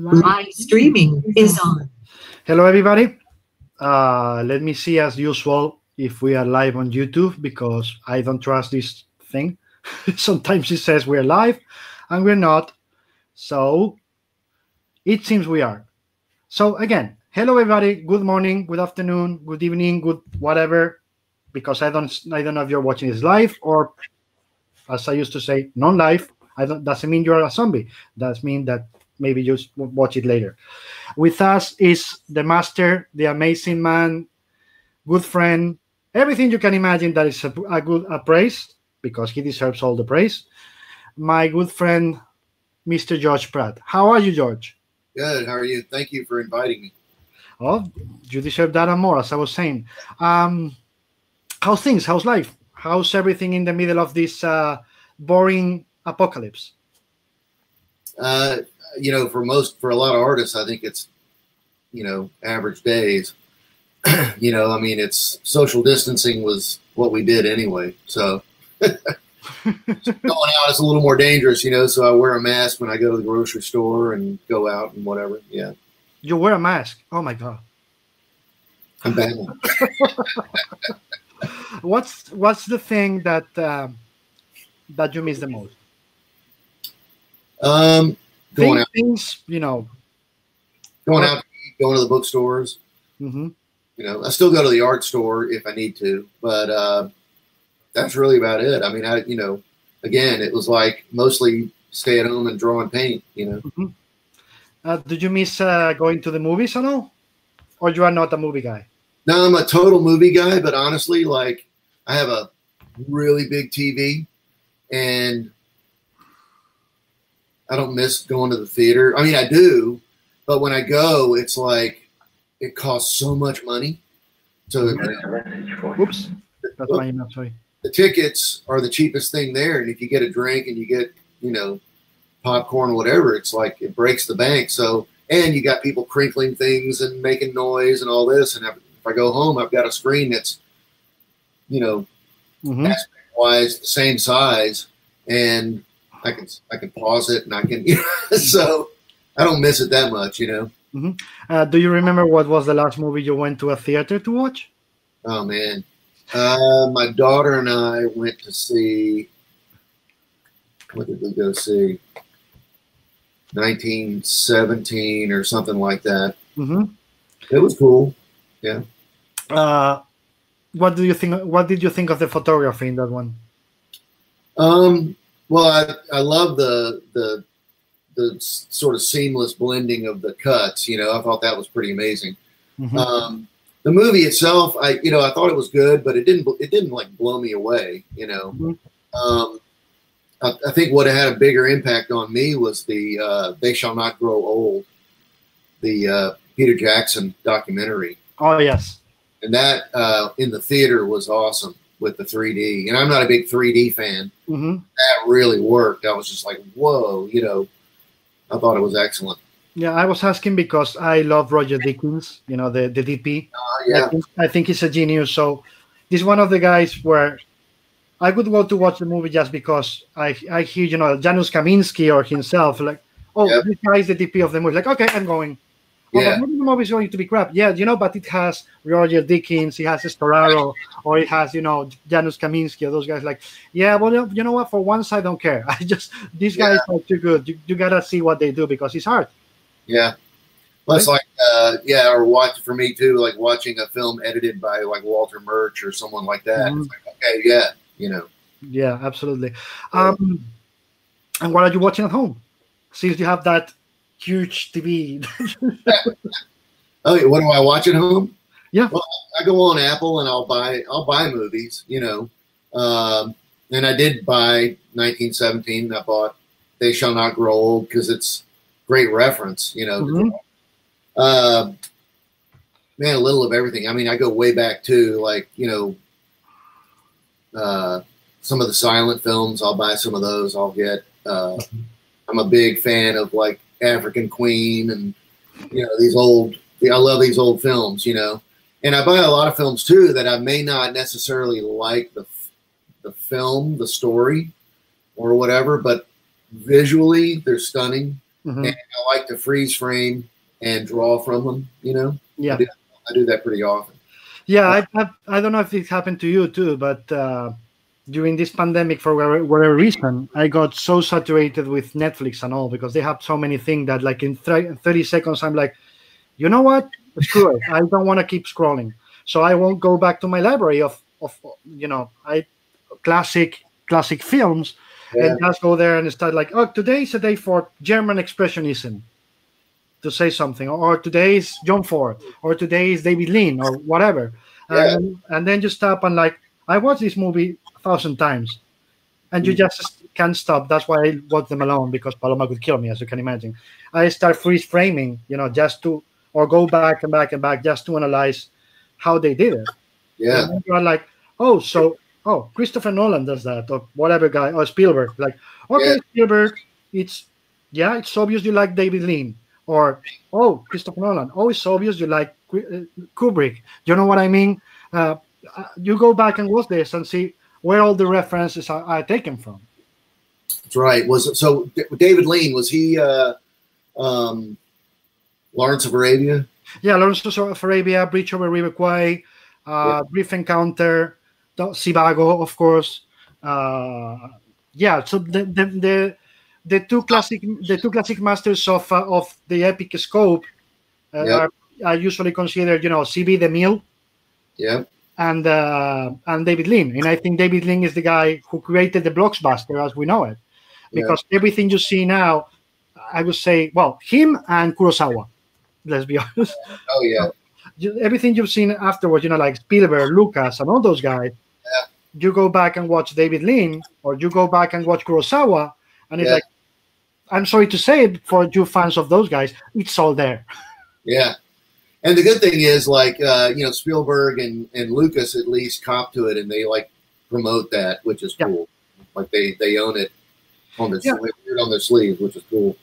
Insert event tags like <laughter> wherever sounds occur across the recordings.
Live streaming is on. Hello, everybody. Uh, let me see, as usual, if we are live on YouTube because I don't trust this thing. <laughs> Sometimes it says we're live and we're not. So it seems we are. So again, hello everybody. Good morning, good afternoon, good evening, good whatever. Because I don't, I don't know if you're watching this live or, as I used to say, non-live. I don't doesn't mean you're a zombie. That means that maybe just watch it later. With us is the master, the amazing man, good friend, everything you can imagine that is a, a good a praise because he deserves all the praise. My good friend, Mr. George Pratt. How are you, George? Good. How are you? Thank you for inviting me. Oh, you deserve that and more, as I was saying. Um, how's things? How's life? How's everything in the middle of this uh, boring apocalypse? Uh, you know, for most, for a lot of artists, I think it's, you know, average days. <clears throat> you know, I mean, it's social distancing was what we did anyway. So <laughs> going out is a little more dangerous, you know. So I wear a mask when I go to the grocery store and go out and whatever. Yeah. You wear a mask? Oh my god. I'm bad. <laughs> what's what's the thing that um, that you miss the most? Um, going out, things, you know. going out, to going to the bookstores. hmm You know, I still go to the art store if I need to, but uh, that's really about it. I mean, I, you know, again, it was like mostly stay at home and draw and paint. You know, Uh, did you miss uh, going to the movies at all, or you are not a movie guy? No, I'm a total movie guy, but honestly, like I have a really big TV, and I don't miss going to the theater. I mean, I do, but when I go, it's like it costs so much money. So Oops, that's my email. Sorry. the tickets are the cheapest thing there. And if you get a drink and you get, you know, popcorn, whatever, it's like it breaks the bank. So, and you got people crinkling things and making noise and all this. And if if I go home, I've got a screen that's, you know, Mhm. wise, the same size, and I can I can pause it and I can. <laughs> so I don't miss it that much, you know. Uh, do you remember what was the last movie you went to a theater to watch? Oh man, uh, my daughter and I went to see. What did we go see? 1917 or something like that. hmm It was cool. Uh, what do you think? What did you think of the photography in that one? Um, well, I, I love the the the sort of seamless blending of the cuts. You know, I thought that was pretty amazing. Mhm. Um, the movie itself, I you know, I thought it was good, but it didn't it didn't like blow me away. You know, Mhm. um, I, I think what had a bigger impact on me was the uh, "They Shall Not Grow Old," the uh, Peter Jackson documentary, Oh yes. and that uh, in the theater was awesome with the 3D. And I'm not a big 3D fan. hmm That really worked. I was just like, whoa, you know. I thought it was excellent. Yeah, I was asking because I love Roger Deakins. You know, the the DP. Uh, I yeah, think, I think he's a genius. So he's one of the guys where I would go to watch the movie just because I I hear you know Janusz Kaminski or himself like, oh, Yep. this guy is the DP of the movie. Like, okay, I'm going. Oh, yeah. the movie is going to be crap. Yeah, you know, but it has Roger Deakins, it has Storaro, or it has, you know, Janusz Kaminski, or those guys. Like, yeah, well, you know- what? For once, I don't care. <laughs> I just these guys are too good. You, you gotta see what they do because it's hard. Yeah. Well, it's like, uh, yeah, or watch for me too, like watching a film edited by like Walter Murch or someone like that. Mhm. It's like, okay, yeah, you know. Yeah, absolutely. Um, and what are you watching at home? Since you have that huge TV. Oh, what do I watch at home? Yeah. Well, I go on Apple and I'll buy I'll buy movies, you know. Um, and I did buy 1917. I bought They Shall Not Grow Old because it's great reference, you know. Mhm. Uh, man, a little of everything. I mean, I go way back to like you know, uh, some of the silent films. I'll buy some of those. I'll get. Uh, I'm a big fan of like African Queen and you know these old. I love these old films, you know, and I buy a lot of films too that I may not necessarily like the the film, the story, or whatever, but visually they're stunning. Mhm. and I like to freeze frame and draw from them. You know, Yeah. I do, I do that pretty often. Yeah, I, I, I don't know if it happened to you too, but uh, during this pandemic, for whatever, whatever reason, I got so saturated with Netflix and all because they have so many things that, like, in thri- 30 seconds, I'm like, you know what? Screw it. I don't want to keep scrolling. So I won't go back to my library of, of you know, I classic classic films Yeah, and just go there and start like, oh, today is a day for German expressionism to say something, or today is John Ford, or today is David Lean, or whatever. Yeah. And, and then you stop and like, I watched this movie a thousand times, and you Mm. just can't stop. That's why I watch them alone because Paloma could kill me, as you can imagine. I start freeze framing, you know, just to or go back and back and back just to analyze how they did it. yeah, you are like, oh, so oh, Christopher Nolan does that, or whatever guy, or Spielberg. Like, okay, Yeah. Spielberg, it's yeah, it's obvious you like David Lean, or oh, Christopher Nolan. Oh, it's obvious you like uh, Kubrick. You know what I mean? Uh, uh, you go back and watch this and see where all the references are, are taken from. that's right. Was so David Lean was he uh, um, Lawrence of Arabia? Yeah, Lawrence of Arabia, Bridge over River Kwai, uh, Brief Encounter, Zhivago, of course. Uh, yeah, so the, the the the two classic the two classic masters of uh, of the epic scope uh, Yeah. are, are usually considered, you know, C.B. DeMille Yeah, and uh, and David Lean, and I think David Lean is the guy who created the blockbuster as we know it, Yeah. because everything you see now, I would say, well, him and Kurosawa. Let's be <laughs> honest oh yeah, everything you've seen afterwards, you know, like Spielberg, Lucas, and all those guys, Yeah. you go back and watch David Lean, or you go back and watch Kurosawa, and it's Yeah. like, I'm sorry to say it for you fans of those guys, it's all there. yeah. And the good thing is, like uh, you know, Spielberg and, and Lucas at least cop to it, and they like promote that, which is Yeah. cool. Like they they own it on their Yeah. sleeve, on their sleeves, which is cool.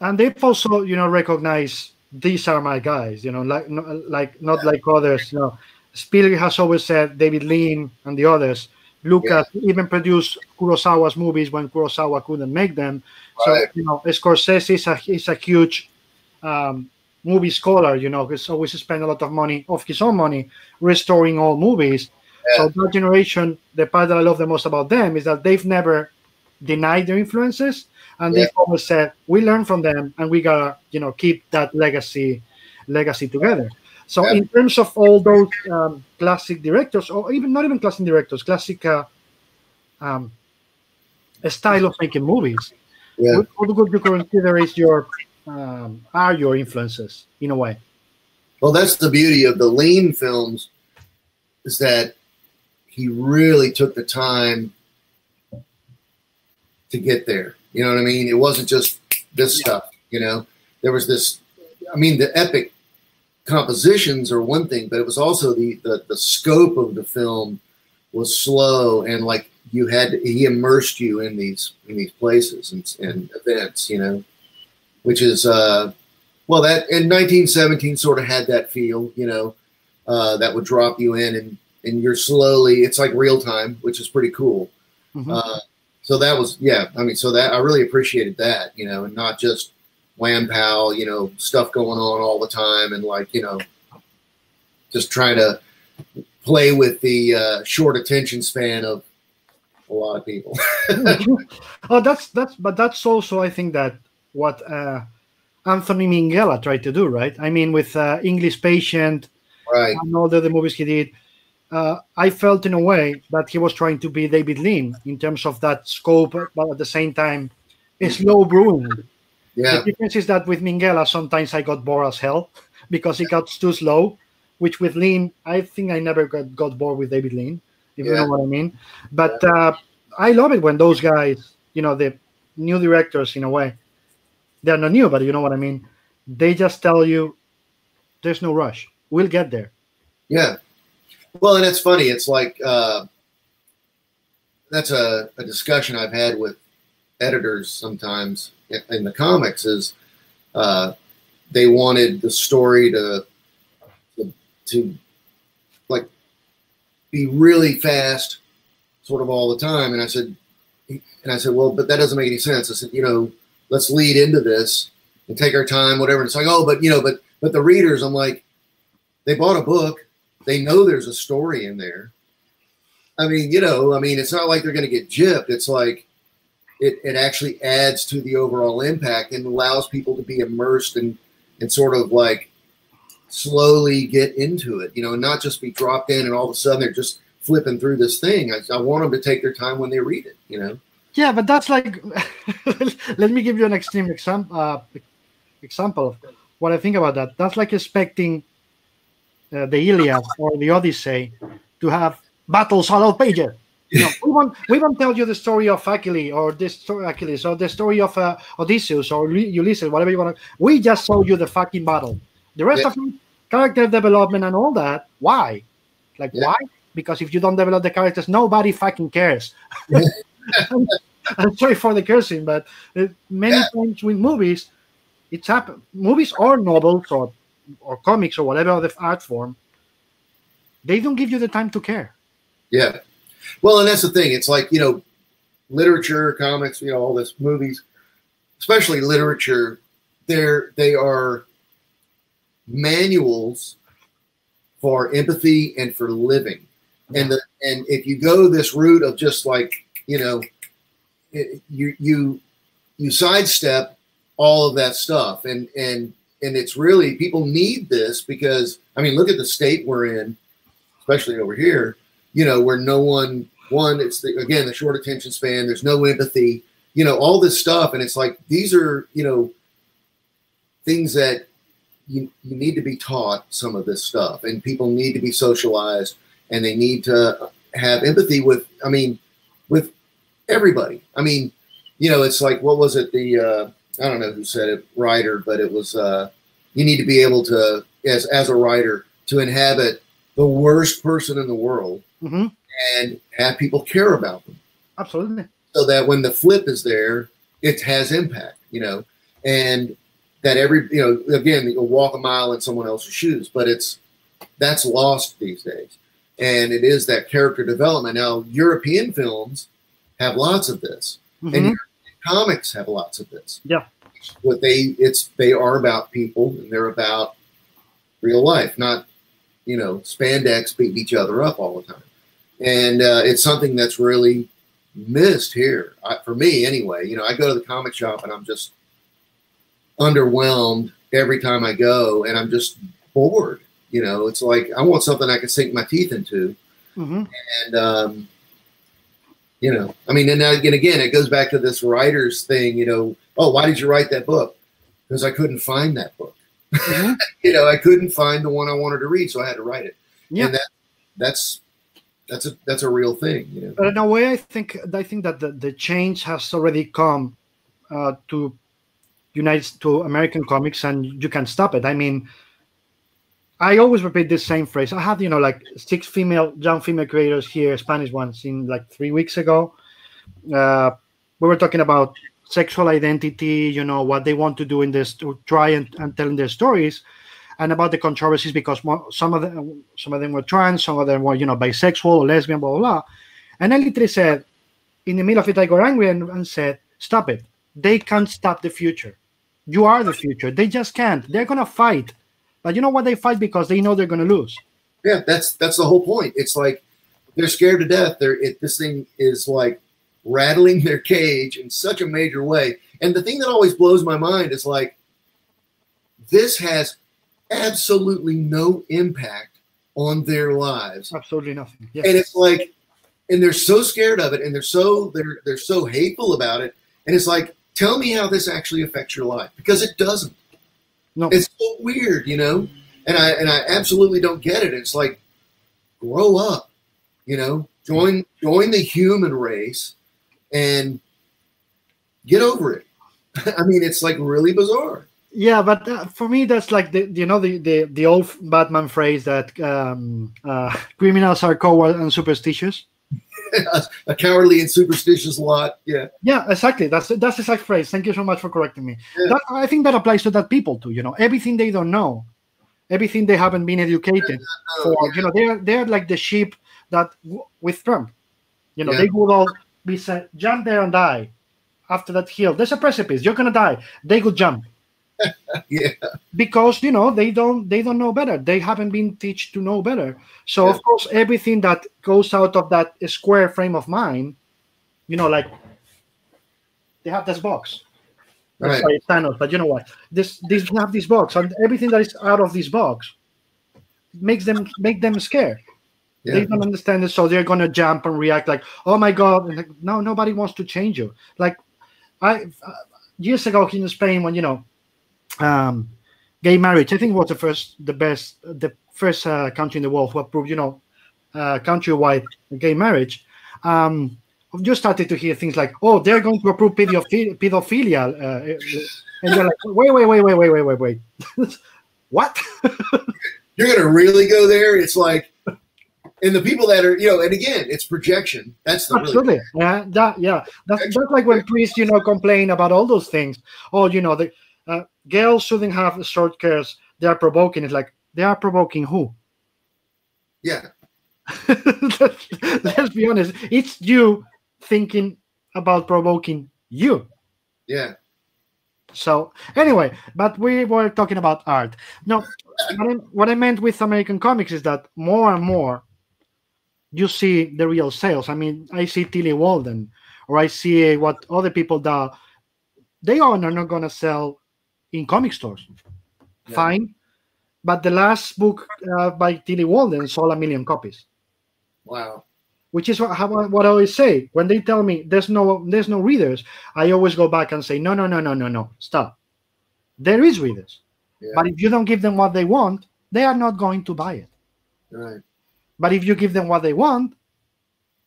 And they've also, you know, recognize these are my guys, you know, like no, like not like others, you know. Spielberg has always said David Lean and the others. Lucas even produced Kurosawa's movies when Kurosawa couldn't make them. So you know, Scorsese is a is a huge um, movie scholar. You know, he's always spent a lot of money of his own money restoring all movies. So that generation, the part that I love the most about them is that they've never denied their influences, and Yeah. they've always said we learn from them, and we gotta you know keep that legacy legacy together. So Yeah. in terms of all those um, classic directors, or even not even classic directors, classic uh, um, style of making movies, Yeah. what, what would you consider is your um, are your influences in a way? Well, that's the beauty of the lean films is that he really took the time to get there. You know what I mean? It wasn't just this Yeah. stuff, you know. There was this I mean the epic compositions are one thing, but it was also the the, the scope of the film was slow and like you had he immersed you in these in these places and, and events, you know, which is uh well, that in 1917 sort of had that feel, you know, uh, that would drop you in and and you're slowly. It's like real time, which is pretty cool. Mhm. Uh, so that was yeah. I mean, so that I really appreciated that, you know, and not just wham pow, you know, stuff going on all the time, and like you know, just trying to play with the uh, short attention span of a lot of people. oh, <laughs> <laughs> that's that's but that's also I think that what uh, Anthony Minghella tried to do, right? I mean, with uh, English Patient right. and all the other movies he did, uh, I felt in a way that he was trying to be David Lean in terms of that scope, but at the same time, a slow brewing. Yeah. The difference is that with Minghella, sometimes I got bored as hell <laughs> because it got too slow. Which with Lean, I think I never got, got bored with David Lean, if you know what I mean. But uh, I love it when those guys, you know, the new directors in a way, they're not new, but you know what I mean. They just tell you, "There's no rush. We'll get there." Yeah. Well, and it's funny. It's like uh, that's a, a discussion I've had with editors sometimes in, the comics. Is uh, they wanted the story to, to to like be really fast, sort of all the time, and I said, and I said, well, but that doesn't make any sense. I said, you know, let's lead into this and take our time, whatever. It's like, oh, but you know, but but the readers, I'm like, they bought a book, they know there's a story in there. I mean, you know, I mean, it's not like they're going to get gypped. It's like it, it actually adds to the overall impact and allows people to be immersed and and sort of like slowly get into it, you know, and not just be dropped in and all of a sudden they're just flipping through this thing. I, I want them to take their time when they read it, you know. Yeah, but that's like, <laughs> let me give you an extreme example. Uh, example of what I think about that. That's like expecting uh, the Iliad or the Odyssey to have battles all out pages. You know, we won't we won't tell you the story of Achilles or this story Achilles or the story of uh, Odysseus or Ulysses, whatever you want to. We just show you the fucking battle. The rest yeah. of it, character development and all that. Why? Like yeah. why? Because if you don't develop the characters, nobody fucking cares. <laughs> <laughs> I'm sorry for the cursing, but many yeah. times with movies, it's happened. Movies or novels or or comics or whatever the art form, they don't give you the time to care. Yeah. Well, and that's the thing. It's like, you know, literature, comics, you know, all this movies, especially literature, they're they are manuals for empathy and for living. And the and if you go this route of just like, you know, it, you you you sidestep all of that stuff and and and it's really people need this because I mean, look at the state we're in, especially over here. You know, where no one one it's the, again the short attention span. There's no empathy. You know, all this stuff, and it's like these are you know things that you you need to be taught some of this stuff, and people need to be socialized, and they need to have empathy with. I mean, everybody. I mean, you know, it's like what was it the uh, I don't know who said it, writer, but it was uh, you need to be able to, as as a writer, to inhabit the worst person in the world mm-hmm. and have people care about them. Absolutely. So that when the flip is there, it has impact, you know, and that every, you know, again, you'll walk a mile in someone else's shoes, but it's that's lost these days. And it is that character development. Now, European films have lots of this, mm-hmm. and comics have lots of this. Yeah. What they it's they are about people and they're about real life, not you know spandex beating each other up all the time. And uh, it's something that's really missed here I, for me anyway. You know, I go to the comic shop and I'm just underwhelmed every time I go, and I'm just bored. You know, it's like I want something I can sink my teeth into. Mm-hmm. And um, you know, I mean, and, now, and again, it goes back to this writer's thing. You know, oh, why did you write that book? Because I couldn't find that book. Mm-hmm. <laughs> you know, I couldn't find the one I wanted to read, so I had to write it. Yeah, and that that's that's a that's a real thing. You know? But in a way, I think I think that the, the change has already come uh, to United to American comics, and you can stop it. I mean, I always repeat this same phrase. I had, you know, like six female, young female creators here, Spanish ones, in like three weeks ago. Uh, we were talking about sexual identity, you know, what they want to do in this to try and, and telling their stories, and about the controversies because some of them, some of them were trans, some of them were, you know, bisexual or lesbian, blah blah. blah. And I literally said, in the middle of it, I got angry and, and said, "Stop it! They can't stop the future. You are the future. They just can't. They're gonna fight." But you know what? They fight because they know they're going to lose. Yeah, that's that's the whole point. It's like they're scared to death. They're it, this thing is like rattling <laughs> their cage in such a major way. And the thing that always blows my mind is like this has absolutely no impact on their lives. Absolutely nothing. Yes. And it's like, and they're so scared of it, and they're so they're they're so hateful about it. And it's like, tell me how this actually affects your life because it doesn't. No. It's so weird, you know? And I and I absolutely don't get it. It's like grow up, you know, join join the human race and get over it. <laughs> I mean, it's like really bizarre. Yeah, but uh, for me, that's like the you know the the, the old Batman phrase that um, uh, criminals are coward and superstitious. <laughs> a cowardly and superstitious lot. Yeah. Yeah, exactly. That's that's the exact phrase. Thank you so much for correcting me. Yeah. That, I think that applies to that people too. You know, everything they don't know, everything they haven't been educated for. Yeah. You know, they're they're like the sheep that with Trump. You know, yeah. they would all be said, jump there and die. after that hill. There's a precipice. You're gonna die. They could jump <laughs> yeah, because you know they don't they don't know better. They haven't been taught to know better. So Yeah. of course everything that goes out of that square frame of mind, you know, like they have this box. Right. it's Thanos, but you know what? This these have this box, and everything that is out of this box makes them make them scared. They don't understand it, so they're gonna jump and react like, "Oh my god!" And like, no, nobody wants to change you. Like, I uh, years ago in Spain when you know, um, gay marriage. I think was the first, the best, the first uh, country in the world who approved, you know, uh, countrywide gay marriage. Um, you started to hear things like, "Oh, they're going to approve pedophilia," pedophilia uh, and you're like, "Wait, wait, wait, wait, wait, wait, wait, wait, <laughs> what?" <laughs> you're gonna really go there. It's like, and the people that are, you know, and again, it's projection. That's the really, Absolutely. Yeah, that, yeah. That's, that's like when priests, you know, complain about all those things. Oh, you know, the uh, girls shouldn't have short skirts. They are provoking. It's like they are provoking who? yeah, let's, <laughs> let's be honest. It's you thinking about provoking you. yeah, So anyway, but we were talking about art. No, what I, what I meant with American comics is that more and more you see the real sales. I mean, I see Tilly Walden, or I see what other people do. they are not going to sell in comic stores. Yeah. Fine, but the last book uh, by Tilly Walden sold a million copies wow, which is what, how, what I always say when they tell me there's no there's no readers. I always go back and say no no no no no no stop. There is readers, yeah, but if you don't give them what they want, they are not going to buy it. right, But if you give them what they want,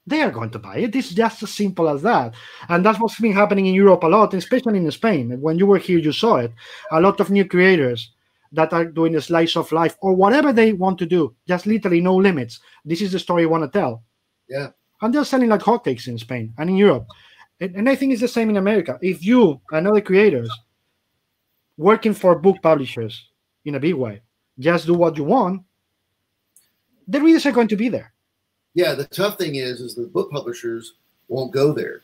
they are going to buy it. It's just as simple as that. And that's what's been happening in Europe a lot, especially in Spain. When you were here, you saw it. A lot of new creators that are doing a slice of life or whatever they want to do, just literally no limits. This is the story you want to tell. yeah, and they're selling like hotcakes in Spain and in Europe. And, and I think it's the same in America. If you and other creators working for book publishers in a big way just do what you want, the readers are going to be there. Yeah. The tough thing is, is the book publishers won't go there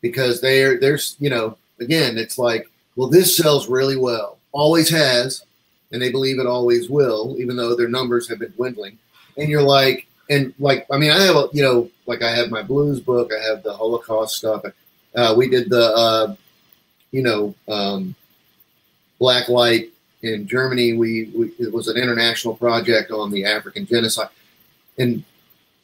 because they're there's you know again, it's like, well, this sells really well, always has, and they believe it always will, even though their numbers have been dwindling. And you're like, and like, I mean, I have a, you know, like I have my blues book, I have the Holocaust stuff. Uh, we did the, uh, you know, um, Black Light in Germany. We, we it was an international project on the African genocide, and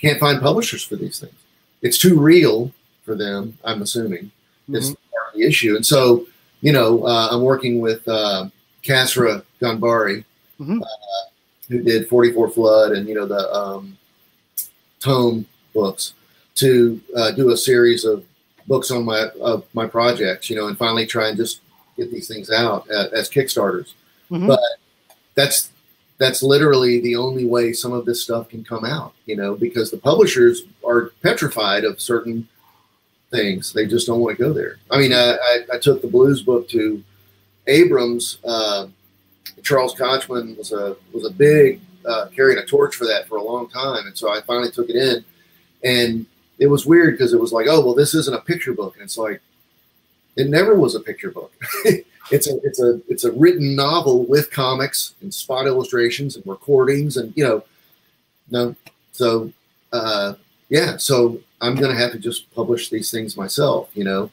can't find publishers for these things. It's too real for them. I'm assuming is part of the issue. And so, you know, uh, I'm working with uh, Kasra Ghanbari, Mhm. uh, who did 44 Flood and, you know, the um, Tome books to uh, do a series of books on my of my projects, you know, and finally try and just get these things out uh, as Kickstarters. Mhm. But that's that's literally the only way some of this stuff can come out, you know, because the publishers are petrified of certain things. They just don't want to go there. I mean, I, I, took the blues book to Abrams. Uh, Charles Kochman was a was a big uh, carrying a torch for that for a long time, and so I finally took it in, and it was weird because it was like, oh well, this isn't a picture book, and it's like, it never was a picture book. <laughs> it's a it's a it's a written novel with comics and spot illustrations and recordings and you know, no, so uh, yeah, so I'm gonna have to just publish these things myself, you know,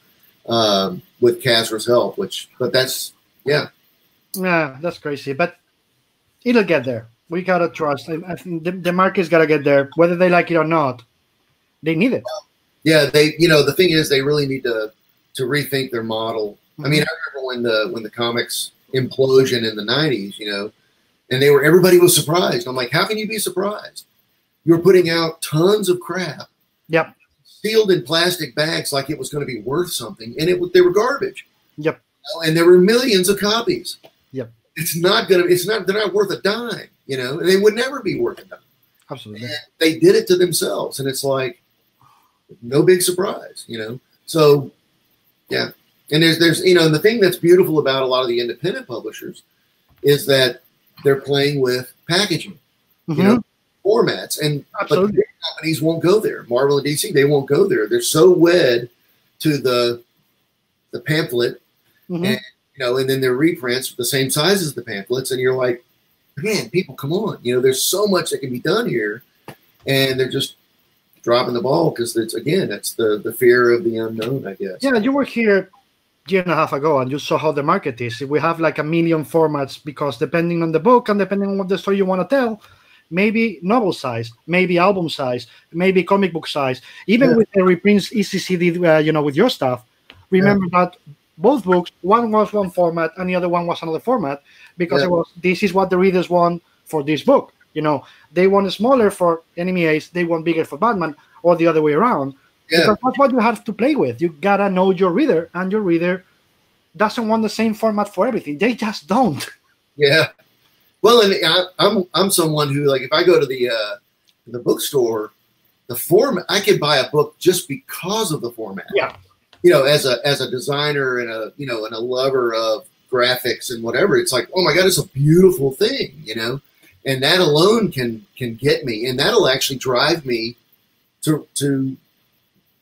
um, with Kasra's help. Which, but that's yeah, Yeah, that's crazy, but it'll get there. We gotta trust. I, I think the, the market's gotta get there, whether they like it or not. They need it. yeah. They you know the thing is they really need to to rethink their model. I mean, I remember when the when the comics implosion in the '90s, you know, and they were everybody was surprised. I'm like, how can you be surprised? You're putting out tons of crap. Yep. Sealed in plastic bags like it was going to be worth something, and it they were garbage. Yep. And there were millions of copies. Yep. It's not gonna. It's not. They're not worth a dime. You know, and they would never be worth a dime. Absolutely. And they did it to themselves, and it's like no big surprise. You know. So, yeah. And there's there's you know, and the thing that's beautiful about a lot of the independent publishers is that they're playing with packaging Mhm. you know, formats. And but the big companies won't go there. Marvel and DC, they won't go there. They're so wed to the the pamphlet, Mhm. and you know, and then they're reprints the same size as the pamphlets, and you're like, man, people, come on, you know, there's so much that can be done here, and they're just dropping the ball because it's again, it's the the fear of the unknown, I guess. Yeah, you were here year and a half ago and you saw how the market is. We have like a million formats because depending on the book and depending on what the story you want to tell, maybe novel size, maybe album size, maybe comic book size. Even Yeah. with the reprints ECCD, uh, you know, with your stuff, remember that both books, one was one format and the other one was another format because Yeah. it was this is what the readers want for this book. You know, they want smaller for Enemy Ace, they want bigger for Batman, or the other way around. Yeah, Because that's what you have to play with. You gotta know your reader, and your reader doesn't want the same format for everything. They just don't. yeah. Well, and I, I'm I'm someone who like if I go to the uh, the bookstore, the format I can buy a book just because of the format. Yeah. you know, as a as a designer and a you know and a lover of graphics and whatever, it's like, oh my god, it's a beautiful thing, you know, and that alone can can get me, and that'll actually drive me to to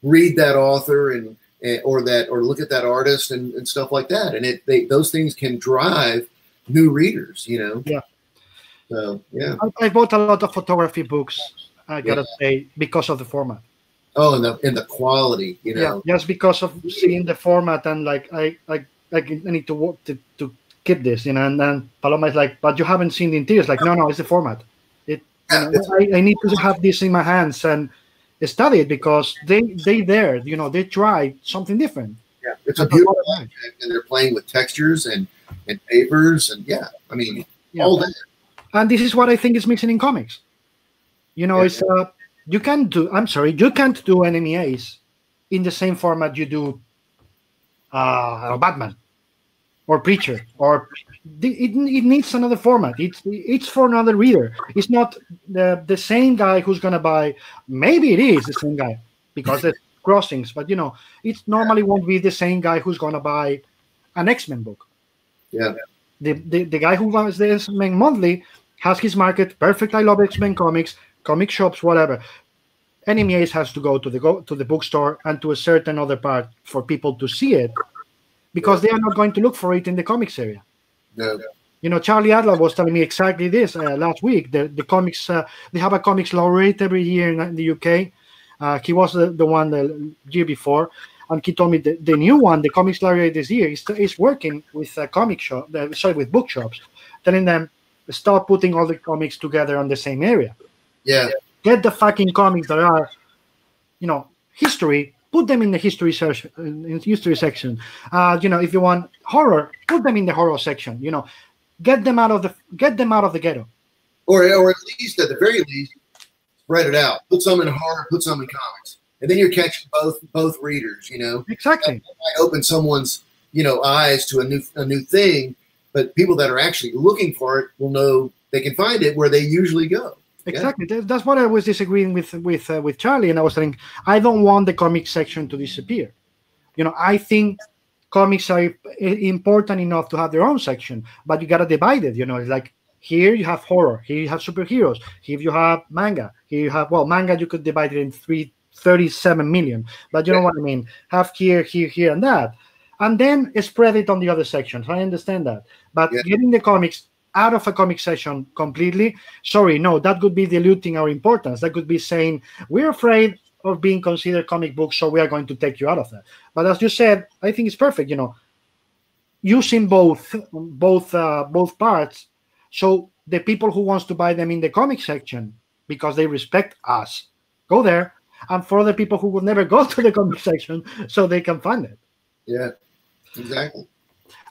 read that author and, and or that or look at that artist and, and stuff like that, and it they those things can drive new readers, you know. Yeah. So yeah. I, I bought a lot of photography books. I gotta say because of the format. Oh, and the and the quality, you know. Yeah, just because of seeing the format and like I I I need to work to, to keep this, you know. And then Paloma is like, but you haven't seen the interiors. Like, no, no, it's the format. It. Yeah, you know, I, I need to have this in my hands and study it because they they there, you know, they try something different. yeah. It's a beautiful project, and they're playing with textures and and papers and yeah. I mean, Yeah. all that. and this is what I think is missing in comics. You know, Yeah. it's uh, you can't do. I'm sorry, you can't do Ace in the same format you do uh, Batman or Preacher or it, it needs another format. It's it's for another reader. It's not the the same guy who's gonna buy. Maybe it is the same guy because there's <laughs> crossings, but you know, it normally won't be the same guy who's gonna buy an X Men book Yeah. the, the, the guy who buys the X-Men monthly has his market. Perfect. I love X-Men comics, comic shops, whatever. Ace has to go to the go to the bookstore and to a certain other part for people to see it because they are not going to look for it in the comics area. You know, Charlie Adlard was telling me exactly this uh, last week. The the comics uh, they have a comics laureate every year in the UK. Uh, he was the, the one the year before, and he told me the, the new one, the comics laureate this year, is, is working with a comic shop, uh, sorry, with bookshops, telling them start putting all the comics together on the same area. Yeah. Get the fucking comics that are, you know, history. Put them in the history section. In history section. Uh, you know, if you want horror, put them in the horror section. You know, get them out of the get them out of the ghetto. Or or at least at the very least, spread it out. Put some in horror, put some in comics. And then you're catching both both readers, you know. Exactly. I open someone's you know eyes to a new a new thing, but people that are actually looking for it will know they can find it where they usually go. Exactly. That- That's what I was disagreeing with with uh, with Charlie, and I was saying I don't want the comic section to disappear. You know, I think comics are important enough to have their own section, but you gotta divide it. You know, it's like here you have horror, here you have superheroes, here you have manga, here you have well, manga you could divide it in three. 37 million but you know what i mean have here here here and that and then spread it on the other sections i understand that but Yeah. getting the comics out of a comic section completely. Sorry no that could be diluting our importance. That could be saying we're afraid of being considered comic books so we are going to take you out of that. But as you said i think it's perfect you know using both both uh, both parts. So the people who wants to buy them in the comic section because they respect us go there. And for other people who would never go <laughs> to the comic section so they can find it. Yeah, exactly.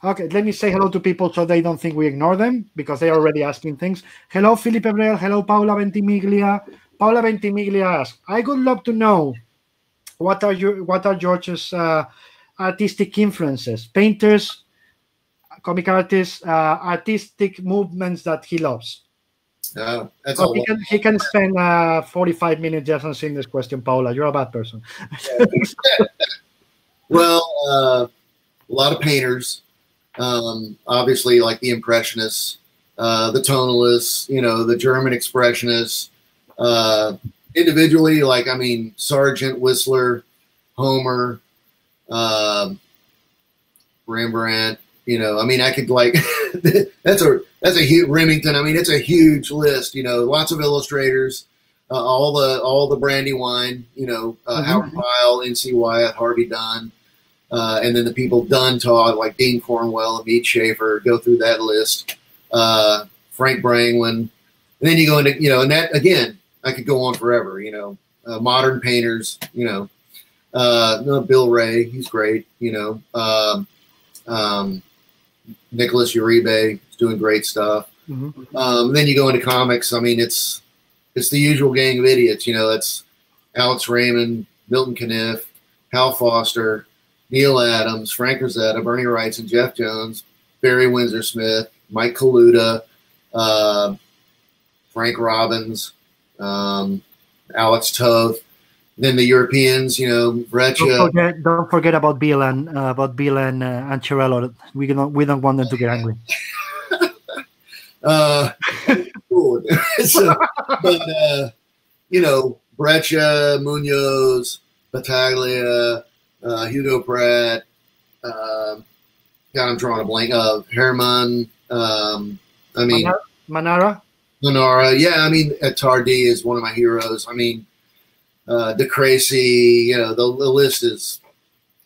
Okay, let me say hello to people so they don't think we ignore them because they're already asking things. Hello, Philip Ebrel. Hello, Paula Ventimiglia. Paula Ventimiglia asks, I would love to know what are your what are George's uh, artistic influences, painters, comic artists, uh, artistic movements that he loves. Uh, that's So he can he can spend uh, 45 minutes just answering this question, Paula. You're a bad person. <laughs> Well, uh, a lot of painters, um, obviously, like the Impressionists, uh, the Tonalists, you know, the German Expressionists. Uh, individually, like I mean, Sargent, Whistler, Homer, um Rembrandt. You know, I mean, I could like <laughs> that's a that's a huge Remington. I mean, it's a huge list. You know, lots of illustrators, uh, all the all the Brandywine. You know, uh, Mhm. Howard Pyle, N.C. Wyeth, Harvey Dunn, uh, and then the people Dunn taught like Dean Cornwell and Mead Schaefer. Go through that list. Uh, Frank Brangwyn. And then you go into you know, and that again, I could go on forever. You know, uh, modern painters. You know, uh, no, Bill Ray, he's great. You know, um, um, Nicholas Uribe is doing great stuff. Mhm. Um, then you go into comics. I mean, it's it's the usual gang of idiots. You know, it's Alex Raymond, Milton Caniff, Hal Foster, Neal Adams, Frank Frazetta, Bernie Wrightson, and Jeff Jones, Barry Windsor Smith, Mike Kaluta, uh, Frank Robbins, um, Alex Toth. Then the Europeans, you know, Don't forget, don't forget about Bill and uh, about Bill and uh, Ancherello. We don't we don't want them to get angry. <laughs> Uh, <laughs> so, but uh, you know, Breccia, Munoz, Battaglia, uh, Hugo Pratt. Uh, God, I'm drawing a blank. Uh, Herman. Um, I mean, Manara, Manara? Yeah, I mean, Tardi is one of my heroes. I mean, uh, De Crécy. You know, the, the list is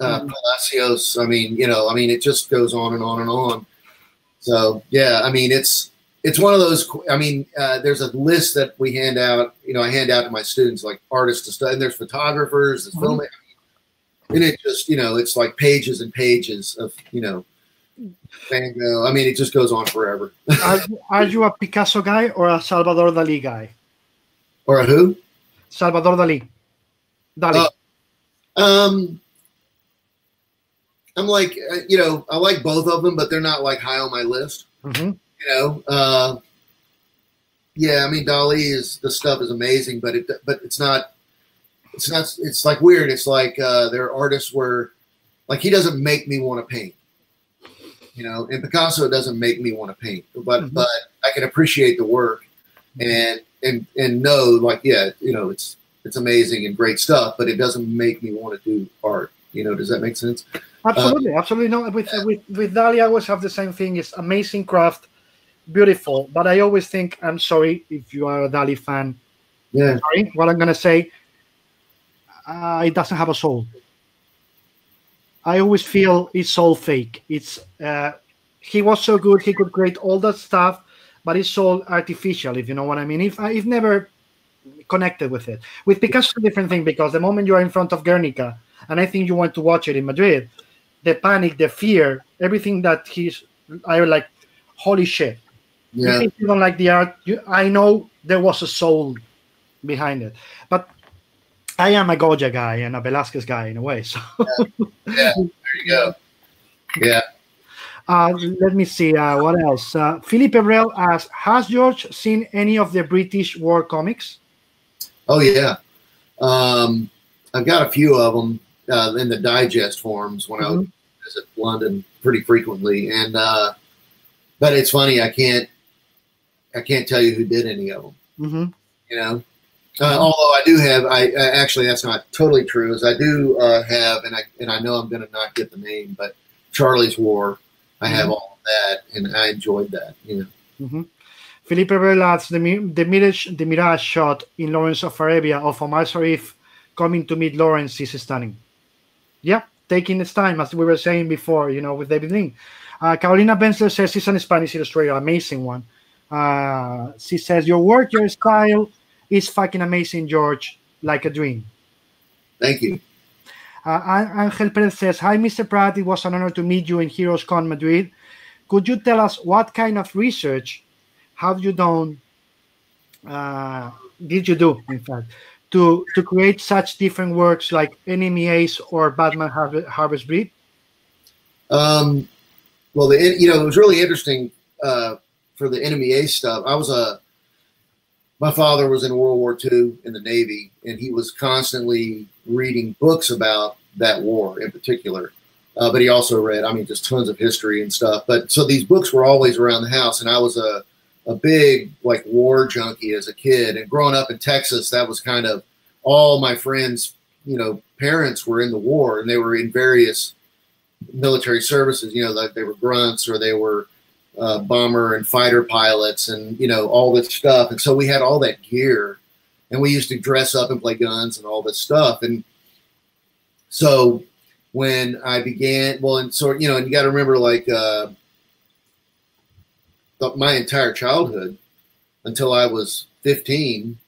uh, Mhm. Palacios. I mean, you know, I mean, it just goes on and on and on. So yeah, I mean, it's it's one of those. I mean, uh, there's a list that we hand out. You know, I hand out to my students, like artists to study. And there's photographers, there's Mhm. filmmakers, and it just you know, it's like pages and pages of you know, Van Gogh. I mean, it just goes on forever. Are, are you a Picasso guy or a Salvador Dali guy? or a who? Salvador Dali. Dali. Uh, Um, I'm like, uh, you know, I like both of them, but they're not like high on my list. Mhm. You know, uh, yeah, I mean, Dali is the stuff is amazing, but it, but it's not, it's not, it's like weird. It's like uh, there are artists where, like, he doesn't make me want to paint. You know, and Picasso doesn't make me want to paint, but Mhm. but I can appreciate the work, and and and know, like, yeah, you know, it's it's amazing and great stuff, but it doesn't make me want to do art. You know, does that make sense? Absolutely, absolutely. No, with, with with Dali, I always have the same thing. It's amazing craft, beautiful. But I always think, I'm sorry if you are a Dali fan. Yeah, Sorry, what I'm gonna say. Uh, it doesn't have a soul. I always feel it's all fake. It's uh, he was so good, he could create all that stuff, but it's all artificial. If you know what I mean. If I've never connected with it. With Picasso, a different thing because the moment you are in front of Guernica, and I think you want to watch it in Madrid, the panic, the fear, everything that he's, I was like, holy shit. yeah, If you don't like the art, you, I know there was a soul behind it. But I am a Goya guy and a Velasquez guy in a way. So yeah. There you go. Yeah. uh, let me see uh, what else. Uh, Philip Ebrel asks, has George seen any of the British war comics? Oh yeah, um, I've got a few of them uh, in the digest forms when I would visit London pretty frequently, and uh, but it's funny I can't I can't tell you who did any of them. hmm You know, uh, although I do have I, I actually that's not totally true. Is I do uh, have and I and I know I'm going to not get the name, but Charley's War. I have all of that, and I enjoyed that. You know. hmm Philippe Ebrel the, the, mirage, the Mirage shot in Lawrence of Arabia of Omar Sharif coming to meet Lawrence is stunning. Yeah, taking its time, as we were saying before, you know, with David Lean. Uh, Carolina Bensler says she's an Spanish illustrator, amazing one. Uh, she says, Your work, your style is fucking amazing, George, like a dream. Thank you. Uh, Angel Perez says, Hi, Mr. Pratt. It was an honor to meet you in Heroes Con Madrid. Could you tell us what kind of research have you done? Uh, did you do, in fact, to to create such different works like Enemy Ace or Batman Harve- Harvest Breed? Um, well, the you know it was really interesting uh, for the Enemy Ace stuff. I was a my father was in World War II in the Navy, and he was constantly reading books about that war in particular. Uh, but he also read, I mean, just tons of history and stuff. But so these books were always around the house, and I was a a big like war junkie as a kid. And growing up in Texas, that was kind of all my friends, you know, parents were in the war, and they were in various military services. You know, like they were grunts or they were uh, bomber and fighter pilots, and you know all this stuff. And so we had all that gear, and we used to dress up and play guns and all this stuff. And so when I began, well, and so you know, and you got to remember, like uh, my entire childhood until I was 15,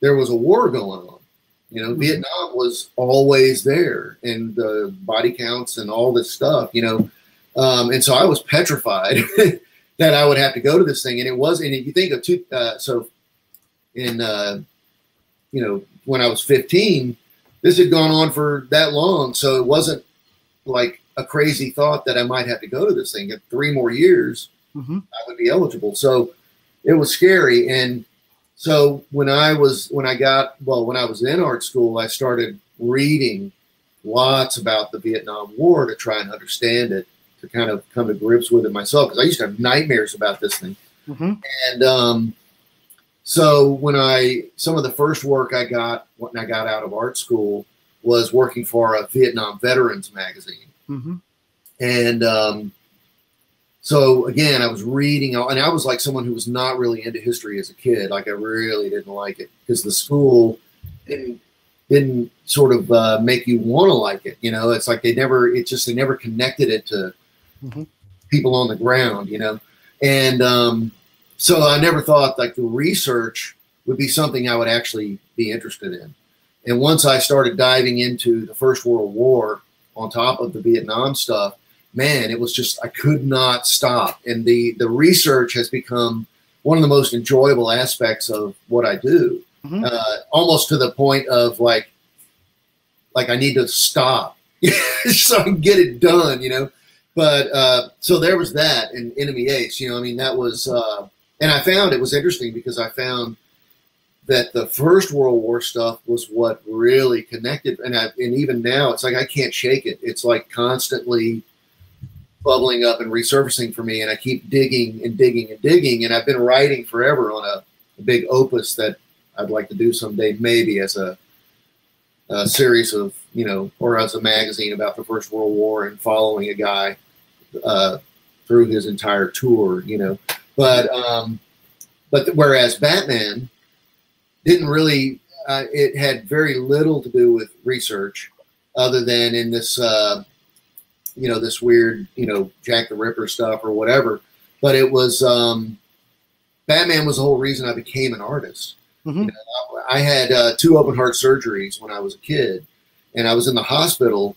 there was a war going on. You know, mm-hmm. Vietnam was always there, and the body counts and all this stuff. You know, um, and so I was petrified <laughs> that I would have to go to this thing. And it was, and if you think of two, uh, so in, uh, you know, when I was 15, this had gone on for that long. So it wasn't like a crazy thought that I might have to go to this thing. In three more years, mm-hmm. I would be eligible. So it was scary. And so when I was, when I got, well, when I was in art school, I started reading lots about the Vietnam War to try and understand it to kind of come to grips with it myself because I used to have nightmares about this thing. Mm-hmm. And um, so when I some of the first work I got when I got out of art school was working for a Vietnam Veterans magazine, mm-hmm. and um, so again I was reading and I was like someone who was not really into history as a kid. Like I really didn't like it because the school didn't didn't sort of uh, make you want to like it. You know, it's like they never, it just, they never connected it to mm-hmm. people on the ground, you know. And um, so I never thought like the research would be something I would actually be interested in. And once I started diving into the First World War on top of the Vietnam stuff, man, it was just I could not stop. And the the research has become one of the most enjoyable aspects of what I do. Mm-hmm. Uh, almost to the point of like, like I need to stop <laughs> so I can get it done, you know. But uh, so there was that in Enemy Ace. You know, I mean, that was, uh, and I found it was interesting because I found that the First World War stuff was what really connected, and I, and even now it's like I can't shake it. It's like constantly bubbling up and resurfacing for me, and I keep digging and digging and digging. And I've been writing forever on a, a big opus that I'd like to do someday, maybe as a, a series of you know, or as a magazine about the First World War and following a guy uh, through his entire tour, you know. But um, but whereas Batman didn't really, uh, it had very little to do with research, other than in this, uh, you know, this weird, you know, Jack the Ripper stuff or whatever. But it was um, Batman was the whole reason I became an artist. Mm-hmm. You know, I had uh, two open heart surgeries when I was a kid, and I was in the hospital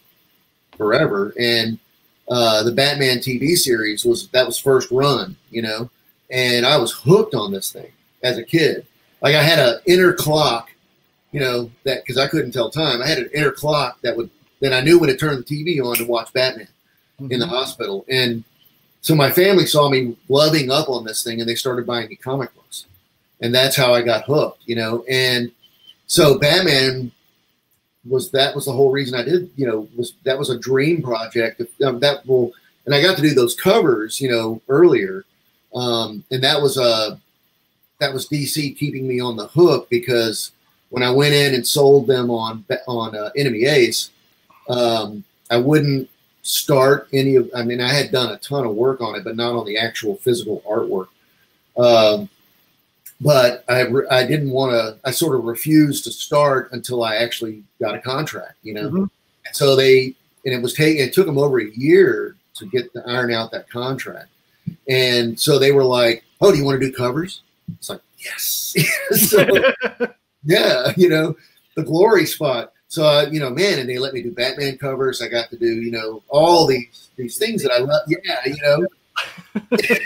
forever. And uh, the Batman TV series was that was first run, you know, and I was hooked on this thing as a kid. Like I had an inner clock, you know, that because I couldn't tell time. I had an inner clock that would then I knew when to turn the TV on to watch Batman mm-hmm. in the hospital. And so my family saw me loving up on this thing and they started buying me comic books. And that's how I got hooked, you know. And so Batman was that was the whole reason I did, you know, was that was a dream project. Um, that will, and I got to do those covers, you know, earlier, um, and that was uh, that was DC keeping me on the hook because when I went in and sold them on on uh, Enemy Ace, um, I wouldn't start any of. I mean, I had done a ton of work on it, but not on the actual physical artwork. Um, but I, I didn't want to, I sort of refused to start until I actually got a contract, you know? Mm-hmm. so they, and it was taking, it took them over a year to get to iron out that contract. And so they were like, Oh, do you want to do covers? It's like, yes. <laughs> so, yeah, you know, the glory spot. So, uh, you know, man, and they let me do Batman covers. I got to do, you know, all these, these things that I love. Yeah, you know, <laughs>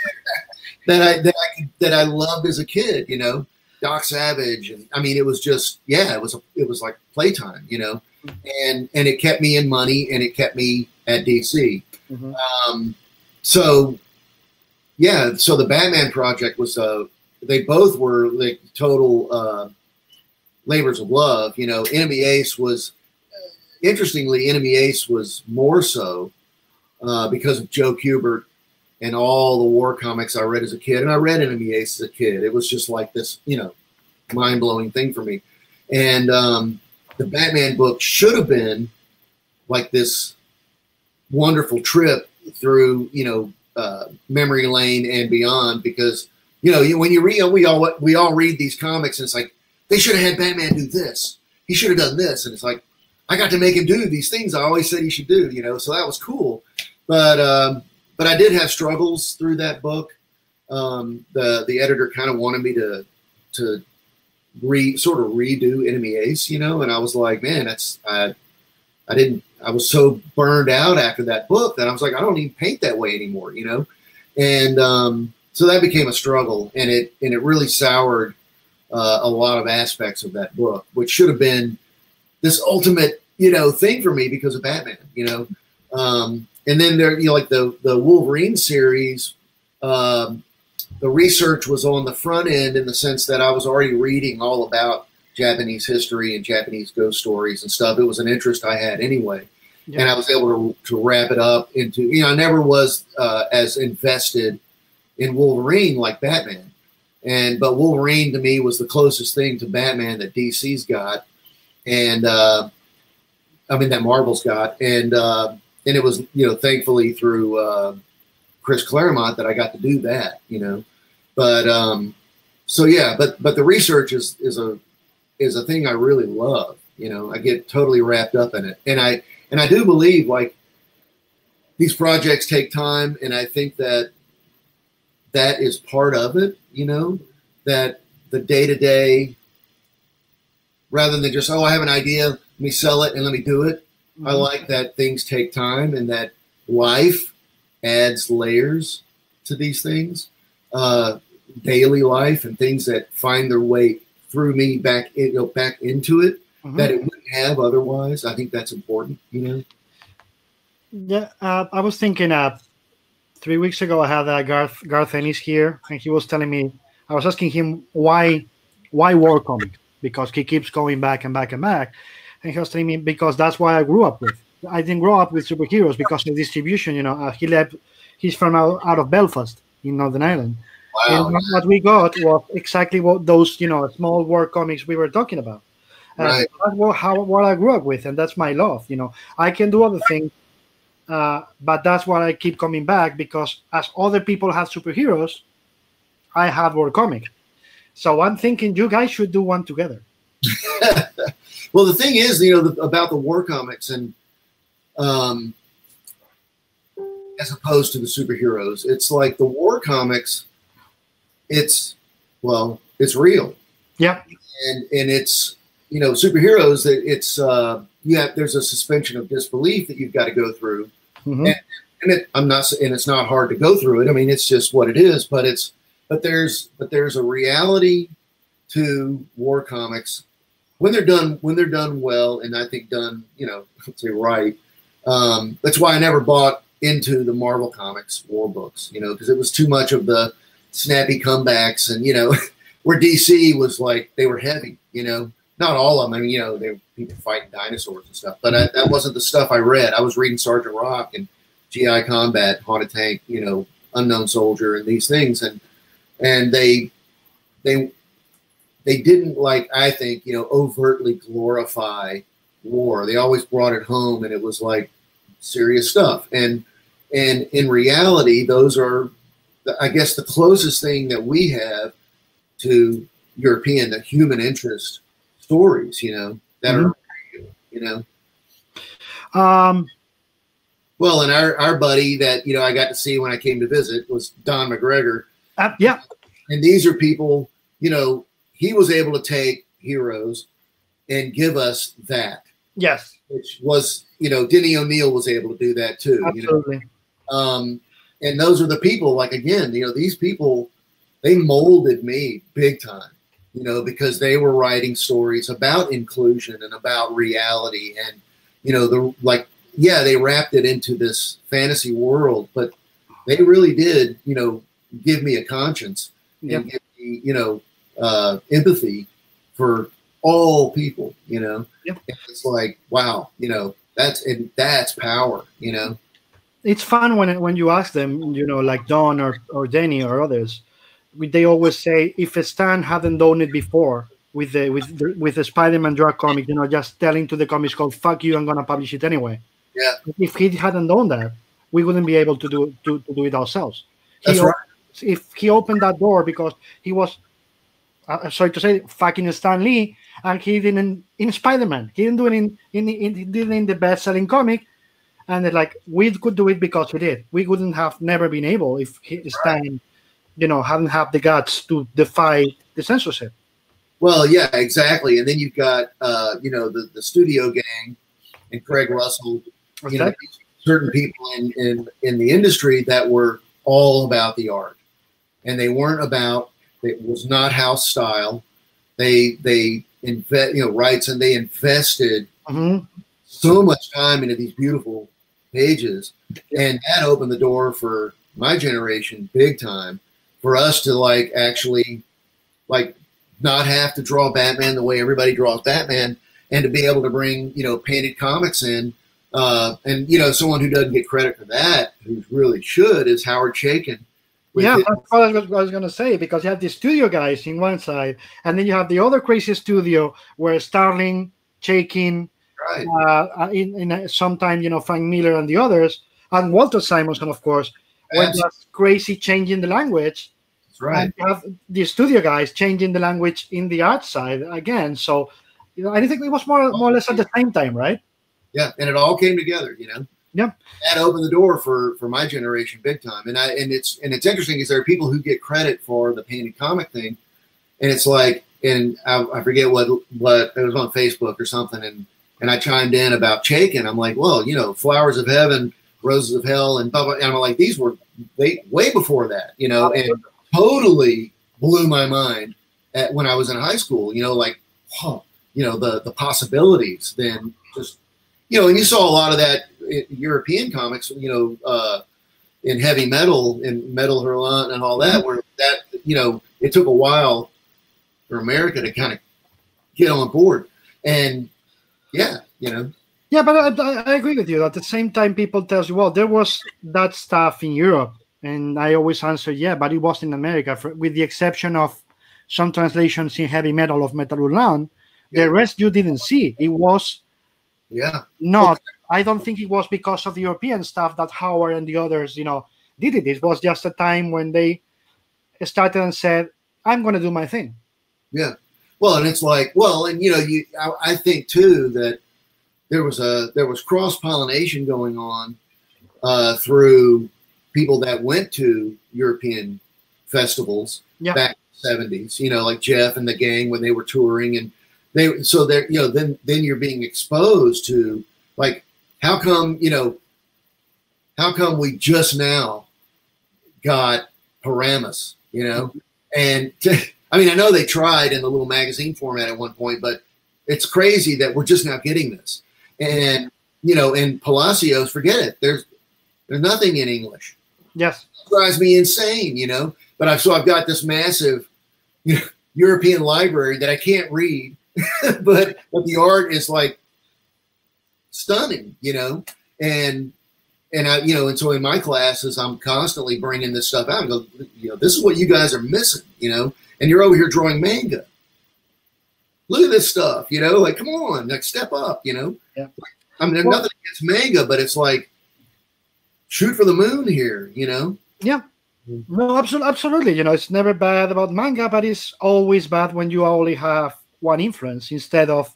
that I that I that I loved as a kid. You know, Doc Savage, and I mean, it was just yeah, it was a, it was like playtime. You know, and and it kept me in money, and it kept me at DC. Mm-hmm. Um, so yeah, so the Batman project was uh they both were like total uh, labors of love. You know, Enemy Ace was interestingly Enemy Ace was more so uh, because of Joe Kubert and all the war comics I read as a kid. And I read Enemy Ace as a kid. It was just like this, you know, mind blowing thing for me. And um, the Batman book should have been like this wonderful trip through you know uh, memory lane and beyond because you know when you read we all we all read these comics and it's like they should have had Batman do this he should have done this and it's like I got to make him do these things I always said he should do you know so that was cool but um, but I did have struggles through that book um, the the editor kind of wanted me to to re sort of redo Enemy Ace you know and I was like man that's I I didn't I was so burned out after that book that I was like, I don't even paint that way anymore, you know? And um, so that became a struggle and it, and it really soured uh, a lot of aspects of that book, which should have been this ultimate, you know, thing for me because of Batman, you know? Um, and then there, you know, like the, the Wolverine series, um, the research was on the front end in the sense that I was already reading all about Japanese history and Japanese ghost stories and stuff. It was an interest I had anyway. Yeah. And I was able to, to wrap it up into, you know, I never was uh, as invested in Wolverine like Batman. And, but Wolverine to me was the closest thing to Batman that DC's got. And, uh, I mean, that Marvel's got. And, uh, and it was, you know, thankfully through, uh, Chris Claremont that I got to do that, you know, but, um, so yeah, but, but the research is, is a, is a thing I really love. You know, I get totally wrapped up in it, and I and I do believe like these projects take time, and I think that that is part of it. You know, that the day to day, rather than just oh I have an idea, let me sell it and let me do it. Mm-hmm. I like that things take time and that life adds layers to these things, uh, daily life and things that find their way through me back in, you know, back into it mm-hmm. that it wouldn't have otherwise. I think that's important, you know. Yeah, uh, I was thinking. Uh, three weeks ago, I had uh, Garth Garth Ennis here, and he was telling me. I was asking him why why war comic because he keeps going back and back and back, and he was telling me because that's why I grew up with. I didn't grow up with superheroes because of distribution. You know, uh, he left. He's from out, out of Belfast in Northern Ireland, Wow. And what we got was exactly what those, you know, small war comics we were talking about. And right. that's what, how, what I grew up with, and that's my love. You know, I can do other things, uh, but that's what I keep coming back because as other people have superheroes, I have war comic. So I'm thinking you guys should do one together. <laughs> well, the thing is, you know, the, about the war comics and um, as opposed to the superheroes, it's like the war comics it's well, it's real. Yeah. And and it's you know superheroes that it's uh you have there's a suspension of disbelief that you've got to go through. Mm-hmm. And, and it, I'm not and it's not hard to go through it. I mean, it's just what it is. But it's but there's but there's a reality to war comics when they're done when they're done well, and I think done you know <laughs> say right. Um, that's why I never bought into the Marvel Comics war books, you know, because it was too much of the snappy comebacks, and you know, <laughs> where DC was like they were heavy. You know, not all of them. I mean, you know, they people fighting dinosaurs and stuff, but I, that wasn't the stuff I read. I was reading Sergeant Rock and GI Combat, Haunted Tank, you know, Unknown Soldier, and these things, and and they they they didn't like I think you know overtly glorify war. They always brought it home, and it was like serious stuff. And and in reality, those are I guess the closest thing that we have to European, the human interest stories, you know, that mm-hmm. are, you know. Um, well, and our, our buddy that, you know, I got to see when I came to visit was Don McGregor. Uh, yeah. And these are people, you know, he was able to take heroes and give us that. Yes. Which was, you know, Denny O'Neil was able to do that too. Absolutely. You know? Um, and those are the people like again you know these people they molded me big time you know because they were writing stories about inclusion and about reality and you know the like yeah they wrapped it into this fantasy world but they really did you know give me a conscience and give me you know uh, empathy for all people you know yep. it's like wow you know that's and that's power you know it's fun when when you ask them, you know, like Don or, or Denny or others, they always say if Stan hadn't done it before with the with the, with the Spider-Man drug comic, you know, just telling to the comics called "fuck you," I'm gonna publish it anyway. Yeah. If he hadn't done that, we wouldn't be able to do to, to do it ourselves. That's he, right. If he opened that door because he was, uh, sorry to say, fucking Stan Lee, and he didn't in Spider-Man. He didn't do it in in, in he did it in the best-selling comic, and it's like we could do it because we did. We wouldn't have never been able if he, Stan, you know, hadn't have the guts to defy the censorship. Well, yeah, exactly. And then you've got uh, you know the, the studio gang and Craig Russell, you know, certain people in, in in the industry that were all about the art, and they weren't about it was not house style. They they invest you know rights and they invested Mhm. so much time into these beautiful pages, and that opened the door for my generation big time for us to like actually like not have to draw Batman the way everybody draws Batman, and to be able to bring you know painted comics in. Uh, and you know, someone who doesn't get credit for that, who really should, is Howard Chaykin. Yeah, that's what I was, was going to say because you have the studio guys in one side, and then you have the other crazy studio where Starlin, Chaykin, right. uh, in, in uh, sometime you know Frank Miller and the others, and Walter Simonson, of course, That's, crazy changing the language. that's right. And you have the studio guys changing the language in the art side again. So, you know, I think it was more more or less at the same time, right? Yeah, and it all came together, you know. Yeah. That opened the door for for my generation big time. And I and it's and it's interesting is there are people who get credit for the painted comic thing, and it's like and I, I forget what what it was on Facebook or something, and and I chimed in about Chaykin. I'm like, well, you know, Flowers of Heaven, Roses of Hell, and blah, blah, and I'm like, these were they way before that, you know, and totally blew my mind at, when I was in high school. You know, like, huh, you know, the the possibilities. Then just you know, and you saw a lot of that in European comics. You know, uh, in heavy metal, in Metal Hurlant and all that, where that you know, it took a while for America to kind of get on board. And yeah, you know, Yeah, but I, I- agree with you. At the same time, people tell you, well, there was that stuff in Europe, and I always answer, yeah, but it was in America, for, with the exception of some translations in heavy metal of Metal. Yeah. The rest you didn't see. It was yeah, not. I don't think it was because of the European stuff that Howard and the others, you know, did it. It was just a time when they started and said, "I'm going to do my thing." yeah. Well, and it's like, well, and you know, you I, I think too that there was a there was cross pollination going on uh, through people that went to European festivals Yeah. back in the 70s, you know, like Jeff and the gang when they were touring and they so they're you know then then you're being exposed to like how come you know how come we just now got Paramus, you know, and <laughs> I mean I know they tried in the little magazine format at one point, but it's crazy that we're just now getting this, and you know, and Palacios, forget it. There's there's nothing in English Yes. It drives me insane, you know. But I've so I've got this massive you <laughs> know, European library that I can't read, <laughs> but but the art is like stunning, you know. And and I you know, and so in my classes, I'm constantly bringing this stuff out. and go, you know, this is what you guys are missing, you know. And you're over here drawing manga. Look at this stuff, you know. Like, come on, like step up, you know. Yeah. I mean, Well- nothing against manga, but it's like shoot for the moon here, you know. Yeah. No, absolutely, absolutely. You know, it's never bad about manga, but it's always bad when you only have one influence instead of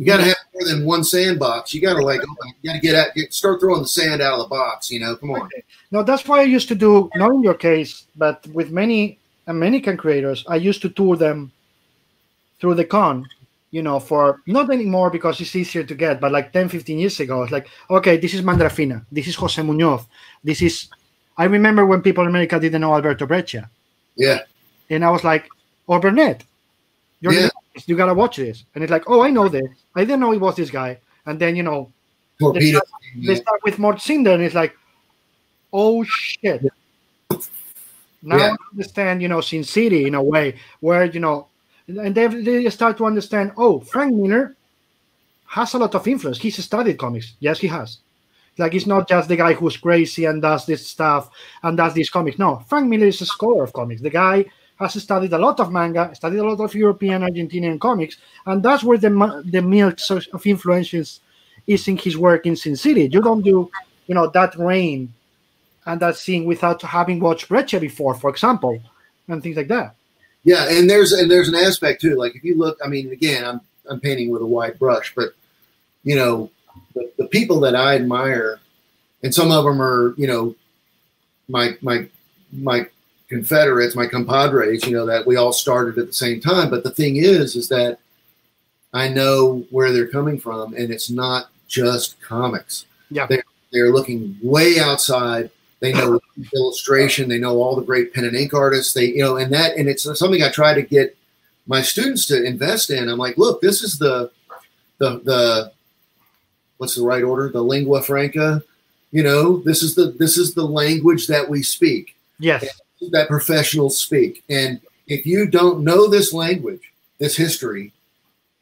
You got to have more than one sandbox. You got to like, oh you got to get out, get, start throwing the sand out of the box. You know, come on. No, that's why I used to do, not in your case, but with many uh, American creators, I used to tour them through the con, you know, for not anymore because it's easier to get, but like 10, 15 years ago, it's like, okay, this is Mandrafina, this is Jose Munoz, this is. I remember when people in America didn't know Alberto Breccia, Yeah, and I was like, or Bernet, you're Yeah. you gotta watch this. And it's like, oh, I know this. I didn't know it was this guy. And then, you know, torpedo. they start with Mort Cinder, and it's like, oh shit. Now Yeah. I understand, you know, Sin City in a way where, you know, and they, they start to understand, oh, Frank Miller has a lot of influence. He's studied comics. Yes, he has. Like, he's not just the guy who's crazy and does this stuff and does these comics. No, Frank Miller is a scholar of comics. The guy has studied a lot of manga, studied a lot of European, Argentinian comics, and that's where the the milk of influences is in his work in Sin City. You don't do, you know, that rain and that scene without having watched Breccia before, for example, and things like that. Yeah, and there's and there's an aspect too. Like if you look, I mean, again, I'm I'm painting with a wide brush, but you know, the, the people that I admire, and some of them are, you know, my my my confederates, my compadres, you know, that we all started at the same time. But the thing is, is that I know where they're coming from, and it's not just comics. Yeah. They're, they're looking way outside. They know illustration. They know all the great pen and ink artists. They, you know, and that, and it's something I try to get my students to invest in. I'm like, look, this is the, the, the, what's the right order? The lingua franca. You know, this is the this is the language that we speak. Yes. That professionals speak. And if you don't know this language, this history,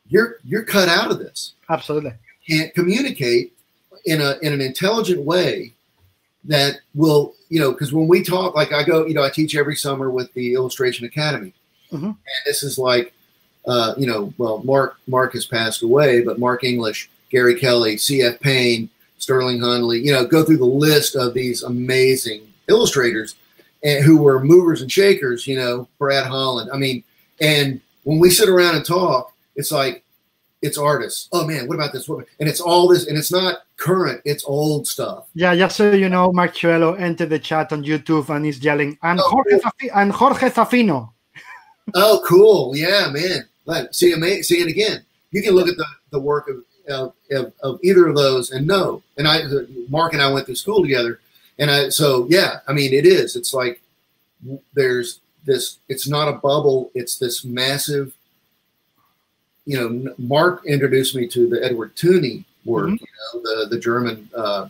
you're you're cut out of this. Absolutely. You can't communicate in a in an intelligent way that will, you know, because when we talk, like I go, you know, I teach every summer with the Illustration Academy. Mhm. And this is like uh, you know, well, Mark Mark has passed away, but Mark English, Gary Kelly, C.F. Payne, Sterling Hundley, you know, go through the list of these amazing illustrators and who were movers and shakers, you know, Brad Holland. I mean, and when we sit around and talk, it's like it's artists. Oh man, what about this? What, and it's all this, and it's not current, it's old stuff. Yeah, just so you know, Mark Chiarello entered the chat on YouTube and he's yelling, and Oh, Jorge, cool. Zafi- and Jorge Zaffino. Oh, cool. Yeah, man. But see, ama- see, and again, you can look at the, the work of, of, of, of either of those and know. And I, Mark and I went through school together. And I, so yeah, I mean, it is. It's like there's this, it's not a bubble, it's this massive, you know, Mark introduced me to the Eduard Thöny work, Mhm. you know, the, the German uh,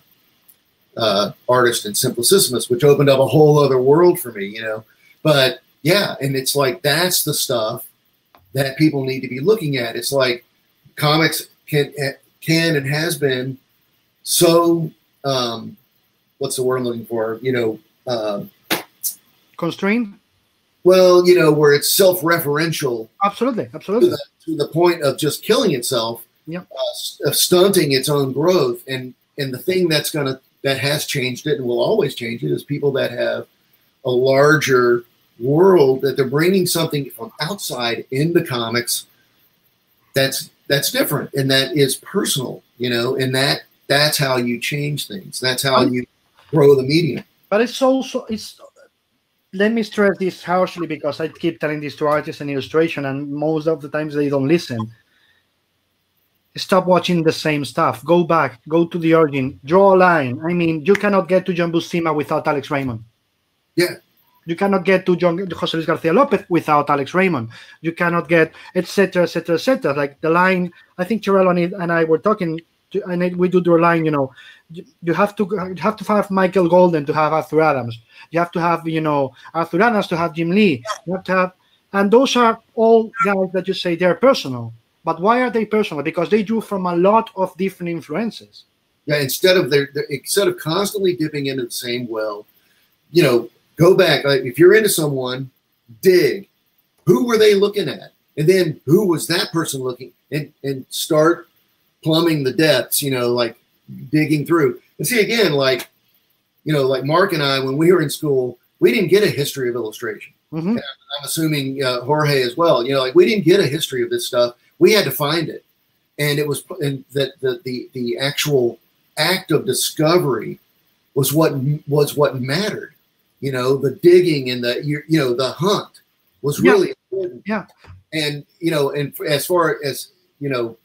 uh, artist in Simplicissimus, which opened up a whole other world for me, you know. But yeah, and it's like that's the stuff that people need to be looking at. It's like comics can can and has been so um, what's the word I'm looking for? You know, uh, Constrained? well, you know, where it's self-referential Absolutely, to absolutely. the, to the point of just killing itself, uh, of stunting its own growth. And and the thing that's gonna that has changed it and will always change it is people that have a larger world that they're bringing something from outside into comics that's that's different and that is personal you know and that that's how you change things that's how you grow the medium But it's also it's. Let me stress this harshly because I keep telling this to artists and illustration, and most of the times they don't listen. Stop watching the same stuff. Go back. Go to the origin. Draw a line. I mean, you cannot get to John Buscema without Alex Raymond. Yeah. You cannot get to John Jose Luis Garcia Lopez without Alex Raymond. You cannot get etc. etc. etc. Like the line. I think Terrell and I- were talking, to, and we do the line. You know, you, have to you have to have Michael Golden to have Arthur Adams. You have to have you know Arthur Adams to have Jim Lee. You have to have, and those are all guys that you say they're personal. But why are they personal? Because they drew from a lot of different influences. yeah instead of their, their instead of constantly dipping into the same well you know go back like, if you're into someone dig who were they looking at and then who was that person looking and and start plumbing the depths you know like digging through. And see again like you know like mark and i when we were in school we didn't get a history of illustration. Mhm. i'm assuming uh, jorge as well. You know like we didn't get a history of this stuff. We had to find it. And it was and that the, the the actual act of discovery was what was what mattered. You know the digging and the you, you know the hunt was Yeah. really important. Yeah. and you know and as far as you know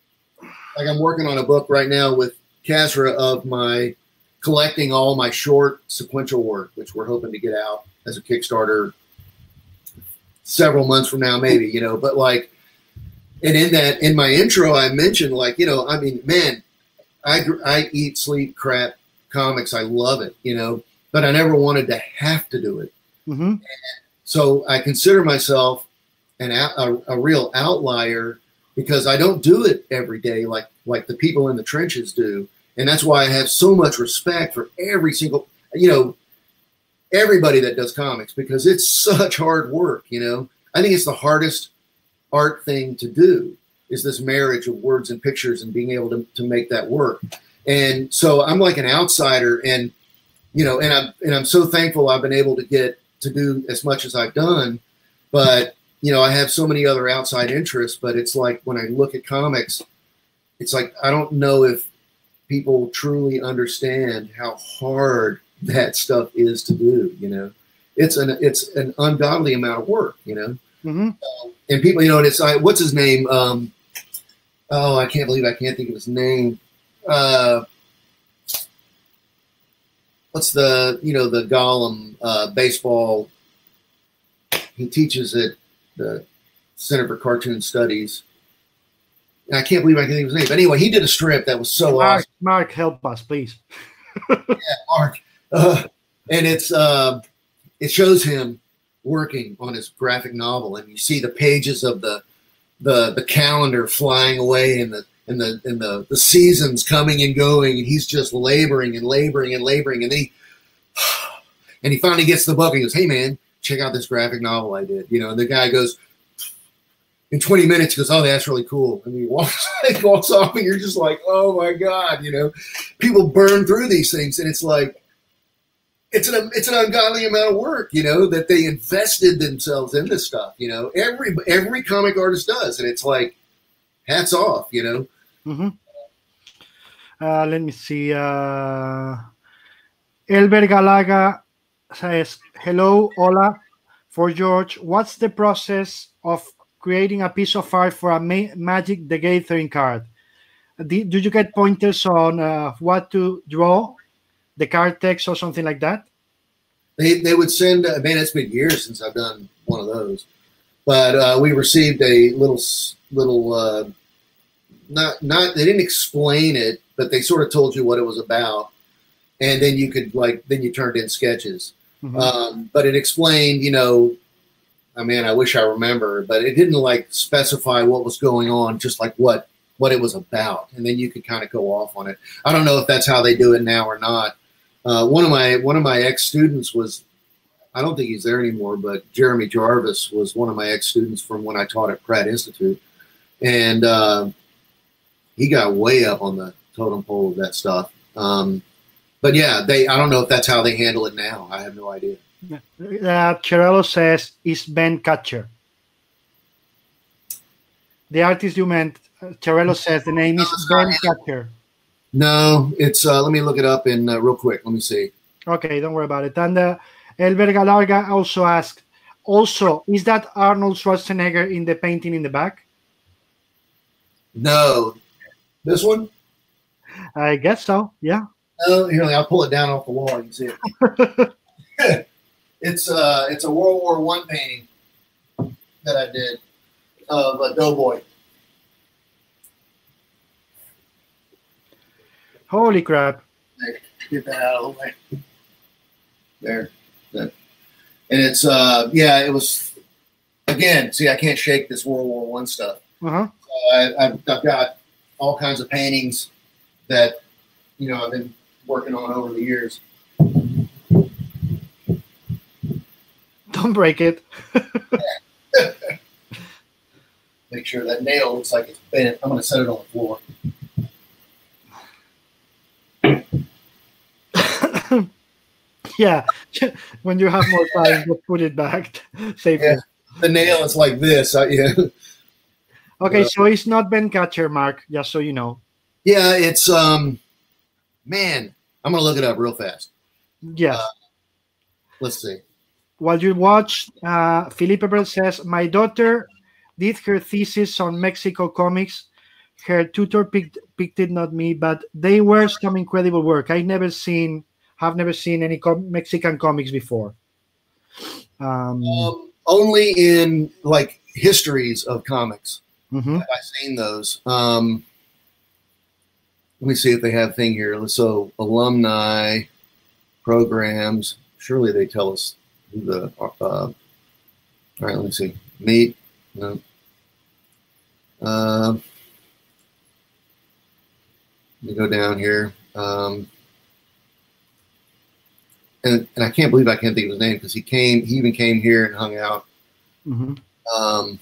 like i'm working on a book right now with Kasra of my collecting all my short sequential work which we're hoping to get out as a kickstarter several months from now maybe you know but like and in that in my intro i mentioned like you know i mean man i i eat sleep crap comics i love it you know but i never wanted to have to do it Mhm. so i consider myself an a, a real outlier because i don't do it every day like like the people in the trenches do and that's why i have so much respect for every single you know everybody that does comics because it's such hard work you know i think it's the hardest art thing to do is this marriage of words and pictures and being able to, to make that work. And so I'm like an outsider and you know, and I'm and I'm so thankful I've been able to get to do as much as I've done. But you know, I have so many other outside interests. But it's like when I look at comics, it's like I don't know if people truly understand how hard that stuff is to do. You know, it's an it's an ungodly amount of work. You know, hmm and people, you know, and it's like, what's his name? Um, oh, I can't believe I can't think of his name. Uh, what's the you know the Golem uh, baseball? He teaches at the Center for Cartoon Studies. And I can't believe I can't think of his name. But anyway, he did a strip that was so Mark, awesome. Mark, help us, please. <laughs> Yeah, Mark, uh, and it's uh, it shows him working on his graphic novel, and you see the pages of the the the calendar flying away, and the and the and the the seasons coming and going, and he's just laboring and laboring and laboring, and then he <sighs> and he finally gets the book and he goes, "Hey man, check out this graphic novel I did," you know, and the guy goes. In 20 minutes, he goes, Oh, that's really cool. And he walks, <laughs> he walks off, and you're just like, Oh my God, you know, people burn through these things, and it's like, it's an it's an ungodly amount of work, you know, that they invested themselves in this stuff. You know, every every comic artist does, and it's like, hats off, you know. hmm Uh, let me see. Uh, Elber Galaga says, "Hello, hola." For George, what's the process of creating a piece of art for a ma- Magic the Gathering card? Did, did you get pointers on uh, what to draw, the card text, or something like that? They they would send. Uh, man, it's been years since I've done one of those, but uh, we received a little little. Uh, not not they didn't explain it, but they sort of told you what it was about, and then you could like then you turned in sketches. Mhm. Um, but it explained, you know, I mean, I wish I remember, but it didn't like specify what was going on, just like what what it was about, and then you could kind of go off on it. I don't know if that's how they do it now or not. Uh, one of my one of my ex students was, I don't think he's there anymore, but Jeremy Jarvis was one of my ex students from when I taught at Pratt Institute, and uh, he got way up on the totem pole of that stuff. Um, but yeah, they I don't know if that's how they handle it now. I have no idea. Uh, Chiarello says, is Ben Katchor. The artist you meant, Chiarello says the name is No, it's Ben Katchor. No, it's uh, let me look it up in uh, real quick. Let me see. Okay, don't worry about it. And uh, Elber Galarga also asked, also, is that Arnold Schwarzenegger in the painting in the back? No, this one. I guess so. Yeah. No, here I'll pull it down off the wall. You can see it. <laughs> it's uh, it's a World War One painting that I did of a doughboy. Holy crap. Get that out of the way. There. That. And it's uh, yeah, it was. Again, see, I can't shake this World War One stuff. Uh-huh. I, I've, I've got all kinds of paintings that you know I've been working on over the years. Don't break it. <laughs> Make sure that nail looks like it's bent. I'm going to set it on the floor. <laughs> yeah. <laughs> when you have more time, just put it back safely. Yeah. The nail is like this. I, yeah, Okay, Yeah. so it's not Ben Katchor, Mark, just so you know. yeah. It's um, man. I'm going to look it up real fast. Yeah. Uh, Let's see. While you watch, uh, Felipe Bell says, My daughter did her thesis on Mexico comics. Her tutor picked, picked it, not me, but they were some incredible work. I never seen, have never seen any com- Mexican comics before. Um, Um, only in like histories of comics mhm. have I seen those. Um, let me see if they have a thing here. So alumni programs. Surely they tell us the. Uh, all right, let me see. Meet. No. Um, let me go down here. Um, and, and I can't believe I can't think of his name because he came. He even came here and hung out. Mhm. Um,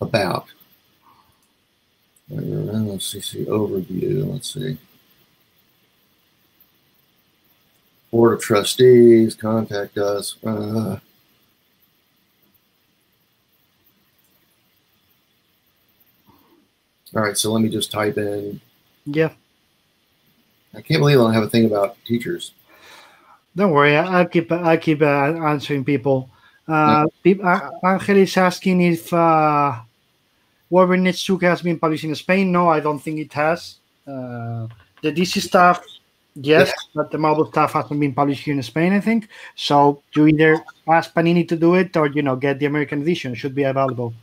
about. Uh, Let's see, see overview. Let's see. Board of Trustees, contact us. Uh, all right, so let me just type in. Yeah, I can't believe I don't have a thing about teachers. don't worry. I- I'll keep I'll keep uh, answering people. Uh, uh, Angel is asking if uh, Wolverine Netsuke has been published in Spain. No, I don't think it has. Uh, the DC stuff, yes, but the Marvel stuff hasn't been published here in Spain. I think so. You either ask Panini to do it, or you know, get the American edition. It should be available.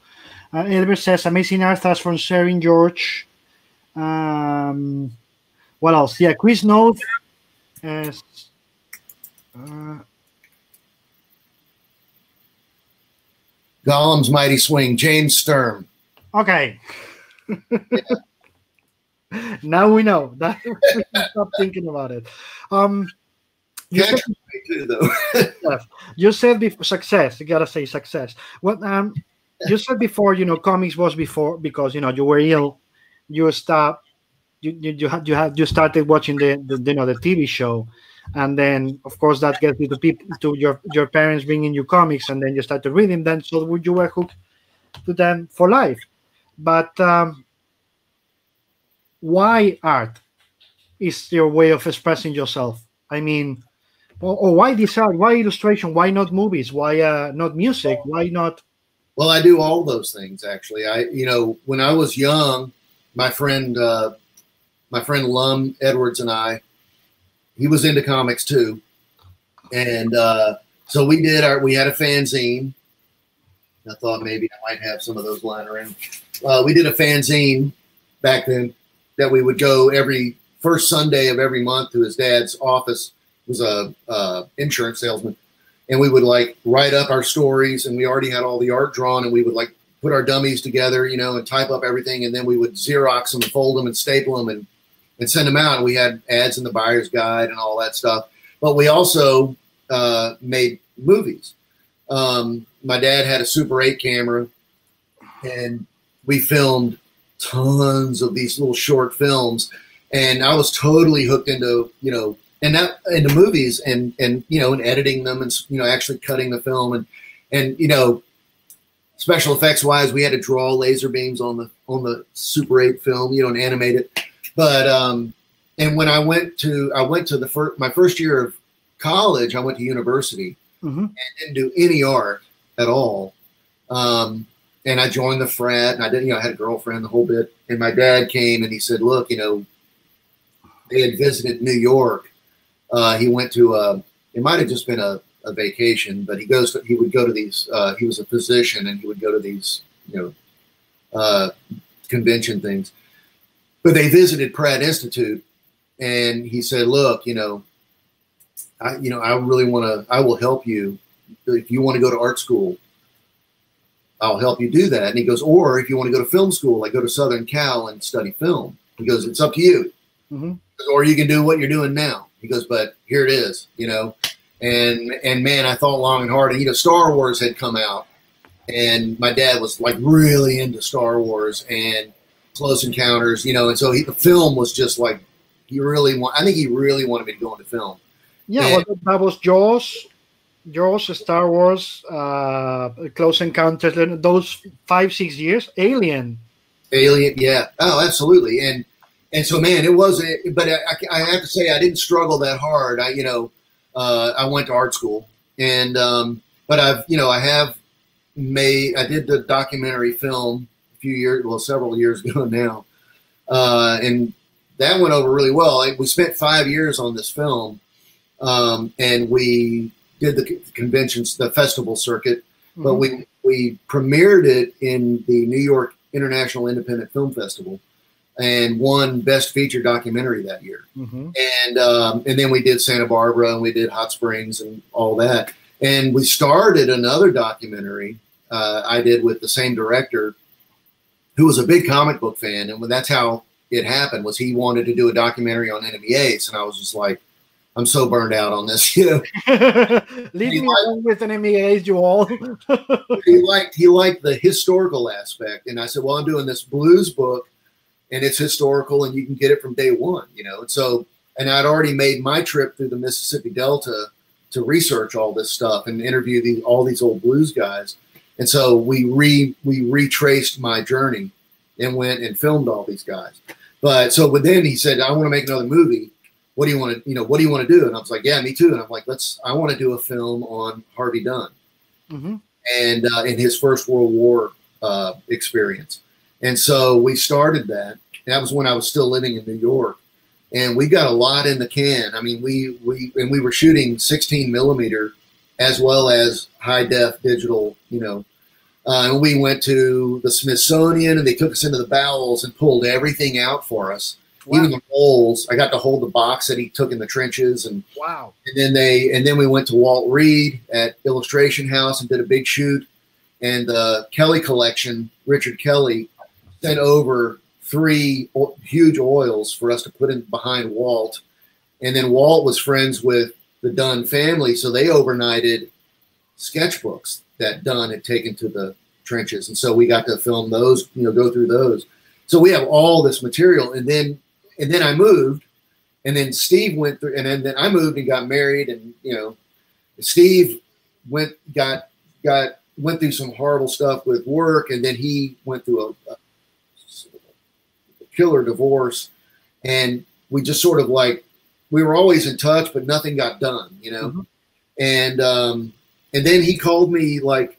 Uh, Elbert says amazing art that's from Sharon George. Um, what else? Yeah, Chris Noth. As, uh, Golem's Mighty Swing, James Sturm. okay. <laughs> now we know that we <laughs> can stop thinking about it. Um, you said, Catch too, though. <laughs> you said before success. You gotta say success. What um, you said before. You know, comics was before because you know you were ill. You stopped. You you you had you had you started watching the, the you know the TV show, and then of course that gets you to people to your your parents bringing you comics, and then you started reading them. Then so you were hooked to them for life. But um, why art is your way of expressing yourself? I mean, or, or why this art? Why illustration? Why not movies? Why uh, not music? Why not? Well, I do all those things actually. I, you know, when I was young, my friend, uh, my friend Lum Edwards and I, he was into comics too, and uh, so we did our. We had a fanzine. I thought maybe I might have some of those lying around. Uh, we did a fanzine back then that we would go every first Sunday of every month to his dad's office. Was a uh, insurance salesman, and we would like write up our stories, and we already had all the art drawn, and we would like put our dummies together, you know, and type up everything, and then we would Xerox them, and fold them, and staple them, and and send them out. And we had ads in the buyer's guide and all that stuff. But we also uh, made movies. Um, my dad had a Super 8 camera, and we filmed tons of these little short films. And I was totally hooked into, you know, and that into movies and and you know and editing them and you know actually cutting the film and and you know special effects wise we had to draw laser beams on the on the super 8 film you know and animate it but um and when i went to i went to the first my first year of college i went to university Mhm. and didn't do any art at all um and i joined the frat and i didn't you know i had a girlfriend the whole bit and my dad came and he said look you know they had visited new york uh, he went to a, it might have just been a, a vacation, but he goes, to, he would go to these, uh, he was a physician and he would go to these, you know, uh, convention things. But they visited Pratt Institute and he said, look, you know, I, you know, I really want to, I will help you. If you want to go to art school, I'll help you do that. And he goes, or if you want to go to film school, like go to Southern Cal and study film. He goes, it's up to you Mhm. or you can do what you're doing now. He goes, but here it is, you know. And and man, I thought long and hard. And, you know, Star Wars had come out, and my dad was like really into Star Wars and Close Encounters, you know. And so he, the film was just like he really want. I think he really wanted me to go into film. Yeah, Yeah. well, that was Jaws, Jaws, Star Wars, uh, Close Encounters. Those five six years, Alien. Alien, yeah. Oh, absolutely. And and so, man, it was. a- But I, I have to say, I didn't struggle that hard. I, you know, uh, I went to art school, and um, but I've, you know, I have made. I did the documentary film a few years, well, several years <laughs> ago now, uh, and that went over really well. We spent five years on this film, um, and we did the conventions, the festival circuit but Mhm. we we premiered it in the New York International Independent Film Festival and won Best Feature Documentary that year. Mhm. And um, and then we did Santa Barbara and we did Hot Springs and all that. And we started another documentary uh, I did with the same director, who was a big comic book fan, and when that's how it happened was he wanted to do a documentary on Enemy Ace, and I was just like, I'm so burned out on this. <laughs> You know, <laughs> Leave He me liked- alone with an against you all. <laughs> he liked he liked the historical aspect, and I said, well, I'm doing this blues book, and it's historical, and you can get it from day one. You know, and so and I'd already made my trip through the Mississippi Delta to research all this stuff and interview these all these old blues guys, and so we re we retraced my journey and went and filmed all these guys. But so, but then he said, I want to make another movie. What do you want to, you know, what do you want to do? And I was like, yeah, me too. And I'm like, let's, I want to do a film on Harvey Dunn hmm and uh, in his First World War uh, experience. And so we started that. That was when I was still living in New York, and we got a lot in the can. I mean, we we and we were shooting 16 millimeter as well as high def digital. You know, uh, and we went to the Smithsonian, and they took us into the bowels and pulled everything out for us, even the rolls. I got to hold the box that he took in the trenches and Wow. and then they and then we went to Walt Reed at Illustration House and did a big shoot. And the Kelly collection, Richard Kelly, sent over three huge oils for us to put in behind Walt. And then Walt was friends with the Dunn family, so they overnighted sketchbooks that Dunn had taken to the trenches, and so we got to film those, you know, go through those. So we have all this material, and then and then I moved, and then Steve went through, and then, then I moved and got married, and you know, Steve went got got went through some horrible stuff with work, and then he went through a, a killer divorce, and we just sort of like we were always in touch, but nothing got done, you know. Mhm. And um, and then he called me like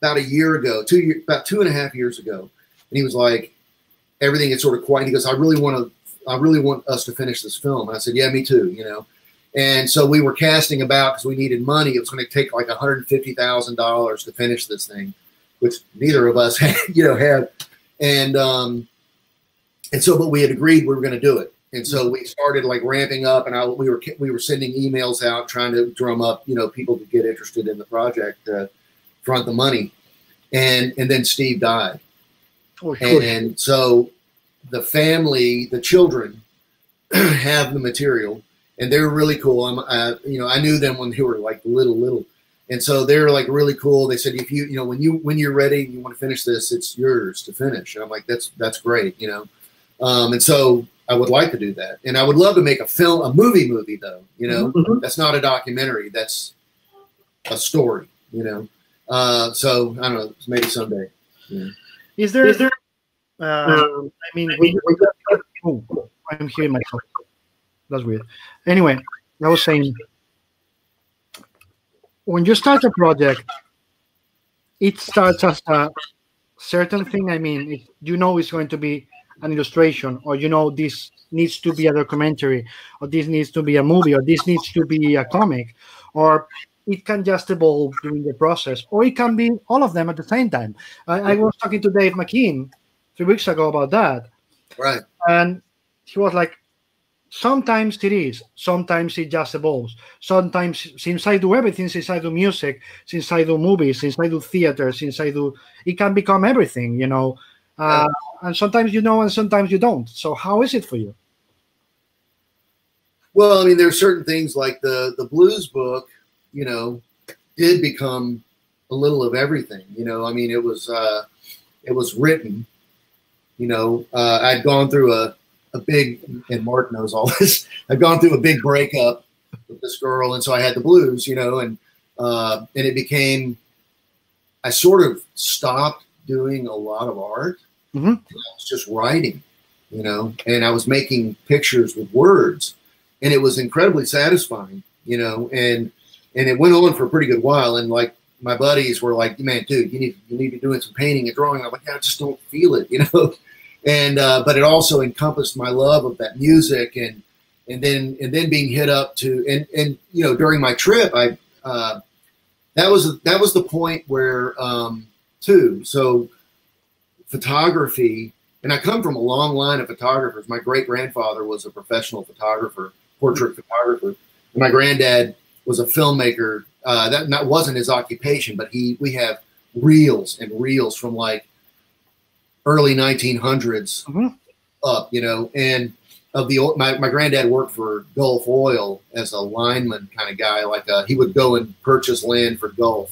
about a year ago, two year, about two and a half years ago, and he was like, everything had sort of quiet. He goes, I really want to, I really want us to finish this film. And I said, Yeah, me too, you know. And so we were casting about because we needed money. It was going to take like one hundred fifty thousand dollars to finish this thing, which neither of us <laughs> had, you know, had. And um, and so, but we had agreed we were going to do it. And so we started like ramping up, and I, we were we were sending emails out trying to drum up, you know, people to get interested in the project, to front the money, and and then Steve died, Oh, sure. and so the family, the children, <clears throat> have the material, and they're really cool. I'm, uh, you know, I knew them when they were like little, little, and so they're like really cool. They said, if you, you know, when you when you're ready, and you want to finish this, it's yours to finish. And I'm like, that's that's great, you know, um, and so I would like to do that, and I would love to make a film, a movie, movie though, you know, Mhm. that's not a documentary, that's a story, you know. Uh, so I don't know, maybe someday. Is there? Is there- uh, Um, I mean, we, we oh, I'm hearing myself. That's weird. Anyway, I was saying, when you start a project, it starts as a certain thing. I mean, if you know it's going to be an illustration, or you know this needs to be a documentary, or this needs to be a movie, or this needs to be a comic, or it can just evolve during the process, or it can be all of them at the same time. I, I was talking to Dave McKean three weeks ago about that, Right. and he was like, sometimes it is, sometimes it just evolves. Sometimes, since I do everything, since I do music, since I do movies, since I do theater, since I do, it can become everything, you know. Uh, and sometimes you know, and sometimes you don't. So, how is it for you? Well, I mean, there's certain things like the the blues book, you know, did become a little of everything. You know, I mean, it was uh, it was written. You know, uh, I'd gone through a a big, and Mark knows all <laughs> this. I'd gone through a big breakup with this girl, and so I had the blues. You know, and uh, and it became. I sort of stopped doing a lot of art. Mhm. I was just writing, you know, and I was making pictures with words, and it was incredibly satisfying, you know, and and it went on for a pretty good while. And like my buddies were like, "Man, dude, you need you need to be doing some painting and drawing." I'm like, "I just don't feel it," <laughs> you know. And uh, but it also encompassed my love of that music and and then and then being hit up to and and you know during my trip I uh, that was that was the point where um, too so photography and I come from a long line of photographers. My great grandfather was a professional photographer, portrait photographer, and my granddad was a filmmaker. Uh, that that wasn't his occupation, but he we have reels and reels from like early 1900s Mhm. up, you know, and of the old, my, my granddad worked for Gulf Oil as a lineman kind of guy. Like uh, he would go and purchase land for Gulf,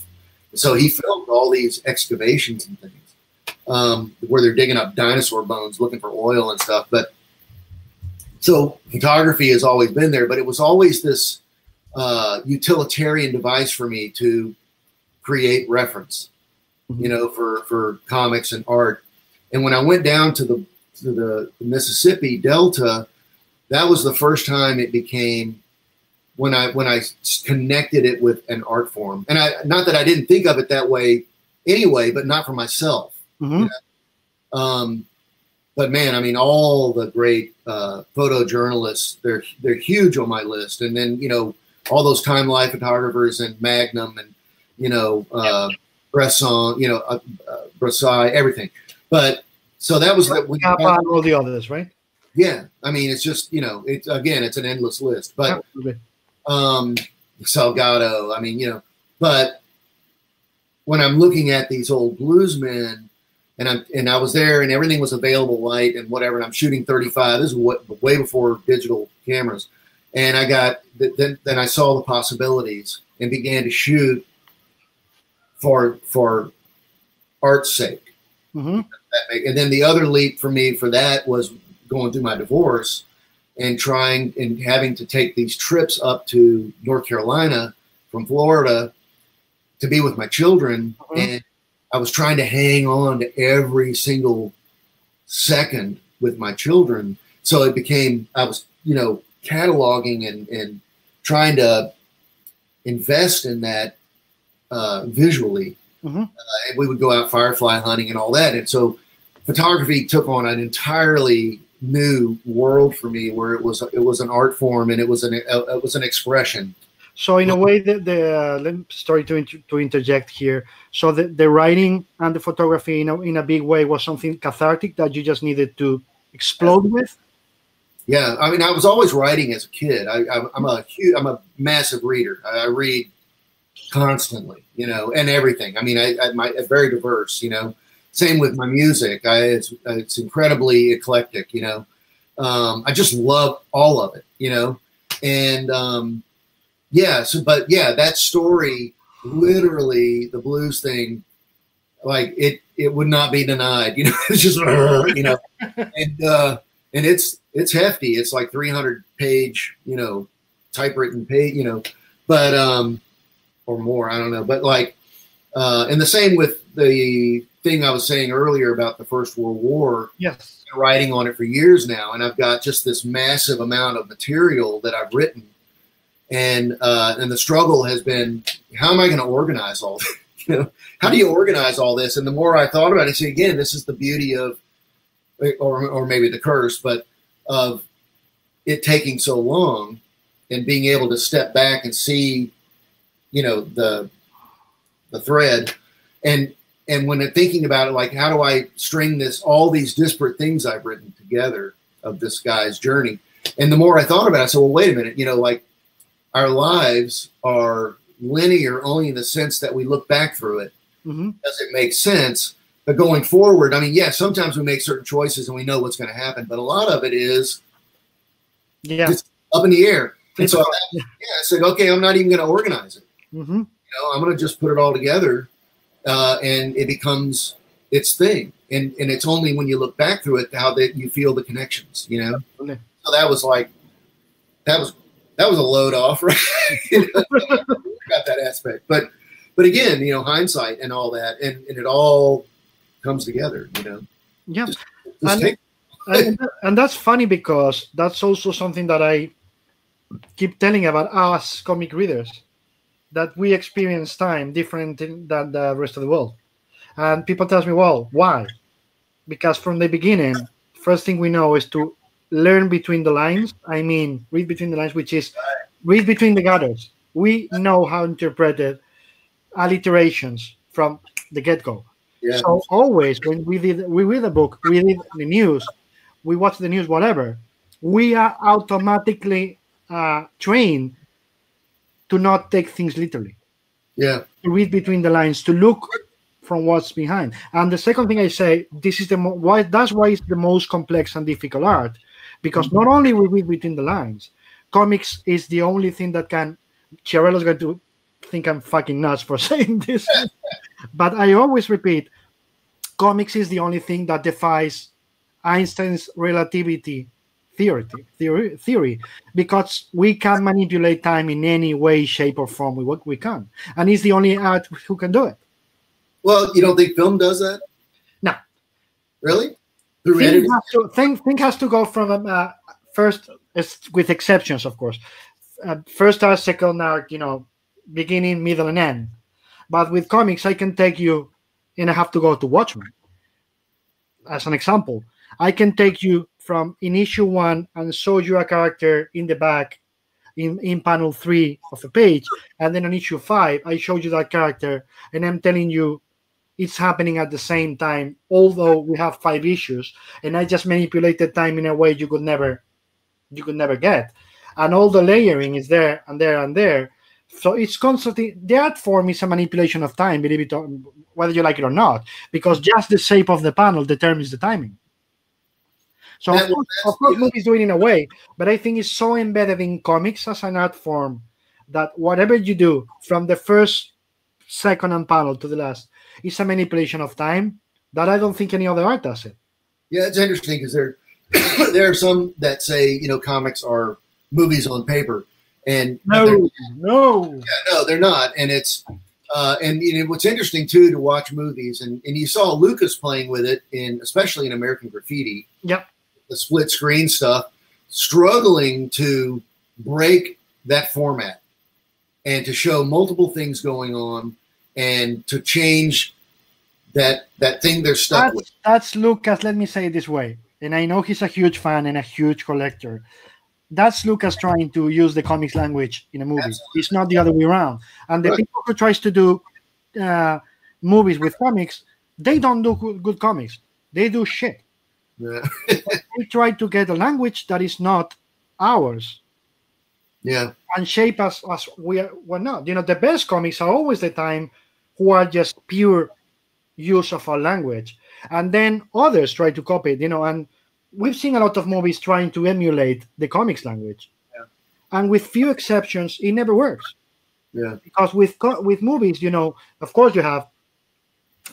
so he filmed all these excavations and things um, where they're digging up dinosaur bones looking for oil and stuff. But so photography has always been there, but it was always this uh, utilitarian device for me to create reference, Mhm. you know, for for comics and art. And when I went down to the to the Mississippi Delta, that was the first time it became when I when I connected it with an art form. And I not that I didn't think of it that way anyway, but not for myself. Mhm. Um, but man, I mean, all the great uh, photojournalists, they're they're huge on my list. And then you know all those time life photographers and Magnum and you know uh, Bresson, you know uh, uh, Brassai, everything. But so that was when you Capa got- and all the others, right? yeah. I mean, it's just you know, it's again, it's an endless list. But Absolutely. um, Salgado. I mean, you know, but when I'm looking at these old bluesmen, and I'm and I was there, and everything was available light and whatever, and I'm shooting 35. This is what way before digital cameras, and I got then then I saw the possibilities and began to shoot for for art's sake Mhm. and then the other leap for me for that was going through my divorce and trying and having to take these trips up to North Carolina from Florida to be with my children Mhm. and I was trying to hang on to every single second with my children so it became I was you know cataloging and and trying to invest in that uh, visually Mhm. uh, we would go out firefly hunting and all that. And so photography took on an entirely new world for me, where it was it was an art form and it was an uh, it was an expression. So in a way, the, the uh, let me sorry to inter- to interject here. So the, the writing and the photography in a, in a big way was something cathartic that you just needed to explode with. Yeah, I mean, I was always writing as a kid. I, I'm a huge, I'm a massive reader. I, read constantly, you know, and everything. I mean, I, I my very diverse, you know. Same with my music. I, it's it's incredibly eclectic, you know. Um, I just love all of it, you know, and um, yeah. So, but yeah, that story, literally, the blues thing, like it, it would not be denied. <laughs> You know, it's just <laughs> you know, and uh, and it's it's hefty. It's like 300 page, you know, typewritten page, you know, but um, or more. I don't know, but like, uh, and the same with the thing I was saying earlier about the First World War. Yes. Writing on it for years now, and I've got just this massive amount of material that I've written, and uh, and the struggle has been how am I going to organize all <laughs> this? you know, how do you organize all this? And the more I thought about it, see again, this is the beauty of, or or maybe the curse, but of it taking so long and being able to step back and see, you know, the the thread and and when I'm thinking about it, like how do I string this all these disparate things I've written together of this guy's journey? And the more I thought about it, I said, well, wait a minute, you know, like our lives are linear only in the sense that we look back through it. hmm Does it make sense? But going forward, I mean, yeah, sometimes we make certain choices and we know what's going to happen, but a lot of it is Yeah. Just- up in the air. And so, I, yeah, I said, okay, I'm not even going to organize it. hmm You know, I'm going to just put it all together, uh, and it becomes its thing. And and it's only when you look back through it how that you feel the connections. You know, Absolutely. so that was like that was that was a load off, <laughs> right? You know, Got that aspect, but but again, you know, hindsight and all that, and and it all comes together. You know, Yeah. just And- and, and that's funny because that's also something that I keep telling about us comic readers that we experience time different than the rest of the world. And people tell me, well, why? Because from the beginning, first thing we know is to learn between the lines. I mean, read between the lines, which is read between the gutters. We know how to interpret it, alliterations from the get-go. Yeah, So always when we read we read a book, we read the news, we watch the news, whatever, we are automatically uh, trained to not take things literally, yeah, to read between the lines, to look from what's behind. And the second thing I say, this is the mo- why that's why it's the most complex and difficult art, because not only we read between the lines, comics is the only thing that can. Chiarello's going to think I'm fucking nuts for <laughs> saying this, but I always repeat, comics is the only thing that defies Einstein's relativity theory, theory, theory because we can manipulate time in any way, shape, or form we, we can. And he's the only art who can do it. Well, you don't think film does that? No. Really? Thing has, to, thing, thing has to go from um, uh, first, with exceptions, of course. Uh, first art, second art, you know, beginning, middle, and end. But with comics, I can take you, and I have to go to Watchmen as an example. I can take you from in issue one and show you a character in the back in, in panel three of a page, and then on issue five, I show you that character, and I'm telling you it's happening at the same time, although we have five issues, and I just manipulated time in a way you could never you could never get. And all the layering is there and there and there. So it's constantly the art form is a manipulation of time, believe it or whether you like it or not, because just the shape of the panel determines the timing. So of course, of course, movies do it in a way, but I think it's so embedded in comics as an art form that whatever you do from the first second and panel to the last is a manipulation of time that I don't think any other art does it. Yeah, it's interesting because there <coughs> there are some that say you know comics are movies on paper, and no, no, yeah, no, they're not, and it's. Uh, and you know, what's interesting too to watch movies, and, and you saw Lucas playing with it in, especially in American Graffiti. Yep the split screen stuff, struggling to break that format and to show multiple things going on and to change that that thing they're stuck that's, with. That's Lucas. Let me say it this way, and I know he's a huge fan and a huge collector. That's Lucas trying to use the comics language in a movie. Absolutely. It's not the other way around. And the right. people who tries to do uh, movies with comics, they don't do good, good comics. They do shit. Yeah. <laughs> we try to get a language that is not ours. Yeah. And shape us as we are we're not. You know, the best comics are always the time who are just pure use of our language. And then others try to copy it, you know, and we've seen a lot of movies trying to emulate the comics language. Yeah. And with few exceptions, it never works. Yeah. Because with with movies, you know, of course you have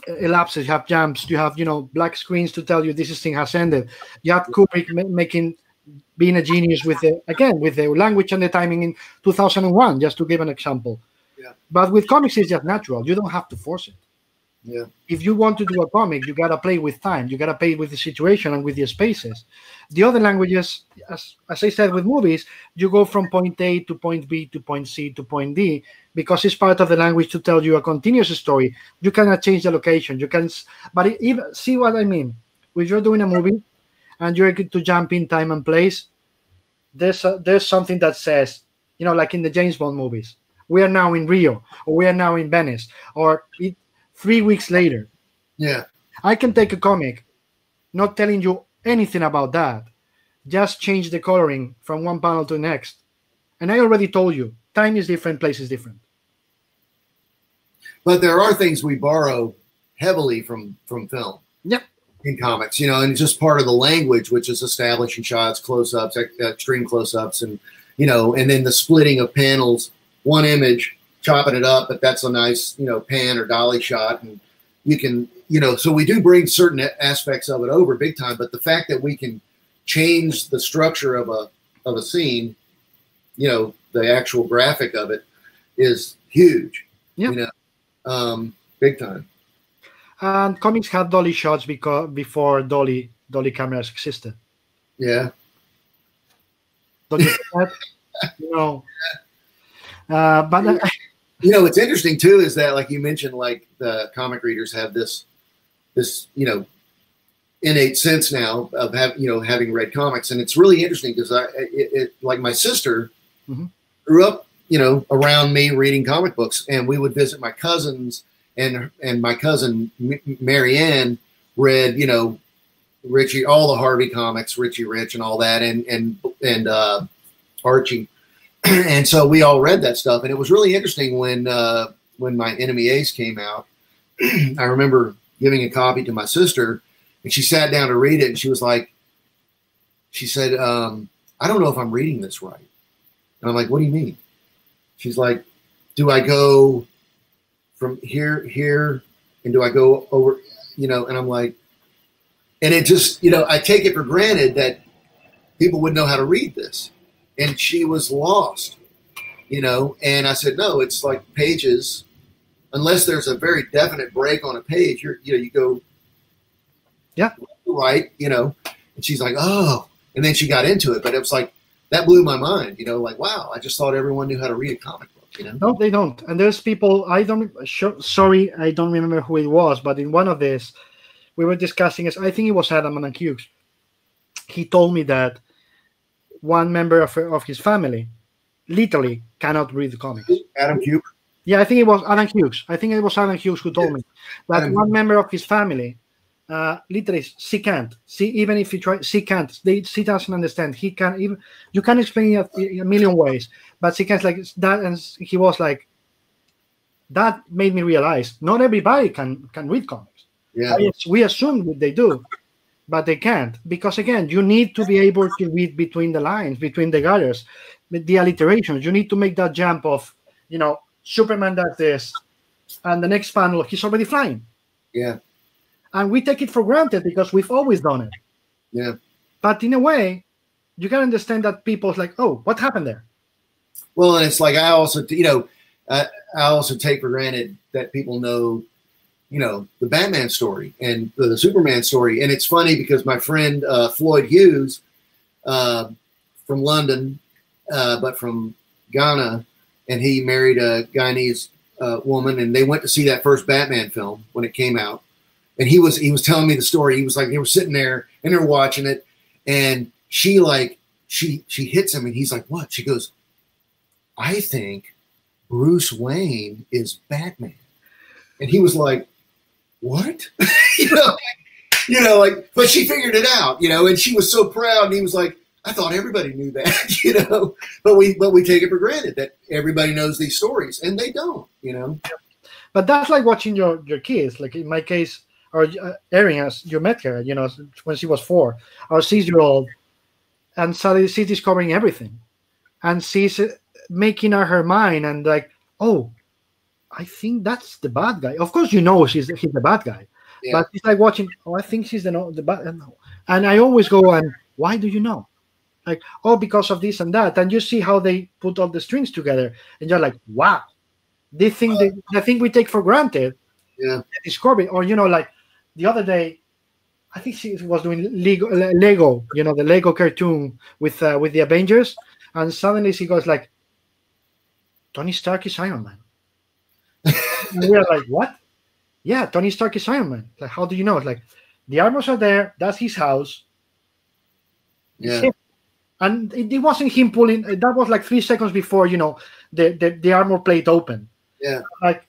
uh, elapses, you have jumps, you have you know black screens to tell you this thing has ended. You have Kubrick making being a genius with the again with the language and the timing in 2001, just to give an example. Yeah. But with comics, it's just natural. You don't have to force it. Yeah. If you want to do a comic, you gotta play with time. You gotta play with the situation and with the spaces. The other languages, as, as I said with movies, you go from point A to point B to point C to point D because it's part of the language to tell you a continuous story. You cannot change the location. You can, but even see what I mean. When you're doing a movie and you're to jump in time and place, there's a, there's something that says, you know, like in the James Bond movies, we are now in Rio or we are now in Venice or it, three weeks later. Yeah. I can take a comic, not telling you anything about that, just change the coloring from one panel to the next. And I already told you, time is different, place is different. But there are things we borrow heavily from from film. Yep. In comics, you know, and it's just part of the language, which is establishing shots, close-ups, uh, extreme close-ups, and you know, and then the splitting of panels, one image, chopping it up, but that's a nice, you know, pan or dolly shot, and you can, you know, so we do bring certain aspects of it over big time. But the fact that we can change the structure of a of a scene, you know, the actual graphic of it is huge. Yeah. You know, um, big time. And comics had dolly shots because before dolly dolly cameras existed. Yeah. Don't you, you know, <laughs> uh, but uh, you know what's interesting too is that like you mentioned, like the comic readers have this this you know innate sense now of having you know having read comics, and it's really interesting because I it, it, like my sister mm-hmm. grew up you know, around me reading comic books, and we would visit my cousins, and and my cousin Marianne read, you know, Richie, all the Harvey comics, Richie Rich, and all that, and and and uh, Archie, <clears throat> and so we all read that stuff, and it was really interesting when uh, when my Enemy Ace came out. <clears throat> I remember giving a copy to my sister, and she sat down to read it, and she was like, she said, um, I don't know if I'm reading this right. And I'm like, what do you mean? She's like, do I go from here, here, and do I go over, you know? And I'm like, and it just, you know, I take it for granted that people would know how to read this. And she was lost, you know? And I said, no, it's like pages, unless there's a very definite break on a page, you're, you know, you go, Yeah. right, you know? And she's like, oh, and then she got into it, but it was like, that blew my mind, you know, like, wow, I just thought everyone knew how to read a comic book, you know? No, they don't. And there's people. I don't. Sorry, I don't remember who it was, but in one of this, we were discussing. Is I think it was Adam and Hughes. He told me that one member of of his family literally cannot read the comics. Adam Hughes. Yeah, I think it was Adam Hughes. I think it was Adam Hughes who told me that Adam one member of his family, uh, literally, she can't. See, even if he try, she can't. They, she doesn't understand. He can even. You can explain it a, a million ways, but she can't. Like that, and he was like, that made me realize not everybody can can read comics. Yeah. Yes, we assume that they do, but they can't because again, you need to be able to read between the lines, between the gutters, the alliterations. You need to make that jump of, you know, Superman does this, and the next panel he's already flying, Yeah. and we take it for granted because we've always done it. Yeah. But in a way, you can understand that people's like, oh, what happened there? Well, and it's like I also, you know, I, I also take for granted that people know, you know, the Batman story and the, the Superman story. And it's funny because my friend uh, Floyd Hughes uh, from London, uh, but from Ghana, and he married a Guyanese uh, woman, and they went to see that first Batman film when it came out. And he was he was telling me the story. He was like they were sitting there and they're watching it, and she like she she hits him, and he's like, "What?" She goes, I think Bruce Wayne is Batman. And he was like, What? <laughs> you know, you know, like, but she figured it out, you know, and she was so proud. And he was like, I thought everybody knew that, <laughs> you know, but we but we take it for granted that everybody knows these stories, and they don't, you know. But that's like watching your your kids. Like in my case, or uh, Erin, as you met her, you know, when she was four, our six year old, and suddenly she's discovering everything, and she's uh, making up her mind and like, oh, I think that's the bad guy. Of course, you know she's he's the bad guy, Yeah. but it's like watching. Oh, I think she's the the bad. no." And I always go and why do you know? Like oh, because of this and that, and you see how they put all the strings together, and you're like, wow, they think they, the thing we take for granted Yeah. discovery or you know like the other day i think she was doing lego, lego you know the lego cartoon with uh, with the avengers and suddenly she goes like tony stark is iron man and we're like what? Yeah tony stark is iron man. Like how do you know? It's like the armors are there. That's his house. Yeah. and it, it wasn't him pulling uh, that was like three seconds before you know the the, the armor plate open. Yeah. like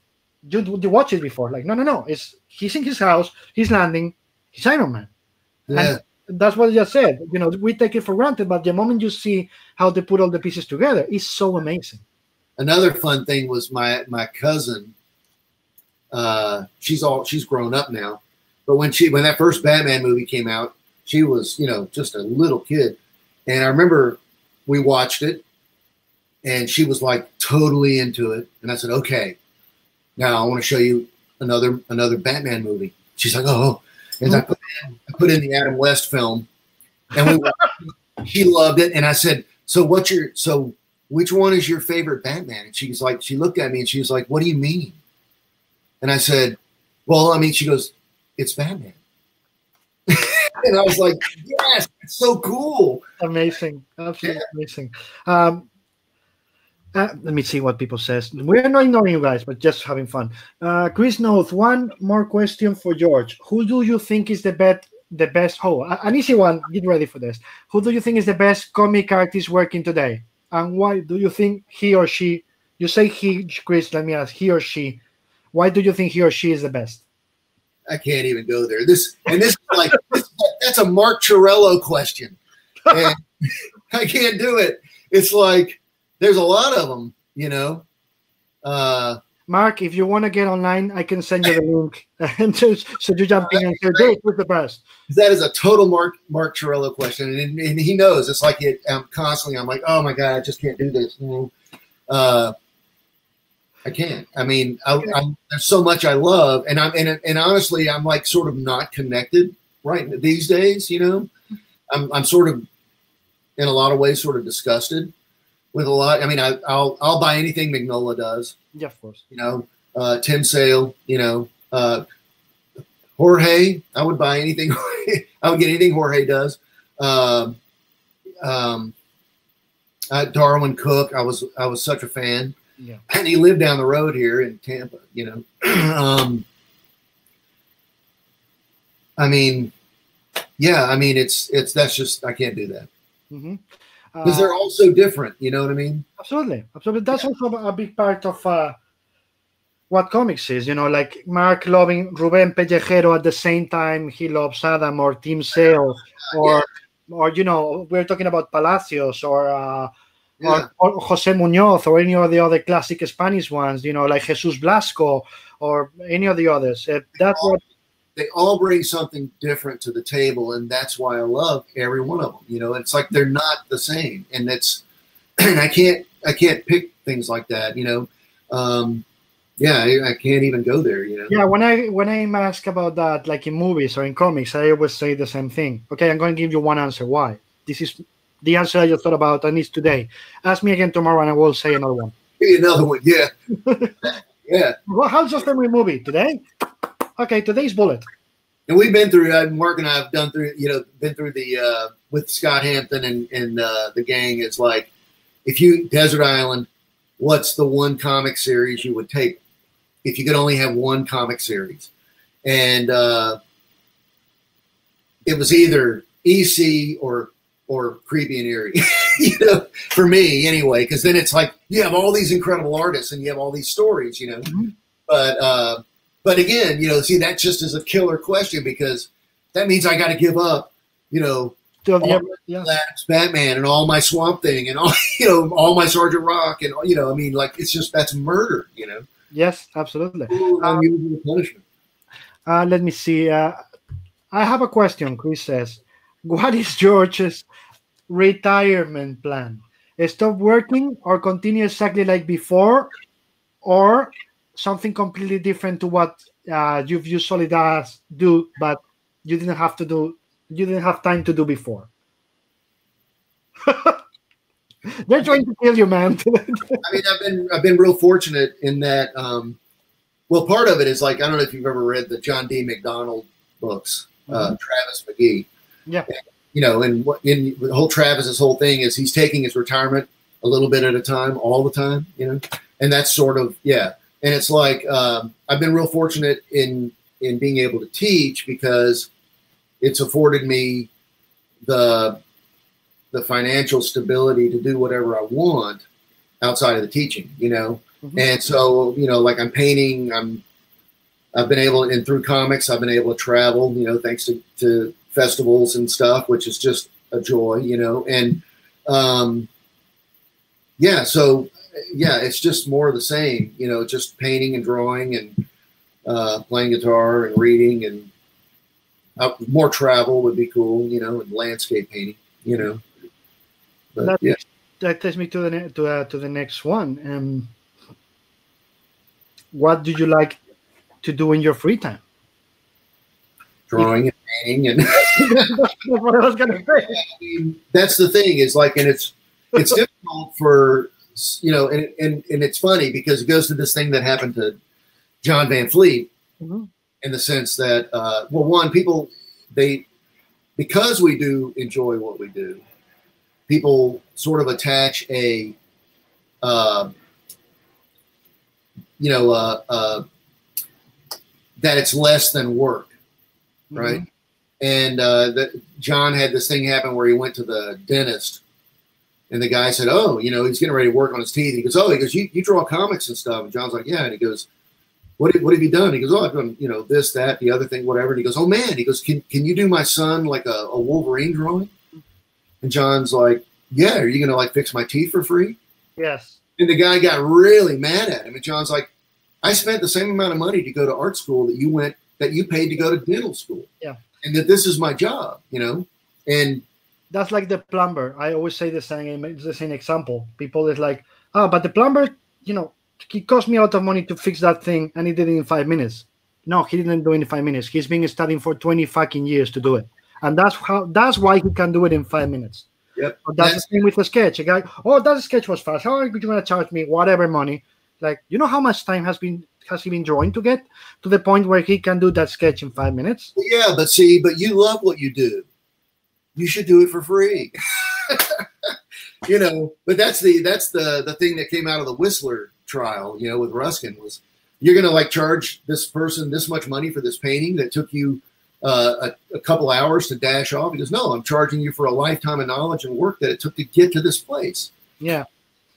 you you watch it before. Like no no no. It's he's in his house. He's landing. He's iron man. Yeah. that's what I just said. You know we take it for granted but the moment you see how they put all the pieces together it's so amazing. Another fun thing was my my cousin uh she's all she's grown up now. But when she when that first batman movie came out she was you know just a little kid. And i remember we watched it and she was like totally into it. And i said okay now i want to show you another another batman movie. She's like oh. And I, put in, I put in the adam west film and we she loved it and i said so what's your so which one is your favorite Batman? And she's like, she looked at me and she was like, what do you mean? And I said, well, I mean, she goes, it's Batman. <laughs> and I was like, yes, it's so cool. amazing. Absolutely amazing. Um uh, let me see what people says. We're not ignoring you guys but just having fun. Uh chris knows one more question for george. Who do you think is the best the best oh an easy one. Get ready for this. Who do you think is the best comic artist working today? And why do you think he or she you say he chris let me ask he or she why do you think he or she is the best I can't even go there. This and this is like <laughs> this, that's a Mark Chiarello question. And <laughs> I can't do it. It's like there's a lot of them, you know. Uh, Mark, if you want to get online, I can send you the link. <laughs> and so, so you jump in and say, Dave, who's the best? That is a total Mark Mark Chiarello question, and, and he knows. It's like it, I'm constantly. I'm like, oh my god, I just can't do this. Uh, I can't. I mean, I, I'm, there's so much I love, and I'm and, and honestly, I'm like sort of not connected right these days. You know, I'm I'm sort of in a lot of ways sort of disgusted with a lot. I mean, I, will I'll buy anything Mignola does. Yeah, of course. You know, uh, Tim Sale. You know, uh, Jorge. I would buy anything. <laughs> I would get anything Jorge does. Um, um, uh, Darwyn Cooke. I was I was such a fan. Yeah. <clears throat> And he lived down the road here in Tampa. You know. <clears throat> um, I mean, yeah. I mean, it's it's that's just I can't do that Mm-hmm. because they're all so different. You know what I mean? Absolutely, absolutely. That's also a big part of uh, what comics is. You know, like Mark loving Ruben Pellejero at the same time he loves Adam or Tim Sale, or or you know, we're talking about Palacios or. Uh, Yeah. or, or Jose Munoz or any of the other classic Spanish ones, you know, like Jesus Blasco or any of the others. Uh, that's what they all bring something different to the table, and that's why I love every one of them. You know, it's like they're not the same, and it's <clears throat> and I can't I can't pick things like that. You know, um, yeah, I, I can't even go there. You know, Yeah, when I when I'm asked about that, like in movies or in comics, I always say the same thing. Okay, I'm going to give you one answer. Why? This is the answer I just thought about, and it's today. Ask me again tomorrow, and I will say another one. Give another one. Yeah, <laughs> yeah. Well, how's your favorite movie today? Okay, today's Bullet. And we've been through. I've Mark and I have done through. You know, been through the uh, with Scott Hampton and and uh, the gang. It's like if you Desert Island, what's the one comic series you would take if you could only have one comic series? And uh, it was either EC or or creepy and eerie. <laughs> you know, for me anyway, because then it's like you have all these incredible artists and you have all these stories. You know, Mhm. but uh, but again, you know, see that just is a killer question because that means I got to give up. You know, Oh, yeah. Adams Batman and all my Swamp Thing and all <laughs> you know all my Sergeant Rock and you know I mean like it's just that's murder. You know, Yes, absolutely. Cruel, unusual punishment. Uh, let me see. Uh, I have a question. Chris says, "What is George's retirement plan? Stop working or continue exactly like before, or something completely different to what uh, you've usually does do, but you didn't have to do. You didn't have time to do before." <laughs> They're trying to kill you, man. <laughs> I mean, I've been I've been real fortunate in that. Um, well, part of it is like I don't know if you've ever read the John D. MacDonald books, uh, Travis McGee. Yeah. You know, and what in the whole Travis's whole thing is he's taking his retirement a little bit at a time, all the time. You know, and that's sort of yeah. And it's like um, I've been real fortunate in in being able to teach because it's afforded me the the financial stability to do whatever I want outside of the teaching, you know. Mhm. And so, you know, like I'm painting, I'm I've been able and through comics I've been able to travel, you know, thanks to, to festivals and stuff, which is just a joy, you know. And um yeah, so yeah, it's just more of the same, you know, just painting and drawing and uh, playing guitar and reading and uh, more travel would be cool, you know, and landscape painting, you know. But that, yeah, that takes me to the to, uh, to the next one. Um, what do you like to do in your free time? Drawing and painting and <laughs> That's what I was gonna say. <laughs> I mean, that's the thing is like, and it's it's <laughs> difficult for you know, and and and it's funny because it goes to this thing that happened to John Van Fleet Mhm. in the sense that uh, well, one people they because we do enjoy what we do, people sort of attach a uh, you know uh, uh, that it's less than work right? And uh, John had this thing happen where he went to the dentist, and the guy said, "Oh, you know, he's getting ready to work on his teeth." He goes, "Oh, he goes, you, you draw comics and stuff." And John's like, "Yeah," and he goes, "What have, what have you done?" He goes, "Oh, I've done, you know, this, that, the other thing, whatever." And he goes, "Oh man," he goes, "Can can you do my son like a, a Wolverine drawing?" And John's like, "Yeah, are you gonna like fix my teeth for free?" Yes. And the guy got really mad at him, and John's like, I spent the same amount of money to go to art school that you went that you paid to go to dental school. Yeah. And that this is my job, you know? And That's like the plumber. I always say the same. It's the same example. People is like, oh, but the plumber, you know, he cost me a lot of money to fix that thing, and he did it in five minutes. No, he didn't do it in five minutes. He's been studying for twenty fucking years to do it, and that's how. That's why he can do it in five minutes. yep. But that's, the same with a sketch. A guy, oh, that sketch was fast. Oh, how are you going to charge me whatever money? Like, you know how much time has been has he been drawing to get to the point where he can do that sketch in five minutes? Yeah, but see, but you love what you do. You should do it for free. <laughs> you know, but that's the that's the the thing that came out of the Whistler trial, you know, with Ruskin was you're gonna like charge this person this much money for this painting that took you uh, a, a couple hours to dash off. He goes, No, I'm charging you for a lifetime of knowledge and work that it took to get to this place. Yeah.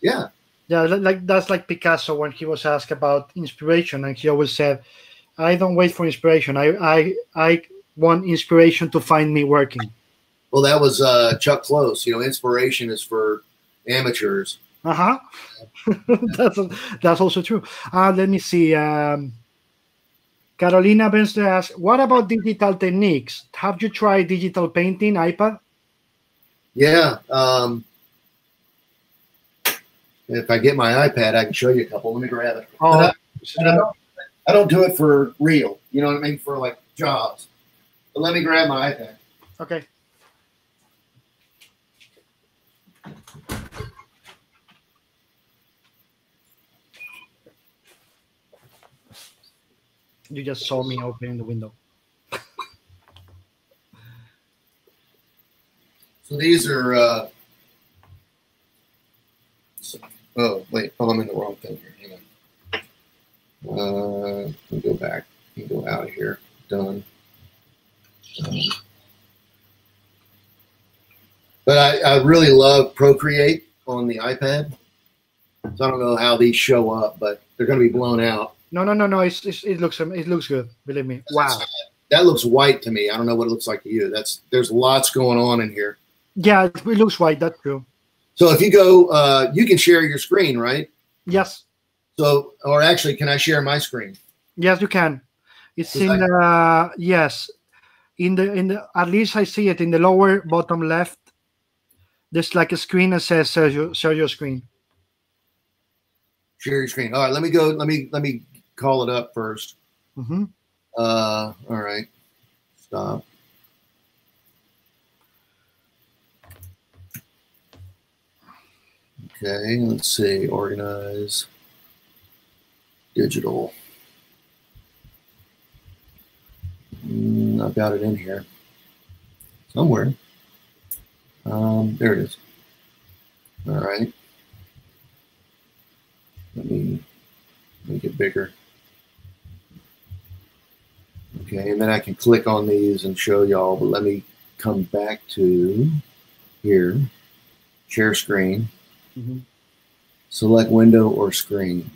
Yeah. Yeah, like that's like Picasso when he was asked about inspiration, and he always said, "I don't wait for inspiration. I I I want inspiration to find me working." Well, that was uh, Chuck Close. You know, inspiration is for amateurs. Uh huh. <laughs> that's that's also true. Uh, let me see. Um, Carolina Benster asks, "What about digital techniques? Have you tried digital painting, iPad?" Yeah. Um, if I get my iPad, I can show you a couple. Let me grab it. Oh, And I don't, I don't do it for real. You know what I mean? For like jobs. But let me grab my iPad. okay. You just saw me opening the window. So these are. Uh, oh wait, oh, I'm in the wrong thing here. Hang on. Uh, let me go back. Me go out of here. Done. Um, but I, I really love Procreate on the iPad. So I don't know how these show up, but they're going to be blown out. No, no, no, no. It's, it's, it looks it looks good. Believe me. Wow. That looks white to me. I don't know what it looks like to you. That's there's lots going on in here. Yeah, it looks white. That's true. So if you go, uh, you can share your screen, right? Yes, So, or actually, can I share my screen? yes, you can. It's in the yes, in the in the at least I see it in the lower bottom left. There's like a screen that says share your, share your screen. Share your screen. All right, let me go. Let me let me call it up first. hmm Uh, all right, stop. Okay, let's see. Organize. Digital. Mm, I've got it in here somewhere. Um, there it is. All right. Let me make it bigger. Okay, and then I can click on these and show y'all, but let me come back to here, share screen, Mhm. select window or screen.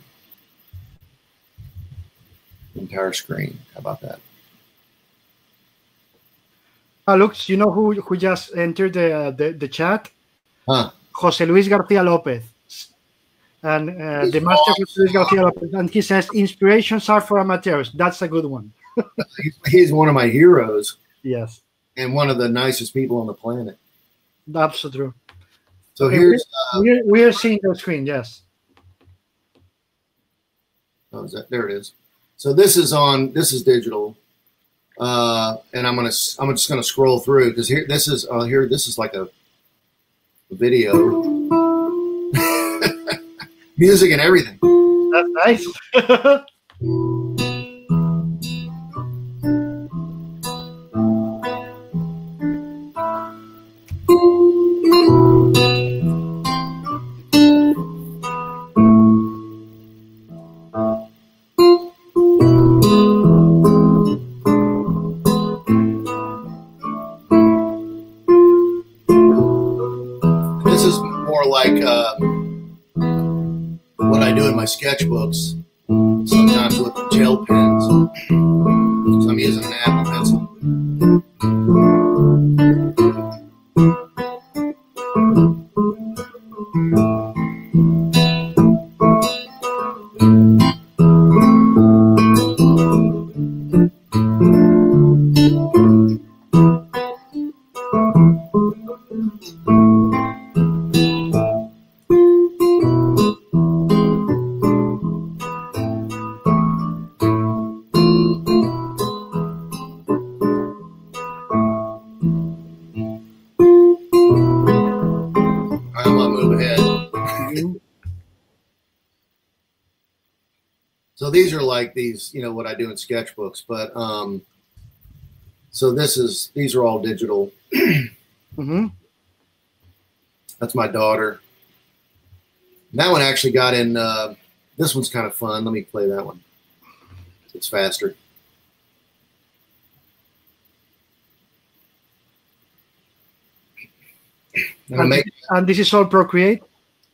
Entire screen. How about that? Ah, look, you know who who just entered the uh, the, the chat? Huh. Jose Luis Garcia Lopez. And uh, the master Jose Luis Garcia Lopez, and he says inspirations are for amateurs. That's a good one. <laughs> He's, he's one of my heroes Yes, and one of the nicest people on the planet. that's so true. So here's, We're, we're seeing the screen. Yes. oh, is that, there it is. So this is on, this is digital. Uh, and I'm going to, I'm just going to scroll through because here, this is, uh, here, this is like a video, <laughs> music and everything. That's nice. <laughs> sketchbooks, these are like these, you know, what I do in sketchbooks, but um, so this is these are all digital. <clears throat> hmm That's my daughter. That one actually got in. Uh, this one's kind of fun. Let me play that one. It's faster. And I make And this is all Procreate.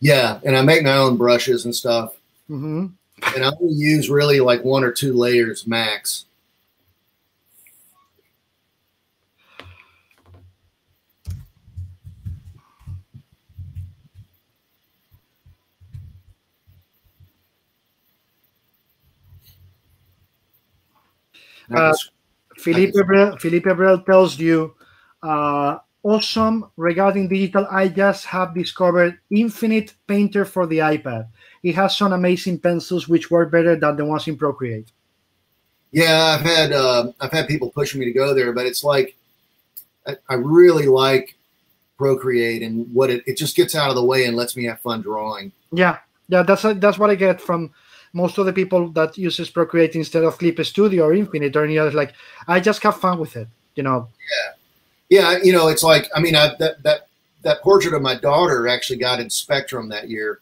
yeah, and I make my own brushes and stuff. hmm and I only use really like one or two layers max. Uh, Philippe Ebrel, Philippe Ebrel tells you, uh, awesome regarding digital. I just have discovered Infinite Painter for the iPad. It has some amazing pencils which work better than the ones in Procreate. yeah, I've had uh, I've had people pushing me to go there, but it's like I, I really like Procreate and what it it just gets out of the way and lets me have fun drawing. Yeah, yeah, that's that's what I get from most of the people that uses Procreate instead of Clip Studio or Infinite or any other. Like, I just have fun with it, you know. Yeah, you know, it's like I mean, I, that that that portrait of my daughter actually got in Spectrum that year,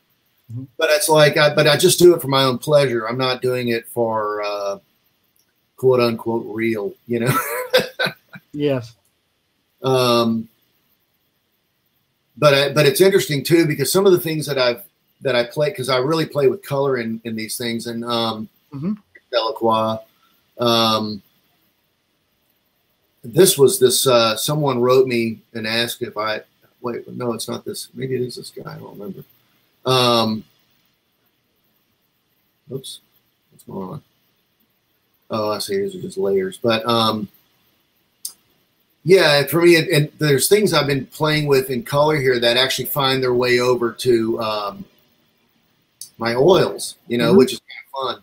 Mhm. but it's like, I, but I just do it for my own pleasure. I'm not doing it for uh, quote unquote real, you know. <laughs> Yes. um, but I, but it's interesting too because some of the things that I've that I play because I really play with color in in these things and um, Mhm. Delacroix. Um, this was this uh, someone wrote me and asked if I wait no it's not this maybe it is this guy I don't remember. Um, oops, what's going on? Oh, I see. These are just layers, but um, yeah, for me, and, there's things I've been playing with in color here that actually find their way over to um, my oils, you know, Mhm. which is kind of fun.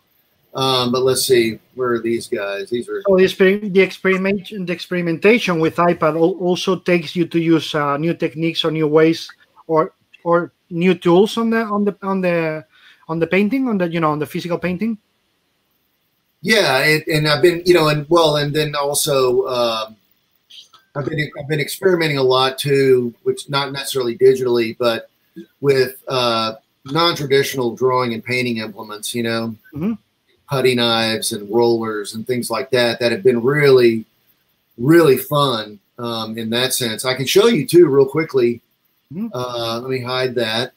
Um, but let's see, where are these guys? These are So the, exper- the experimentation, the experimentation with iPad also takes you to use uh, new techniques or new ways or or new tools on the on the on the on the painting on the you know on the physical painting. Yeah, it, and I've been, you know, and well, and then also um, I've been I've been experimenting a lot too, which not necessarily digitally, but with uh, non-traditional drawing and painting implements. You know, Mhm. Putty knives and rollers and things like that that have been really, really fun um, in that sense. I can show you too, real quickly. Mhm. Uh, let me hide that.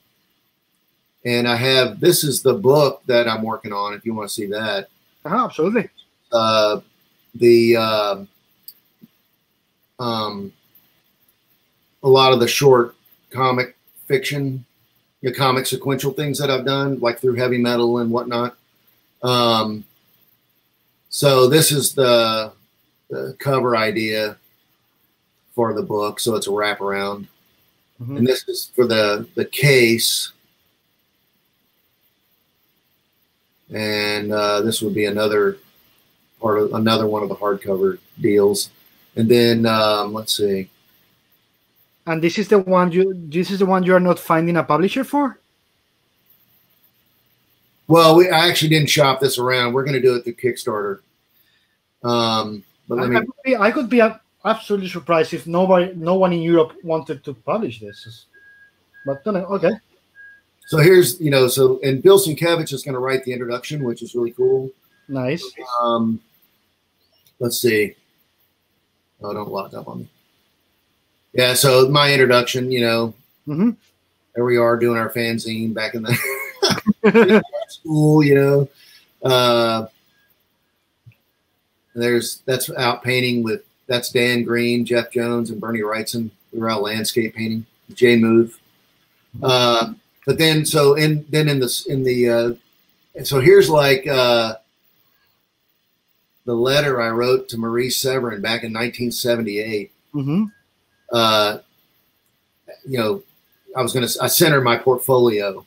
And I have this is the book that I'm working on. If you want to see that Uh-huh, absolutely. uh, the uh, um, a lot of the short comic fiction, the comic sequential things that I've done, like through heavy metal and whatnot. Um, so this is the, the cover idea for the book. So it's a wraparound, Mhm. and this is for the the case. and uh, this would be another part of another one of the hardcover deals. And then um, let's see. And this is the one you this is the one you are not finding a publisher for. Well, we I actually didn't shop this around. We're going to do it through Kickstarter. Um, but I, let I me. could be, I could be uh, absolutely surprised if nobody, no one in Europe wanted to publish this. But no, okay, So here's you know so and Bill Sienkiewicz is going to write the introduction, which is really cool. nice. Um, let's see. Oh, don't lock up on me. Yeah, so my introduction, you know, mm-hmm. there we are doing our fanzine back in the <laughs> <laughs> school, you know. Uh, there's that's out painting with that's Dan Green, Jeff Jones, and Bernie Wrightson. We were out landscape painting. J Move. Uh, but then so in then in this in the uh, so here's like uh, the letter I wrote to Marie Severin back in 1978 hmm uh, you know, I was going to, I sent her my portfolio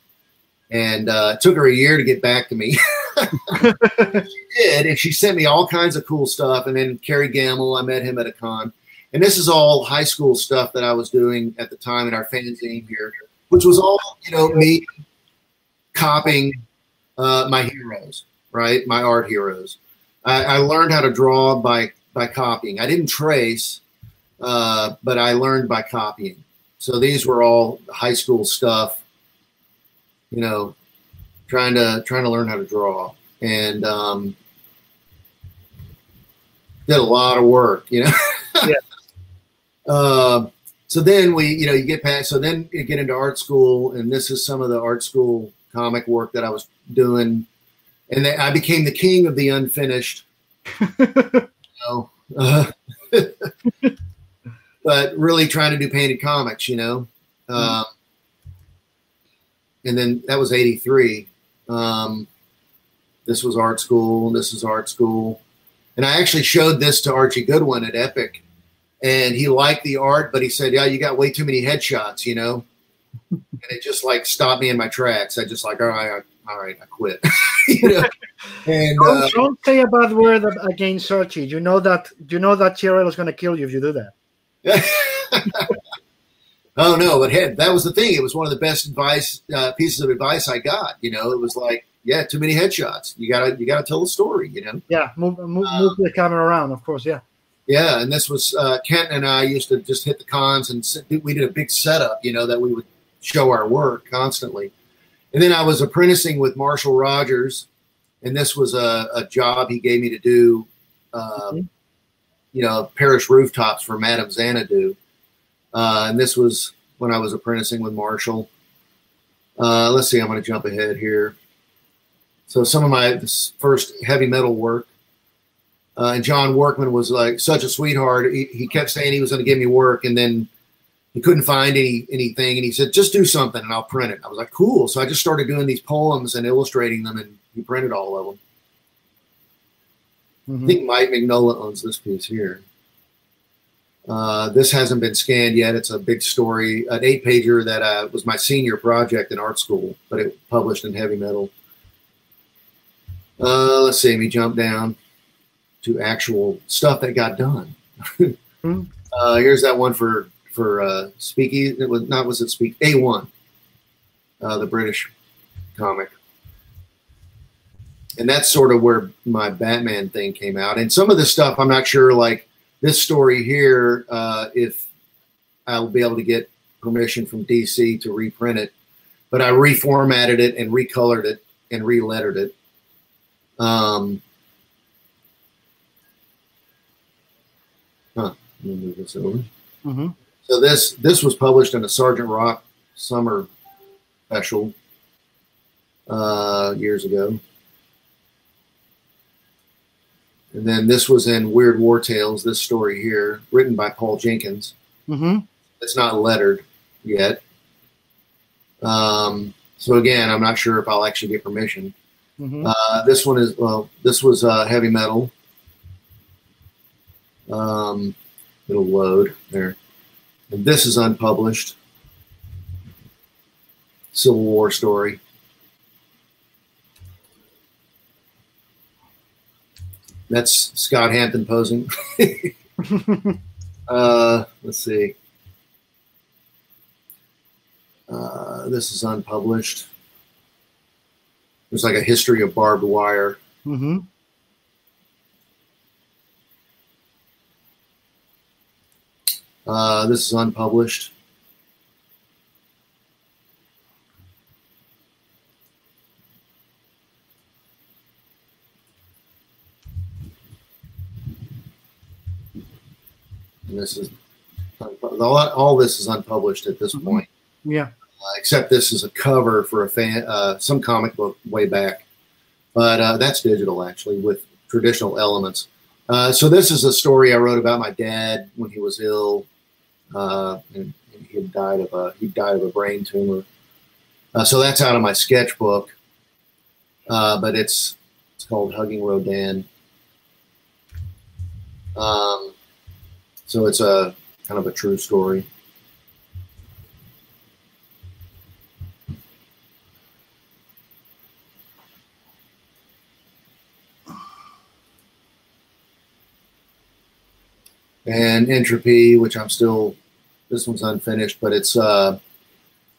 and uh, it took her a year to get back to me. <laughs> she did. And she sent me all kinds of cool stuff. And then Kerry Gamble, I met him at a con. And this is all high school stuff that I was doing at the time in our fanzine here, which was all, you know, me copying uh, my heroes. right? My art heroes. I, I learned how to draw by by copying. I didn't trace, uh, but I learned by copying. So these were all high school stuff. You know, trying to trying to learn how to draw, and um, did a lot of work. You know. Yeah. <laughs> Uh, so then we, you know, you get past. So then you get into art school, and this is some of the art school comic work that I was doing, and then I became the king of the unfinished. <laughs> you know, uh, <laughs> but really trying to do painted comics, you know. Um, and then that was '83. Um, this was art school. This is art school, and I actually showed this to Archie Goodwin at Epic, and he liked the art, but he said, "Yeah, you got way too many headshots," you know. <laughs> and it just like stopped me in my tracks. I just like, all right, I, all right, I quit. <laughs> you know? And Don't, uh, don't say a bad word against Archie. You know that you know that TRL is going to kill you if you do that. <laughs> oh no, but hey, that was the thing. It was one of the best advice uh, pieces of advice I got. You know, it was like, yeah, too many headshots. You gotta, you gotta tell the story. You know. Yeah, move move, Uh, move the camera around, of course. Yeah. Yeah, and this was uh, Kent and I used to just hit the cons, and sit- we did a big setup. You know that we would show our work constantly. And then I was apprenticing with Marshall Rogers, and this was a, a job he gave me to do. Uh, Mhm. You know, parish rooftops for Madame Xanadu, uh, and this was when I was apprenticing with Marshall. Uh, let's see, I'm going to jump ahead here. So some of my first heavy metal work uh, and John Workman was like such a sweetheart. He, he kept saying he was going to give me work, and then he couldn't find any anything. And he said, "Just do something, and I'll print it." I was like, "Cool." So I just started doing these poems and illustrating them, and he printed all of them. I Mhm. think Mike Mignola owns this piece here. Uh, this hasn't been scanned yet. It's a big story, an eight pager that uh, was my senior project in art school, but it published in heavy metal. Uh, let's see, let me jump down to actual stuff that got done. <laughs> Hmm. uh, here's that one for for uh, Speaky. It was not was it Speak A one, uh, the British comic, and that's sort of where my Batman thing came out. And some of the stuff, I'm not sure. Like this story here, uh, if I'll be able to get permission from DC to reprint it, but I reformatted it and recolored it and relettered it. Um, huh, let me move this over. Mhm. So this this was published in a Sergeant Rock summer special uh, years ago, and then this was in Weird War Tales. This story here, written by Paul Jenkins. Mhm. It's not lettered yet. Um, so again, I'm not sure if I'll actually get permission. Mhm. Uh, this one is well. This was uh, heavy metal. Um, it'll load there. And this is unpublished. Civil War story. That's Scott Hampton posing. <laughs> uh, let's see. Uh, this is unpublished. There's like a history of barbed wire. Mhm. Uh, this is unpublished. And this is all, all this is unpublished at this Mhm. point, Yeah. uh, except this is a cover for a fan, uh, some comic book way back. But uh, that's digital actually with traditional elements. Uh, so this is a story I wrote about my dad when he was ill, uh, and, and he had died of a he died of a brain tumor. Uh, so that's out of my sketchbook, uh, but it's it's called Hugging Rodan. Um, so it's a kind of a true story. and entropy, which I'm still this one's unfinished, but it's uh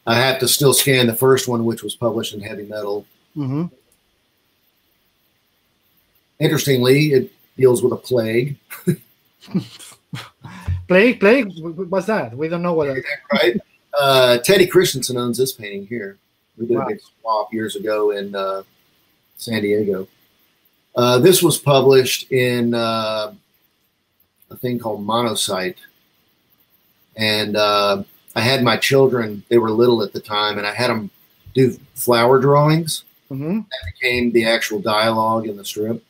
I have to still scan the first one, which was published in heavy metal. Mhm. interestingly, it deals with a plague, <laughs> Plague, plague. What's that? We don't know what. That, right? Uh, Teddy Kristiansen owns this painting here. We did Wow. a big swap years ago in uh, San Diego. Uh, this was published in uh, a thing called Monocyte. And uh, I had my children, they were little at the time, and I had them do flower drawings. Mhm. That became the actual dialogue in the strip.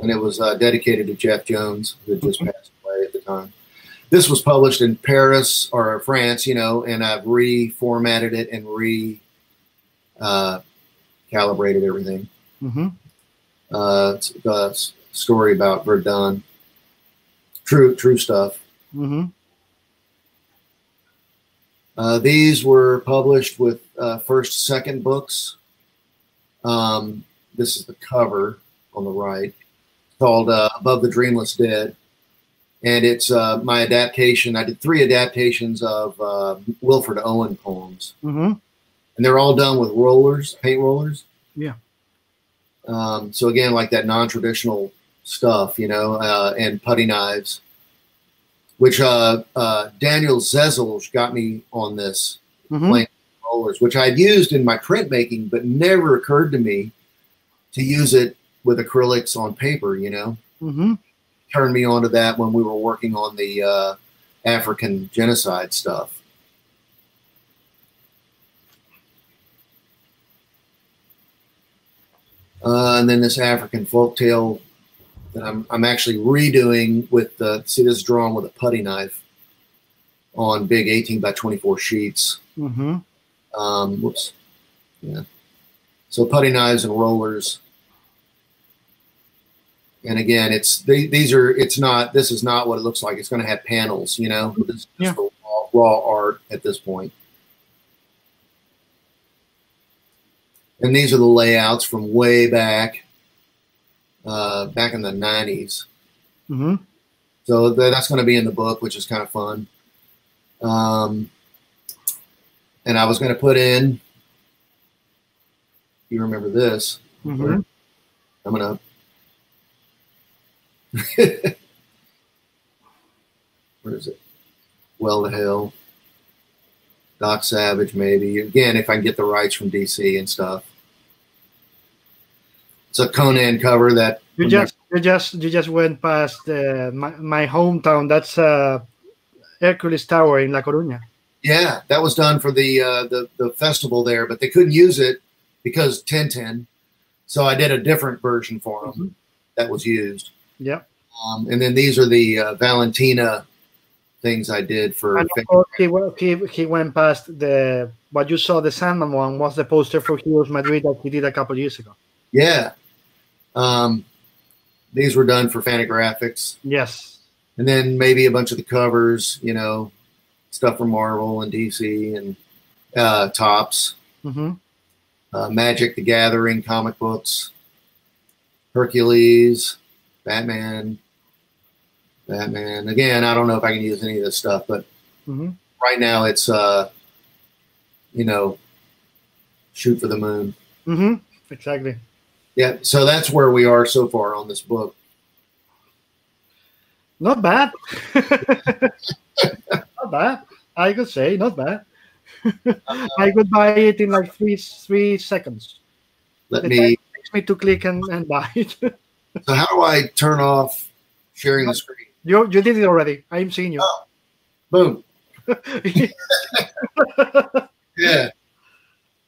And it was uh, dedicated to Jeff Jones, who had just passed away at the time. This was published in Paris or France, you know, and I've reformatted it and re uh, calibrated everything. Mhm. Uh, it's a story about Verdun. True, true stuff. Mhm. Uh, these were published with uh, first, second books. Um, this is the cover on the right, called uh, "Above the Dreamless Dead," and it's uh, my adaptation. I did three adaptations of uh, Wilfred Owen poems, Mhm. and they're all done with rollers, paint rollers. Yeah. Um, so again, like that non-traditional stuff, you know, uh, and putty knives, which uh, uh, Daniel Zezelj got me on this Mhm. Playing rollers, which I'd used in my printmaking, but never occurred to me to use it with acrylics on paper. You know, Mhm. turned me onto that when we were working on the uh, African genocide stuff. Uh, and then this African folktale that I'm, I'm actually redoing with the see this is drawn with a putty knife on big 18 by 24 sheets. Mhm. Um, whoops. Yeah. So putty knives and rollers. And again, it's they, these are it's not this is not what it looks like. It's going to have panels, you know. This is Yeah. raw, raw art at this point. And these are the layouts from way back, uh, back in the '90s. Mm-hmm. So tha- that's going to be in the book, which is kind of fun. Um, and I was going to put in, you remember this? Mm-hmm. Coming up. <laughs> Where is it? Well to Hell. Doc Savage, maybe. Again, if I can get the rights from DC and stuff. It's a Conan cover that You just, you just, you just went past uh, my, my hometown. That's uh, Hercules Tower in La Coruña. Yeah, that was done for the uh, the the festival there, but they couldn't use it because Tintin. So I did a different version for them Mhm. that was used. Yeah. Um, and then these are the uh, Valentina things I did for. And of course, he, he, he went past the what you saw the Sandman one was the poster for Heroes Madrid that he did a couple years ago. Yeah. Um, these were done for Fantagraphics, Yes. and then maybe a bunch of the covers, you know, stuff from Marvel and DC and uh, Topps. hmm uh, Magic the Gathering comic books, Hercules, Batman, Batman. Again, I don't know if I can use any of this stuff, but hmm right now it's, uh, you know, shoot for the moon. Mm-hmm. Exactly. Yeah, so that's where we are so far on this book. Not bad. <laughs> not bad. I could say not bad. <laughs> I could buy it in like three three seconds. Let The me. takes me to click and, and buy it. <laughs> So how do I turn off sharing the screen? you you did it already. I'm seeing you. Boom. <laughs> Yeah.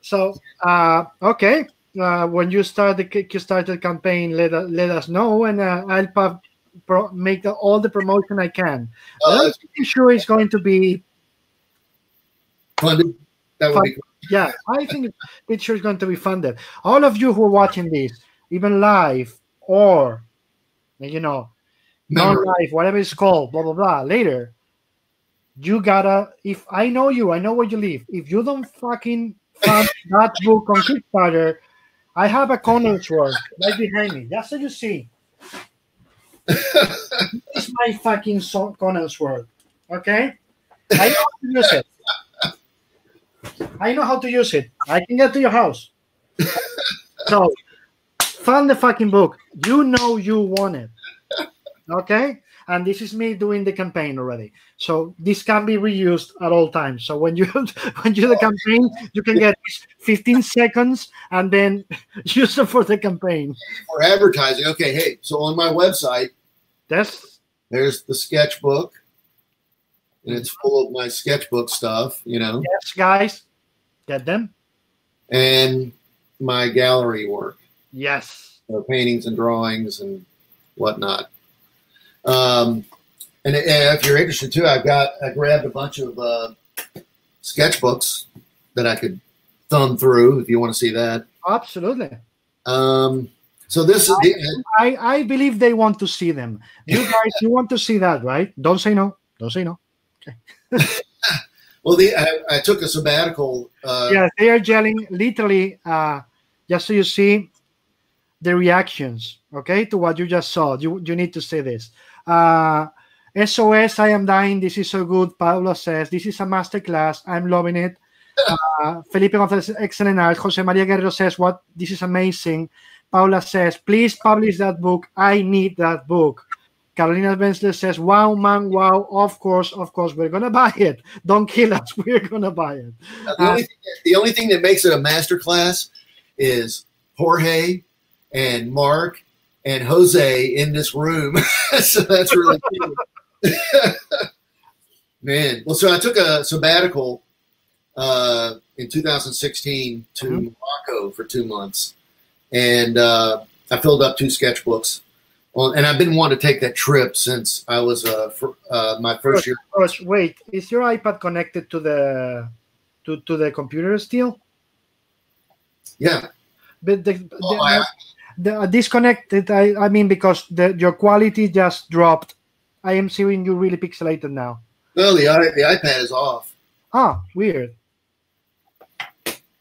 so uh, okay. Uh, when you start the Kickstarter campaign, let us, let us know, and uh, I'll pro- make the, all the promotion I can. Uh, I'm pretty sure it's going to be funded. That would be cool. yeah. I think it- it's sure it's going to be funded. All of you who are watching this, even live or you know non-live, whatever it's called, blah blah blah. Later, you gotta. If I know you, I know where you live. If you don't fucking fund <laughs> that book on Kickstarter, I have a Conan sword right behind me. Just so you see, <laughs> it's my fucking so- Conan sword. Okay, I know how to use it. I know how to use it. I can get to your house. <laughs> so, fund the fucking book. You know you want it. Okay? And this is me doing the campaign already. So this can be reused at all times. So when you <laughs> when you do the campaign, you can get 15 seconds and then <laughs> use it for the campaign. For advertising, okay. Hey, so on my website, That's there's the sketchbook, and it's full of my sketchbook stuff, you know, yes, guys. Get them? and my gallery work. Yes. paintings and drawings and whatnot. Um, and, and if you're interested too, I've got I grabbed a bunch of uh, sketchbooks that I could thumb through if you want to see that. Absolutely. Um, so this is the, I, I believe they want to see them. You <laughs> guys, you want to see that, right? Don't say no. Don't say no. Okay. <laughs> well, the I, I took a sabbatical. Uh, yes, they are yelling literally, uh, just so you see the reactions, okay, to what you just saw. You, you need to see this. Uh, SOS, I am dying. This is so good. Pablo says, This is a masterclass. I'm loving it. Uh, Felipe Gonzalez, excellent art. Jose Maria Guerrero says, What? This is amazing. Paula says, Please publish that book. I need that book. Carolina Bensler says, Wow, man, wow. Of course, of course, we're going to buy it. Don't kill us. <laughs> We're going to buy it. the, only thing, the only thing that makes it a master class is Jorge and Mark and Jose in this room. <laughs> so that's really cool. <laughs> Man, well, so I took a sabbatical uh, in 2016 to Mhm. Morocco for two months, and uh, I filled up two sketchbooks. Well, and I've been wanting to take that trip since I was uh, for, uh, my first year. Gosh, wait, is your iPad connected to the to, to the computer still? Yeah, But the, Oh, the, I- the disconnected. I, I mean because the your quality just dropped. I am seeing you really pixelated now. no, the the iPad is off. Ah, weird.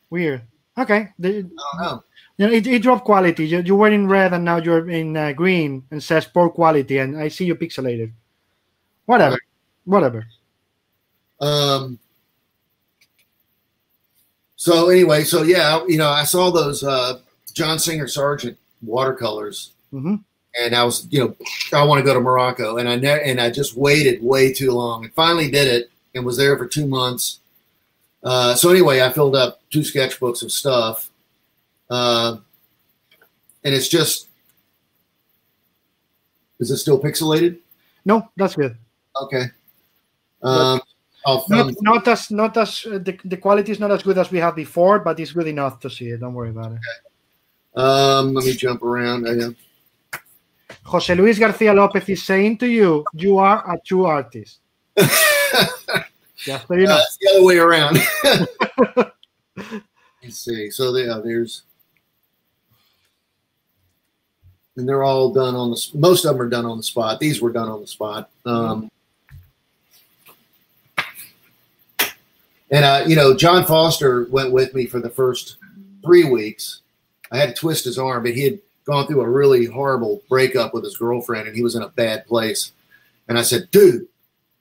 Weird. Okay. The, I don't know. you know, it, it dropped quality. You, you were in red and now you're in uh, green and says poor quality, and I see you pixelated. Whatever. Whatever. Um. So anyway, so yeah, you know, I saw those uh, John Singer Sargent watercolors, hmm and I was, you know, I want to go to Morocco, and I ne- and I just waited way too long, and finally did it, and was there for two months. Uh, so anyway, I filled up two sketchbooks of stuff, uh, and it's just, is it still pixelated? No, that's good. Okay. Um, Not, not as not as uh, the, the quality is not as good as we had before, but it's good enough to see it. Don't worry about it. Um, let me jump around. I, Jose Luis Garcia Lopez is saying to you, you are a true artist. Just so you know. Uh, it's the other way around. <laughs> Let's see. So yeah, there's, and they're all done on the. Most of them are done on the spot. These were done on the spot. Um, and uh, you know, John Foster went with me for the first three weeks. I had to twist his arm, but he had gone through a really horrible breakup with his girlfriend, and he was in a bad place. And I said, "Dude,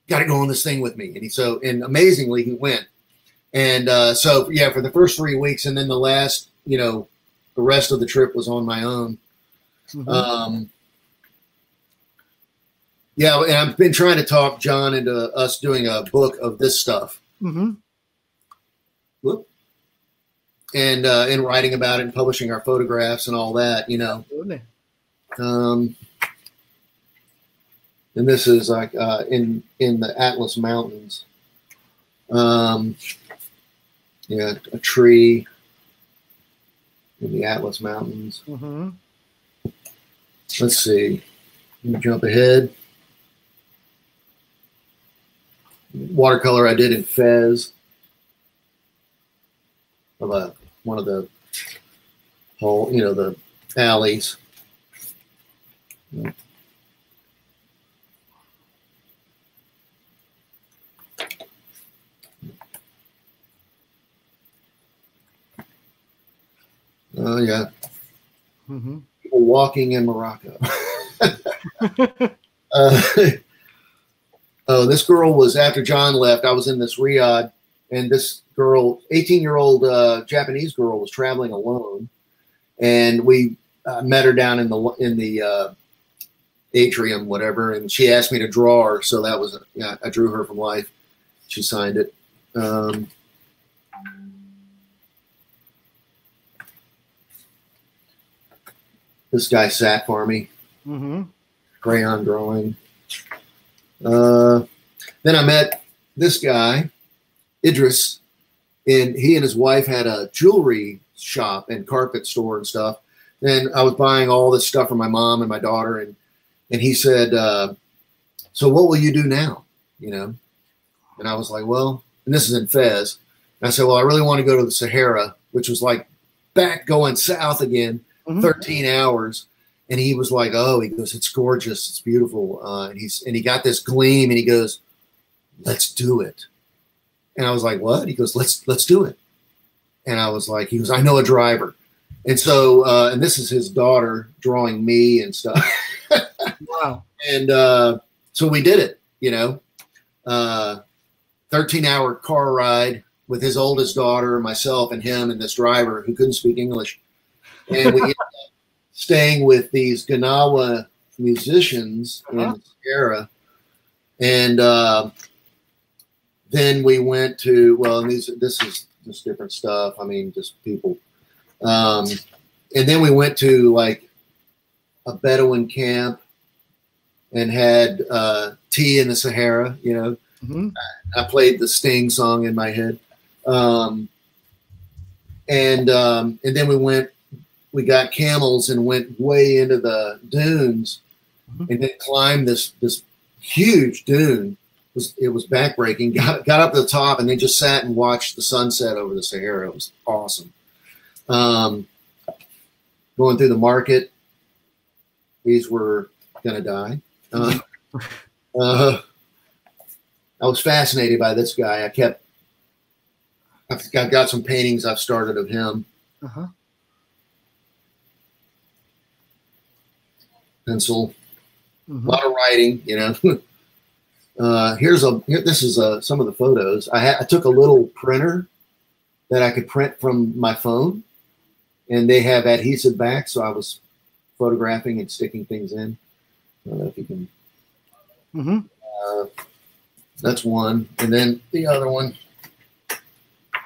got to go on this thing with me." And he so and amazingly he went. And uh, so yeah, for the first three weeks, and then the last, you know, the rest of the trip was on my own. Mhm. Um, yeah, and I've been trying to talk John into us doing a book of this stuff Mhm. And uh, and writing about it and publishing our photographs and all that. You know, um, and this is like uh, in in the Atlas Mountains. Um, yeah, a tree in the Atlas Mountains. Mhm. Let's see. Let me jump ahead. Watercolor I did in Fez of a, one of the hole, you know, the alleys. Oh yeah, Mhm. people walking in Morocco. <laughs> uh, oh, <laughs> this girl was after John left. I was in this riad, and this girl, 18 year old uh, Japanese girl, was traveling alone, and we uh, met her down in the in the uh, atrium, whatever, and she asked me to draw her. So that was yeah, I drew her from life. She signed it. Um, this guy sat for me, Mm-hmm. crayon drawing. Uh, then I met this guy, Idris, and he and his wife had a jewelry shop and carpet store and stuff. And I was buying all this stuff for my mom and my daughter, and and he said, uh, "So what will you do now?" You know, and I was like, "Well," and this is in Fez. And I said, "Well, I really want to go to the Sahara, which was like back going south again, Mhm. 13 hours." And he was like, "Oh," he goes, "It's gorgeous, it's beautiful," uh, and he's and he got this gleam, and he goes, "Let's do it." And I was like, "What?" He goes, "Let's let's do it." And I was like, "He goes, I know a driver." And so, uh, and this is his daughter drawing me and stuff. <laughs> Wow. and uh, so we did it. You know, uh, thirteen hour car ride with his oldest daughter, myself, and him, and this driver who couldn't speak English, and we ended up staying with these Gnawa musicians in Uh-huh. the Sierra, and uh, then we went to well, and these this is just different stuff. I mean, just people, um, and then we went to like a Bedouin camp and had uh, tea in the Sahara. You know, Mhm. I played the Sting song in my head, um, and um, and then we went. We got camels and went way into the dunes, Mhm. and then climbed this this huge dune. It was it was backbreaking. <laughs> Got got up to the top and then just sat and watched the sunset over the Sahara. It was awesome. Um, going through the market, these were gonna die. Uh, <laughs> uh, I was fascinated by this guy. I kept, I've got, got some paintings I've started of him. Uh-huh. Pencil, a Mhm. lot of writing, you know. <laughs> uh, here's a, here, this is uh some of the photos. I, ha- I took a little printer that I could print from my phone, and they have adhesive back, so I was photographing and sticking things in. I don't know if you can Mm-hmm. Uh, that's one, and then the other one.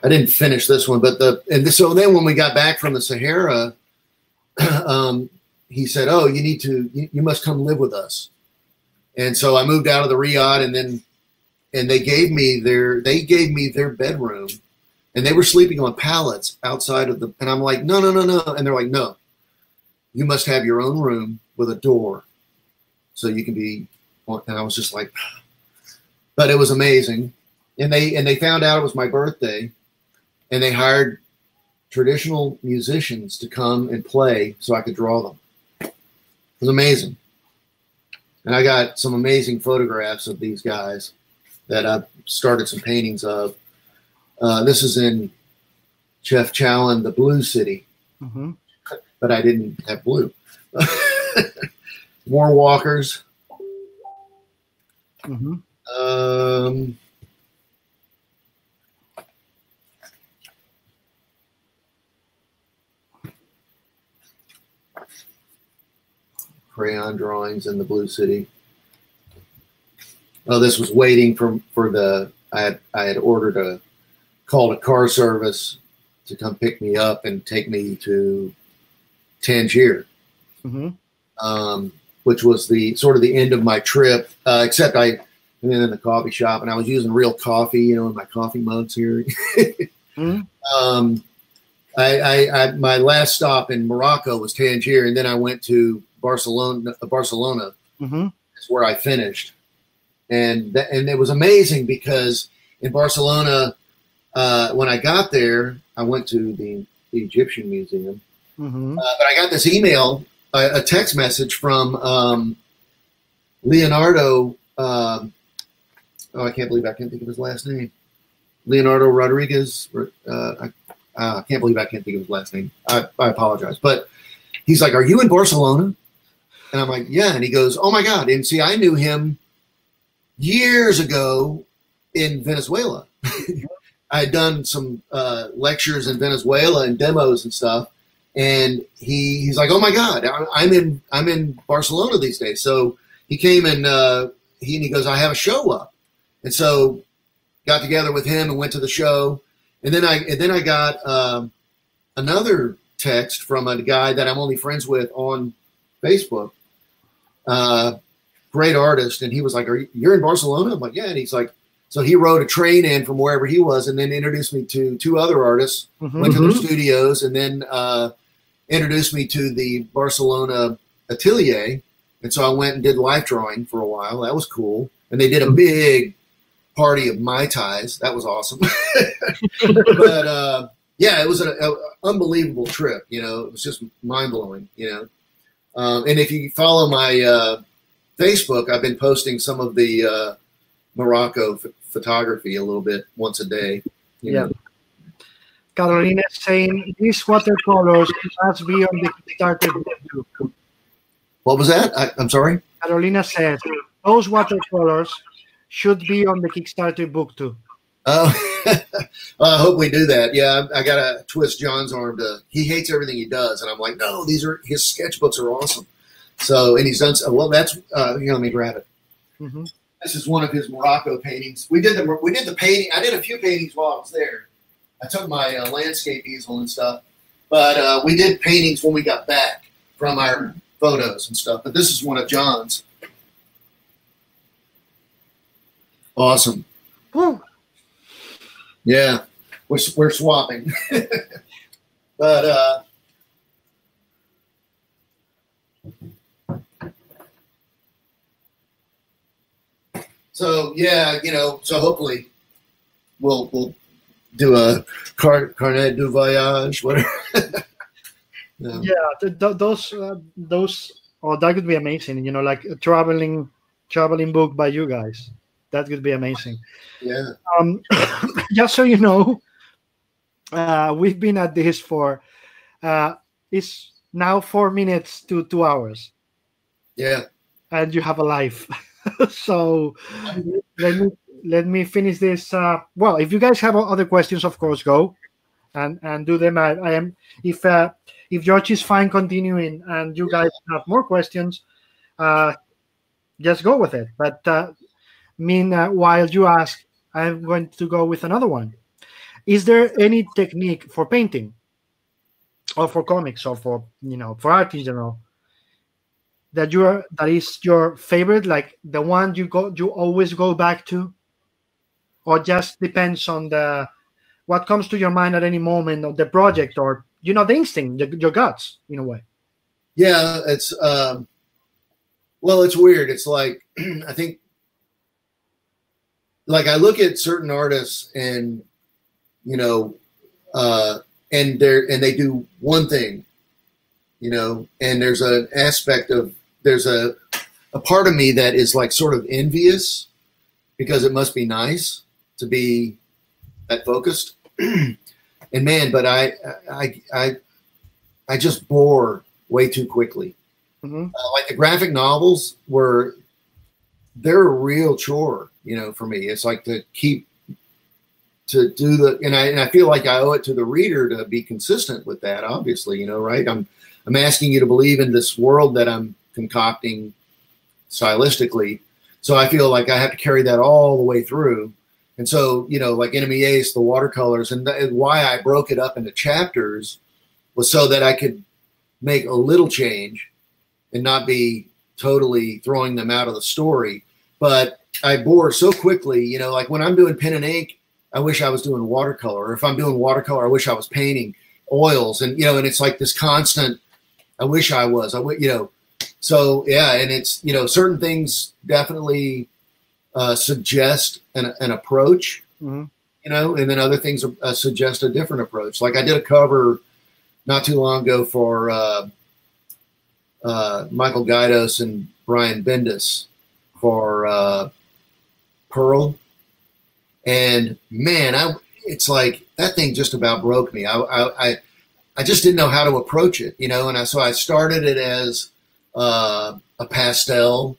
I didn't finish this one, but the and so then when we got back from the Sahara, <clears throat> um, he said, "Oh, you need to, you, you must come live with us." And so I moved out of the riad, and then and they gave me their they gave me their bedroom, and they were sleeping on pallets outside of the. And I'm like, "No, no, no, no," and they're like, "No, you must have your own room with a door, so you can be." And I was just like, <sighs> but it was amazing. And they and they found out it was my birthday, and they hired traditional musicians to come and play so I could draw them. It was amazing. And I got some amazing photographs of these guys that I've started some paintings of. Uh, this is in Chefchaouen, the Blue City, Mhm. but I didn't have blue. <laughs> More walkers. Mhm. Um, crayon drawings in the Blue City. Oh, this was waiting for for the. I had I had ordered a called a car service to come pick me up and take me to Tangier Mhm. um, which was the sort of the end of my trip. Uh, except I went in the coffee shop and I was using real coffee, you know, in my coffee mugs here. <laughs> Mhm. um, I, I, I my last stop in Morocco was Tangier, and then I went to Barcelona. Barcelona Mhm. is where I finished, and that, and it was amazing because in Barcelona, uh, when I got there, I went to the, the Egyptian Museum. Mhm. Uh, but I got this email, a, a text message from um, Leonardo. Um, oh, I can't believe I can't think of his last name. Leonardo Rodriguez. Uh, I, uh, I can't believe I can't think of his last name. I, I apologize. But he's like, Are you in Barcelona? And I'm like, Yeah. And he goes, Oh my God. And see, I knew him years ago in Venezuela. <laughs> I had done some uh, lectures in Venezuela and demos and stuff, and he he's like, "Oh my God, I'm in I'm in Barcelona these days." So he came and uh, he and he goes, "I have a show up," and so got together with him and went to the show, and then I and then I got um, another text from a guy that I'm only friends with on Facebook. Uh, great artist, and he was like, "Are you you're in Barcelona?" I'm like, "Yeah," and he's like, so he rode a train in from wherever he was, and then introduced me to two other artists. Mhm. Went to their Mhm. studios, and then uh, introduced me to the Barcelona atelier. And so I went and did life drawing for a while. That was cool. And they did a big party of mai tais. That was awesome. <laughs> but uh, yeah, it was an unbelievable trip. You know, it was just mind blowing. You know, um, and if you follow my uh, Facebook, I've been posting some of the uh, Morocco ph- photography a little bit once a day. You Yeah. know. Carolina is saying these watercolors must be on the Kickstarter book too. What was that? I, I'm sorry. Carolina says those watercolors should be on the Kickstarter book too. Oh, <laughs> well, I hope we do that. Yeah, I, I got to twist John's arm to. He hates everything he does, and I'm like, no, these are his sketchbooks are awesome. So, and he's done. so- Well, that's uh, here. Let me grab it. Mhm. This is one of his Morocco paintings. We did the we did the painting. I did a few paintings while I was there. I took my uh, landscape easel and stuff, but uh, we did paintings when we got back from our photos and stuff. But this is one of John's. Awesome. Whew. Yeah, we're, we're swapping. <laughs> but uh, so yeah, you know, so hopefully we'll we'll do a car, carnet du voyage, whatever. <laughs> yeah. Yeah, th- th- those uh, those oh that could be amazing. You know, like a traveling traveling book by you guys. That could be amazing. yeah. Um, <coughs> just so you know, uh, we've been at this for uh, it's now four minutes to two hours, Yeah. and you have a life. <laughs> so let me let me finish this. Uh, well, if you guys have other questions, of course, go and and do them. I, I am if uh, if George is fine continuing, and you guys have more questions, uh, just go with it. But uh, mean while you ask, I'm going to go with another one. Is there any technique for painting, or for comics, or for you know for art in general? That you're that is your favorite, like the one you go you always go back to, or just depends on the what comes to your mind at any moment of the project, or you know the instinct, your, your guts, in a way. Yeah, it's um, well, it's weird. It's like <clears throat> I think, like I look at certain artists, and you know, uh, and they're and they do one thing, you know, and there's an aspect of there's a a part of me that is like sort of envious because it must be nice to be that focused. <clears throat> and man, but I I I I just bore way too quickly. Mhm. Uh, like the graphic novels were, they're a real chore, you know, for me. It's like to keep to do the, and I and I feel like I owe it to the reader to be consistent with that. Obviously, you know, right? I'm I'm asking you to believe in this world that I'm concocting stylistically. So I feel like I have to carry that all the way through. And so, you know, like Enemy Ace, the watercolors, and, and why I broke it up into chapters was so that I could make a little change and not be totally throwing them out of the story. But I bore so quickly, you know, like when I'm doing pen and ink, I wish I was doing watercolor. Or if I'm doing watercolor, I wish I was painting oils. And, you know, and it's like this constant, I wish I was, I would, you know, so yeah. And it's, you know, certain things definitely uh, suggest an, an approach, Mhm. you know, and then other things uh, suggest a different approach. Like I did a cover not too long ago for uh, uh, Michael Gaydos and Brian Bendis for uh, Pearl, and man, I it's like that thing just about broke me. I I I, just didn't know how to approach it, you know, and I so I started it as uh, a pastel,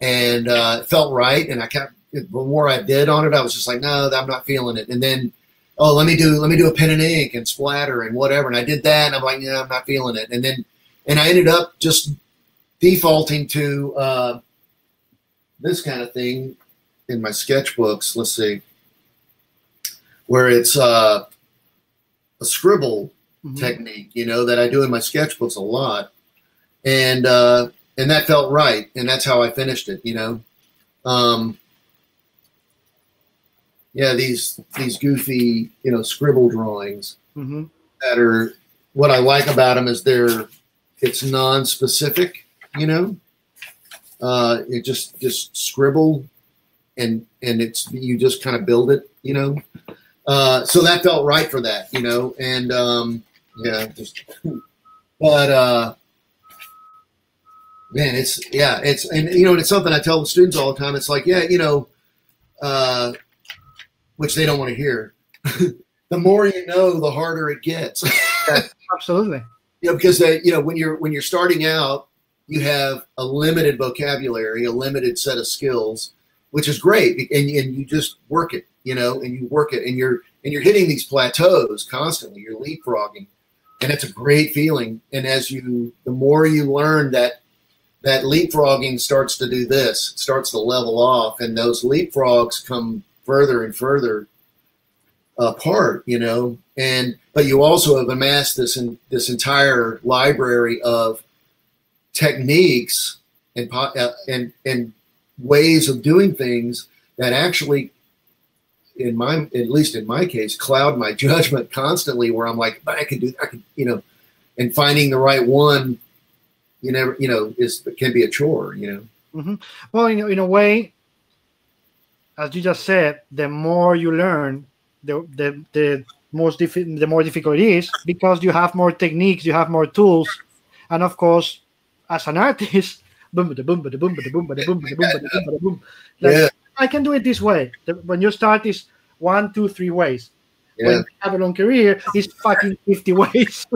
and uh, it felt right, and I kept the more I did on it, I was just like, no, I'm not feeling it, and then oh, let me do let me do a pen and ink and splatter and whatever. And I did that, and I'm like, yeah, I'm not feeling it. And then and I ended up just defaulting to uh, this kind of thing in my sketchbooks. Let's see, where it's uh, a scribble Mhm. technique, you know, that I do in my sketchbooks a lot, and uh, and that felt right, and that's how I finished it, you know. Um, yeah, these these goofy, you know, scribble drawings Mhm. that are what I like about them is they're it's non-specific, you know. Uh, it just just scribble, and and it's you just kind of build it, you know. Uh, so that felt right for that, you know, and um, yeah, just but uh, man, it's yeah, it's and you know, and it's something I tell the students all the time. It's like yeah, you know, uh, which they don't want to hear. <laughs> the more you know, the harder it gets. <laughs> Absolutely. you know, because they, you know, when you're when you're starting out, you have a limited vocabulary, a limited set of skills, which is great, and and you just work it, you know, and you work it, and you're and you're hitting these plateaus constantly. You're leapfrogging, and it's a great feeling. And as you, the more you learn that that leapfrogging starts to do this, it starts to level off, and those leapfrogs come further and further apart, you know. And but you also have amassed this in, this entire library of techniques and uh, and and ways of doing things that actually in my at least in my case cloud my <laughs> judgment constantly where i'm like but i could do i you know and finding the right one you never you know is can be a chore you know? Mm-hmm. Well, in, in a way, as you just said, the more you learn, the the, the most diffi- the more difficult it is because you have more techniques, you have more tools, and of course, as an <laughs> artist, boom, bada boom, bada boom, bada boom, bada boom, bada boom, bada boom, boom. Yeah I can do it this way. When you start is one, two, three ways. When you have a long career, it's fucking fifty ways.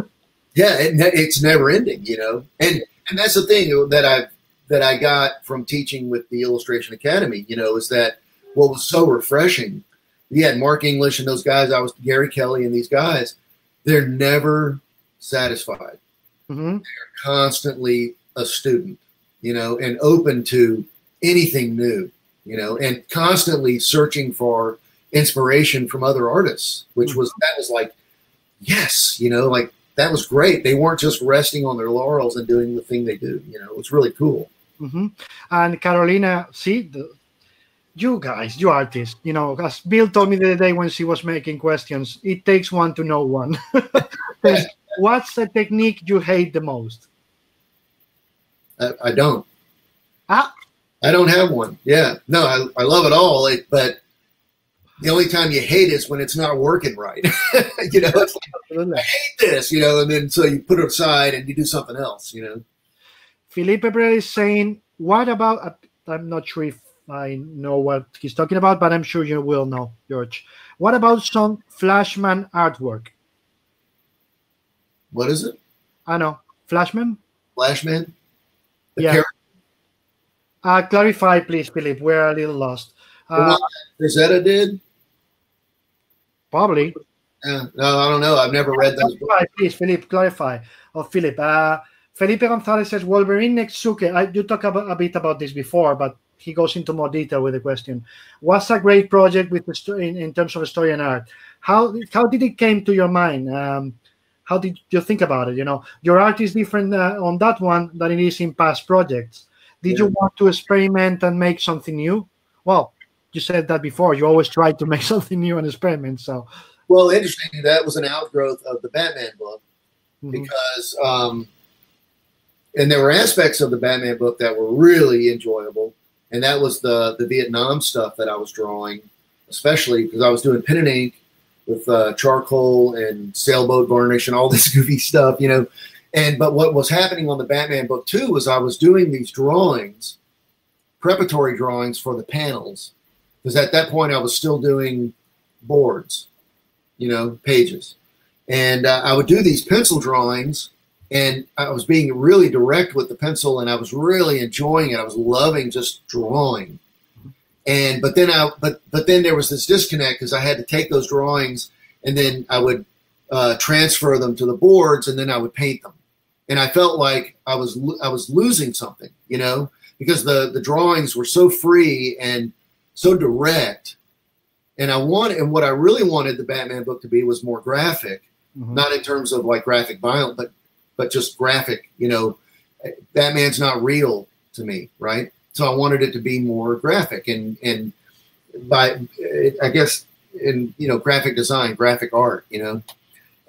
yeah it, it's never ending you know and and that's the thing that i that i got from teaching with the illustration academy you know is that what was so refreshing had mark english and those guys i was Gary Kelley and these guys they're never satisfied Mhm. They're constantly a student you know and open to anything new you know and constantly searching for inspiration from other artists which was that was like yes you know like that was great they weren't just resting on their laurels and doing the thing they do you know it was really cool hmm And Carolina, see, the, you guys, you artists, you know, as Bill told me the other day when she was making questions, it takes one to know one. <laughs> What's the technique you hate the most? I, I don't Ah. i don't have one yeah no i, I love it all like, but the only time you hate is when it's not working right <laughs> you know it's like, Absolutely. this you know and then so you put it aside and you do something else you know Felipe Brel is saying, what about, I'm not sure if I know what he's talking about, but I'm sure you will know, George. What about some Flashman artwork? what is it I know. Flashman? flashman Yeah. character Uh, clarify, please, Philip. We're a little lost. The Uh, one Frazetta did probably. Yeah, no, I don't know. I've never read those books. Clarify, please, Philip, clarify. Oh, Philip. Uh, Felipe Gonzalez says Wolverine Netsuke. I, you talked about, a bit about this before, but he goes into more detail with the question. What's a great project with the sto- in, in terms of story and art? How how did it came to your mind? Um, how did you think about it? You know, your art is different uh, on that one than it is in past projects. Did you want to experiment and make something new? Well, you said that before. You always try to <laughs> make something new and experiment. So, Well, interesting. That was an outgrowth of the Batman book mhm. because, um, and there were aspects of the Batman book that were really enjoyable, and that was the the Vietnam stuff that I was drawing, especially because I was doing pen and ink with uh, charcoal and sailboat varnish and all this <laughs> goofy stuff, you know. And but what was happening on the Batman book too was I was doing these drawings, preparatory drawings for the panels, because at that point I was still doing boards, you know, pages, and uh, I would do these pencil drawings, and I was being really direct with the pencil, and I was really enjoying it. I was loving just drawing, and but then I but but then there was this disconnect because I had to take those drawings and then I would uh, transfer them to the boards, and then I would paint them. And I felt like I was I was losing something, you know, because the the drawings were so free and so direct. And I wanted, and what I really wanted the Batman book to be was more graphic, mm-hmm. not in terms of like graphic violence, but but just graphic. You know, Batman's not real to me, right? So I wanted it to be more graphic and and by I guess in you know graphic design, graphic art, you know.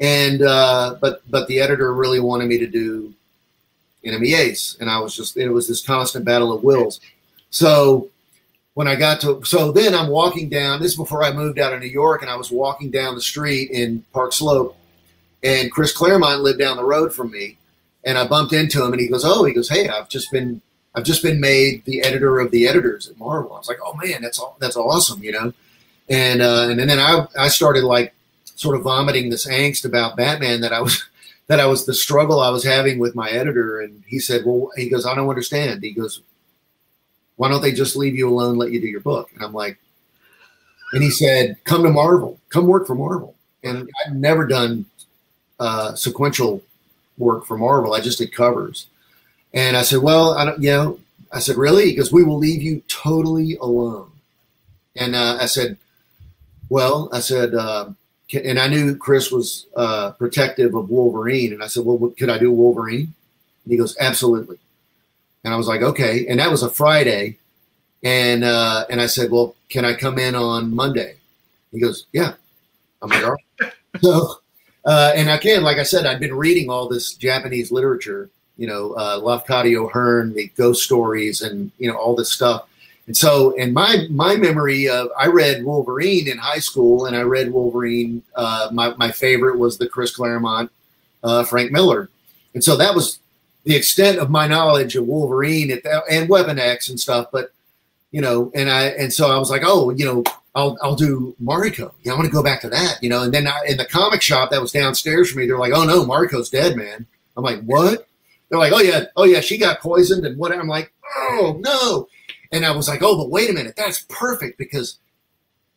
And uh, but but the editor really wanted me to do Ace, and I was just it was this constant battle of wills. So when I got to so then I'm walking down. This is before I moved out of New York, and I was walking down the street in Park Slope, and Chris Claremont lived down the road from me, and I bumped into him, and he goes, "Oh, he goes, hey, I've just been I've just been made the editor of the editors at Marvel." I was like, "Oh man, that's all, that's awesome," you know, and uh, and then I I started like sort of vomiting this angst about Batman that I was <laughs> that I was the struggle I was having with my editor, and he said, "Well, he goes, I don't understand." He goes, "Why don't they just leave you alone, let you do your book?" And I'm like, and he said, "Come to Marvel, come work for Marvel." And I've never done uh, sequential work for Marvel. I just did covers. And I said, well, I don't, you know, I said, really? He goes, we will leave you totally alone. And uh, I said, well, I said, uh, and I knew Chris was uh, protective of Wolverine. And I said, well, what, could I do Wolverine? And he goes, absolutely. And I was like, okay. And that was a Friday. And, uh, and I said, well, can I come in on Monday? He goes, yeah. I'm like, all right. <laughs> so uh, and again, like I said, I've been reading all this Japanese literature, you know, uh, Lafcadio O'Hearn, the ghost stories, and you know all this stuff. And so, in my my memory, of, I read Wolverine in high school, and I read Wolverine. Uh, my my favorite was the Chris Claremont, uh, Frank Miller, and so that was the extent of my knowledge of Wolverine that, and Weapon X and stuff. But you know, and I and so I was like, oh, you know, I'll I'll do Mariko. Yeah, I want to go back to that, you know. And then I, in the comic shop that was downstairs from me, they're like, "Oh no, Mariko's dead, man." I'm like, "What?" They're like, "Oh yeah, oh yeah, she got poisoned and what?" I'm like, "Oh no!" And I was like, "Oh, but wait a minute, that's perfect because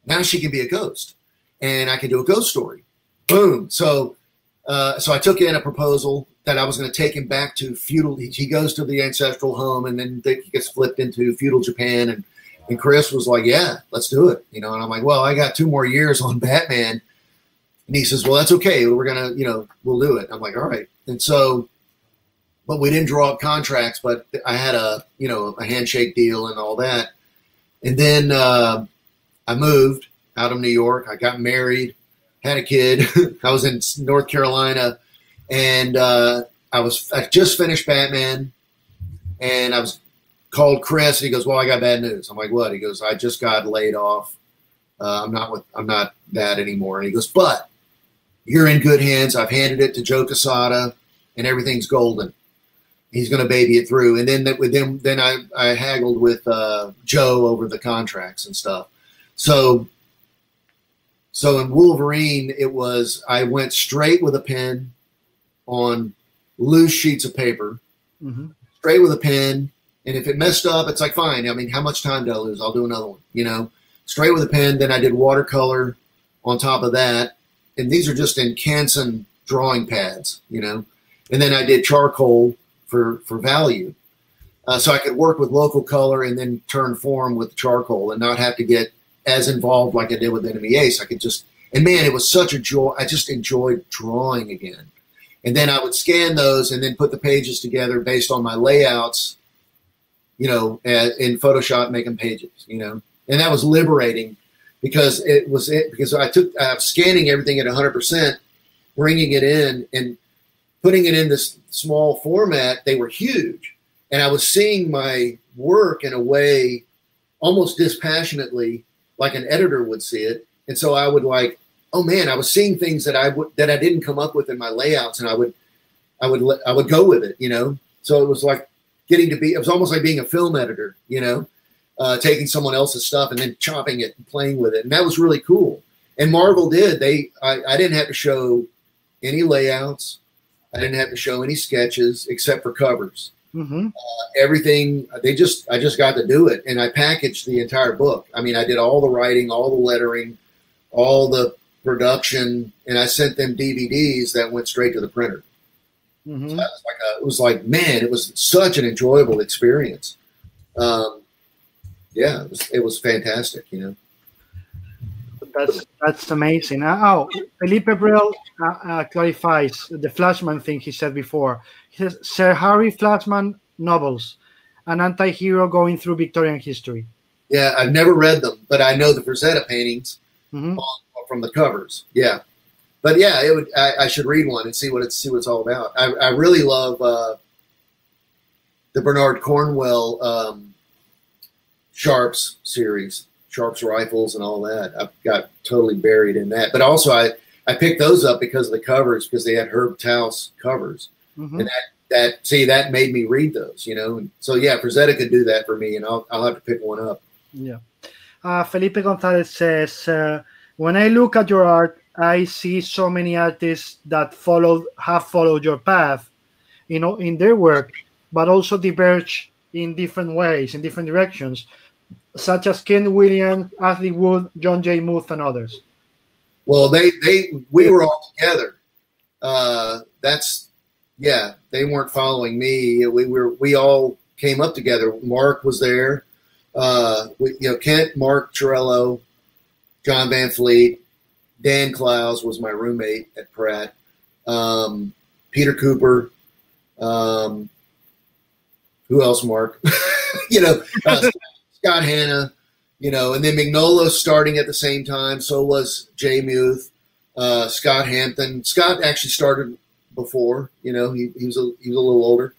now she can be a ghost, and I can do a ghost story." Boom. So, uh, so I took in a proposal that I was going to take him back to feudal. He goes to the ancestral home, and then he gets flipped into feudal Japan and and Chris was like, "Yeah, let's do it." You know, and I'm like, "Well, I got two more years on <laughs> Batman." And he says, "Well, that's okay. We're gonna, you know, we'll do it." I'm like, "All right." And so, but we didn't draw up contracts. But I had a, you know, a handshake deal and all that. And then uh, I moved out of New York. I got married, had a kid. <laughs> I was in North Carolina, and uh, I was I just finished Batman, and I was called Chris. he goes, "Well, I got bad news." I'm like, "What?" He goes, "I just got laid off. Uh, I'm not with. I'm not that anymore." And he goes, "But you're in good hands. I've handed it to Joe Quesada, and everything's golden. He's going to baby it through." And then that with them, then I I haggled with uh, Joe over the contracts and stuff. So. So in Wolverine, it was I went straight with a pen on loose sheets of paper, mm-hmm. straight with a pen, and if it messed up, it's like, fine. I mean, how much time do I lose? I'll do another one, you know, straight with a pen. Then I did watercolor on top of that. And these are just in Canson drawing pads, you know. And then I did charcoal for, for value. Uh, so I could work with local color and then turn form with charcoal and not have to get as involved like I did with Enemy Ace. I could just, and man, it was such a joy. I just enjoyed drawing again. And then I would scan those and then put the pages together based on my layouts you know, in Photoshop making pages, you know, and that was liberating because it was it because I took I was scanning everything at 100 percent, bringing it in and putting it in this small format. They were huge, and I was seeing my work in a way almost dispassionately, like an editor would see it, and so I would like, oh man, I was seeing things that I would that I didn't come up with in my layouts, and I would, I would I would go with it, you know. So it was like getting to be it was almost like being a film editor you know? Uh, taking someone else's stuff and then chopping it and playing with it. And that was really cool. And marvel did. They i, I didn't have to show any layouts i didn't have to show any sketches except for covers mm-hmm. uh, everything they just i just got to do it and i packaged the entire book i mean i did all the writing all the lettering all the production, and I sent them DVDs that went straight to the printer. Mhm. So was like a, it was like man, it was such an enjoyable experience. Um, yeah, it was, it was fantastic. You know. That's that's amazing. Uh, oh, Felipe Brel uh, uh, clarifies the Flashman thing he said before. He says Sir Harry Flashman novels, an anti-hero going through Victorian history. Yeah, I've never read them, but I know the Frazetta paintings Mhm. from the covers. Yeah, but yeah, it would. I, I should read one and see what it's see what it's all about. I, I really love uh, the Bernard Cornwell um, Sharpe's series, Sharpe's rifles and all that. I've got totally buried in that. But also, I I picked those up because of the covers because they had Herb Tauss covers, Mhm. and that that see that made me read those. You know, and so yeah, Frazetta could do that for me, and I'll I'll have to pick one up. Yeah. Uh, Felipe Gonzalez says, uh, when I look at your art, I see so many artists that followed have followed your path, you know, in their work, but also diverge in different ways, in different directions, such as Kent Williams, Ashley Wood, John J. Muth, and others. Well, they they we were all together. Uh, that's yeah. They weren't following me. We were we all came up together. Mark was there. Uh, we, you know, Kent, Mark Chiarello, John Van Fleet, Dan Clowes was my roommate at Pratt. Um, Peter Kuper. Um, who else? Mark. <laughs> you know, uh, Scott Hanna you know, and then Mignola starting at the same time. So was Jay Muth, uh, Scott Hampton. Scott actually started before, you know, he, he was a, he was a little older.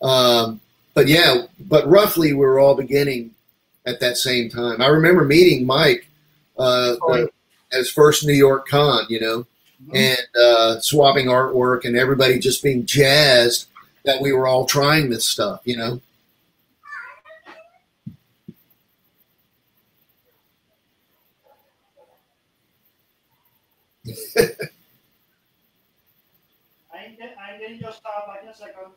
Um, but yeah, but roughly we were all beginning at that same time. I remember meeting Mike uh, Oh, uh, at his first New York con, you know, and uh, swapping artwork and everybody just being jazzed that we were all trying this stuff, you know. I'm getting your stuff back in a second.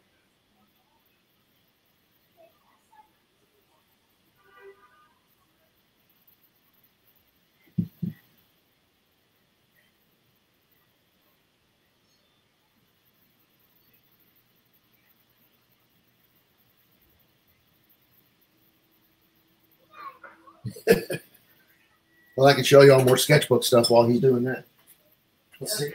Well, I can show you all more sketchbook stuff while he's doing that. Let's see.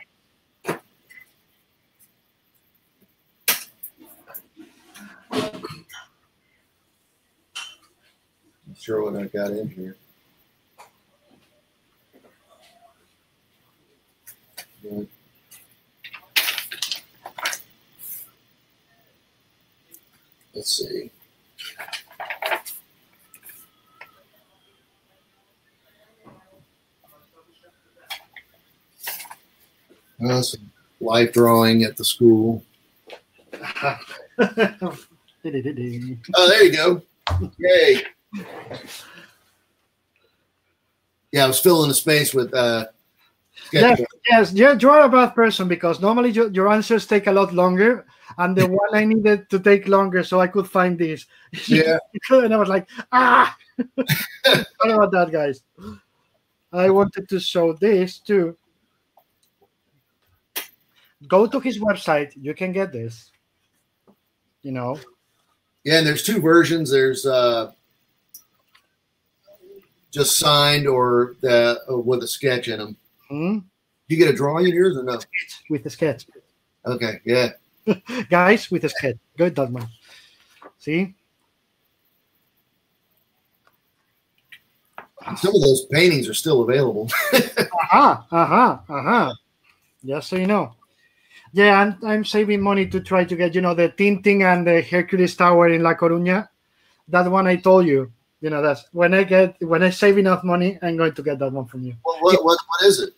Not sure what I got in here. Yeah. Let's see. Uh, some life drawing at the school. <laughs> Oh, there you go. Yay. Yeah, I was filling the space with uh Yes, yes, yeah, you are a bad person because normally your, your answers take a lot longer, and the one I needed to take longer so I could find this. <laughs> Yeah. and I was like, ah, <laughs> sorry about that, guys. I wanted to show this too. Go to his website. You can get this. You know, Yeah, and there's two versions. There's uh just signed or the uh, with a sketch in them. hmm? You get a drawing in yours or no? with the sketch, Okay, yeah. <laughs> guys, with the sketch. Good, that. See, Some of those paintings are still available. <laughs> uh huh. Uh huh. Uh huh. Just so you know. Yeah, and I'm saving money to try to get, you know, the Tintin and the Hercules Tower in La Coruña. That one I told you. You know, that's when I get when I save enough money, I'm going to get that one from you. what, what, what, what is it?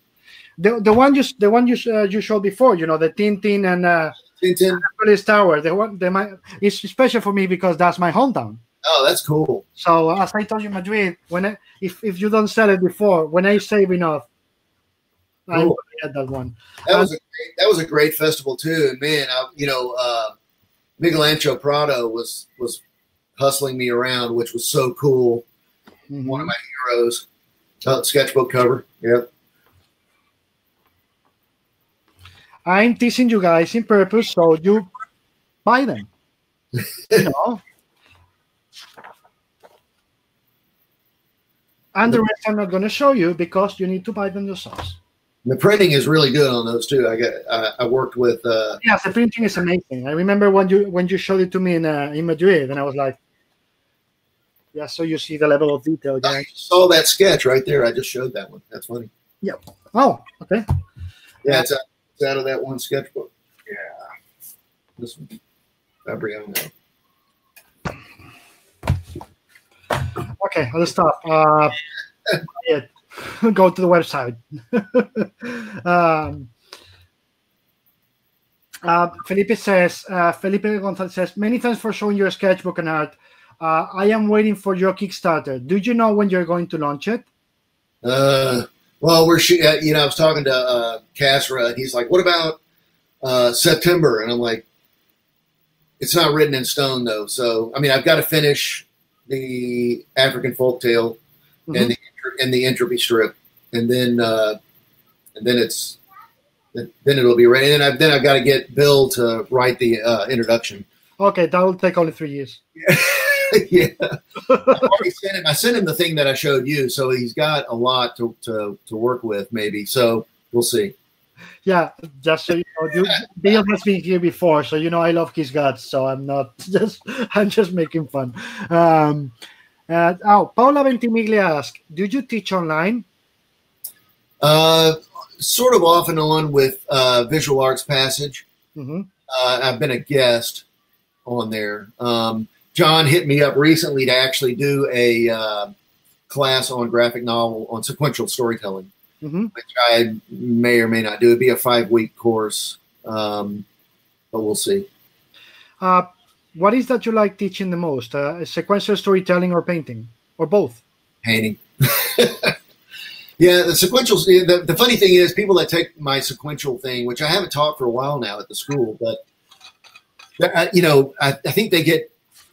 The, the one you the one you uh, you showed before, you know, the Tintin and uh, Tintin? Hercules Tower. The one the my it's special for me because that's my hometown. Oh, that's cool. So as I told you, Madrid, when I, if if you don't sell it before, when I save enough, I'm Cool. gonna that one. That was a great, that was a great festival too. And man, I, you know, uh, Miguelanxo Prado was was hustling me around, which was so cool. Mhm. One of my heroes. Oh, sketchbook cover. Yep. I'm teasing you guys in purpose so you buy them. <laughs> you know. And the rest I'm not going to show you because you need to buy them yourselves. The printing is really good on those too. I got I, I worked with uh, Yes, the printing is amazing. I remember when you when you showed it to me in uh, in Madrid, and I was like, "Yeah." So you see the level of detail. Yeah. I saw that sketch right there. I just showed that one. That's funny. Yep. Oh, okay. Yeah, it's out, it's out of that one sketchbook. Yeah, this one, Fabriano. Okay, let's stop. Uh, <laughs> yeah. <laughs> Go to the website. <laughs> um, uh, Felipe says, uh, Felipe Gonzalez says, many thanks for showing your sketchbook and art. Uh, I am waiting for your Kickstarter. Do you know when you're going to launch it? Uh, well, we're sh- uh, you know I was talking to uh, Kasra and he's like, "What about uh, September?" And I'm like, "It's not written in stone though." So I mean, I've got to finish the African folktale Mhm. and the and the entropy strip, and then uh, and then it's then then it'll be ready. And I've, then I've got to get Bill to write the uh, introduction. Okay, that will take only three years. <laughs> yeah, yeah. I sent him. I sent him the thing that I showed you, so he's got a lot to to, to work with, maybe. So we'll see. Yeah, just so you know, Bill has been here before, so you know I love his guts. So I'm not <laughs> just I'm just making fun. Um, uh, oh, Paula Ventimiglia asked, "Do you teach online?" Uh, sort of off and on with uh, Visual Arts Passage. hmm Uh, I've been a guest on there. Um, John hit me up recently to actually do a uh, class on graphic novel on sequential storytelling, hmm which I may or may not do. It'd be a five week course, um, but we'll see. Uh, what is that you like teaching the most? Uh, sequential storytelling or painting, or both? Painting. <laughs> yeah, the sequential. The, the funny thing is, people that take my sequential thing, which I haven't taught for a while now at the school, but uh, you know, I, I think they get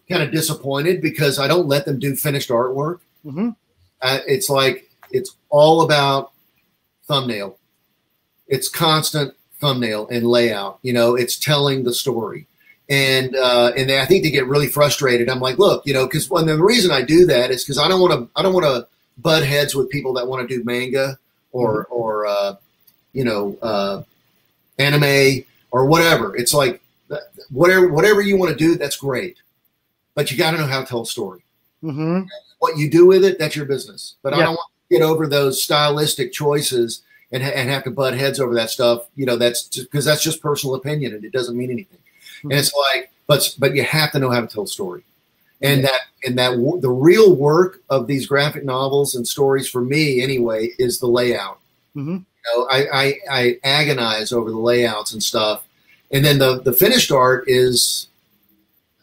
kind of disappointed because I don't let them do finished artwork. hmm Uh, it's like it's all about thumbnail. It's constant thumbnail and layout. You know, it's telling the story, and uh, and they, I think they get really frustrated. I'm like, look, you know, because when the reason I do that is because I don't want to I don't want to butt heads with people that want to do manga or or uh, you know uh, anime or whatever. It's like whatever whatever you want to do, that's great, but you got to know how to tell a story hmm what you do with it, that's your business. But I don't want to get over those stylistic choices and, and have to butt heads over that stuff. You know, that's because that's just personal opinion and it doesn't mean anything. And it's like, but but you have to know how to tell a story, and that and that w- the real work of these graphic novels and stories for me anyway is the layout. hmm You know, I, I I agonize over the layouts and stuff, and then the the finished art is,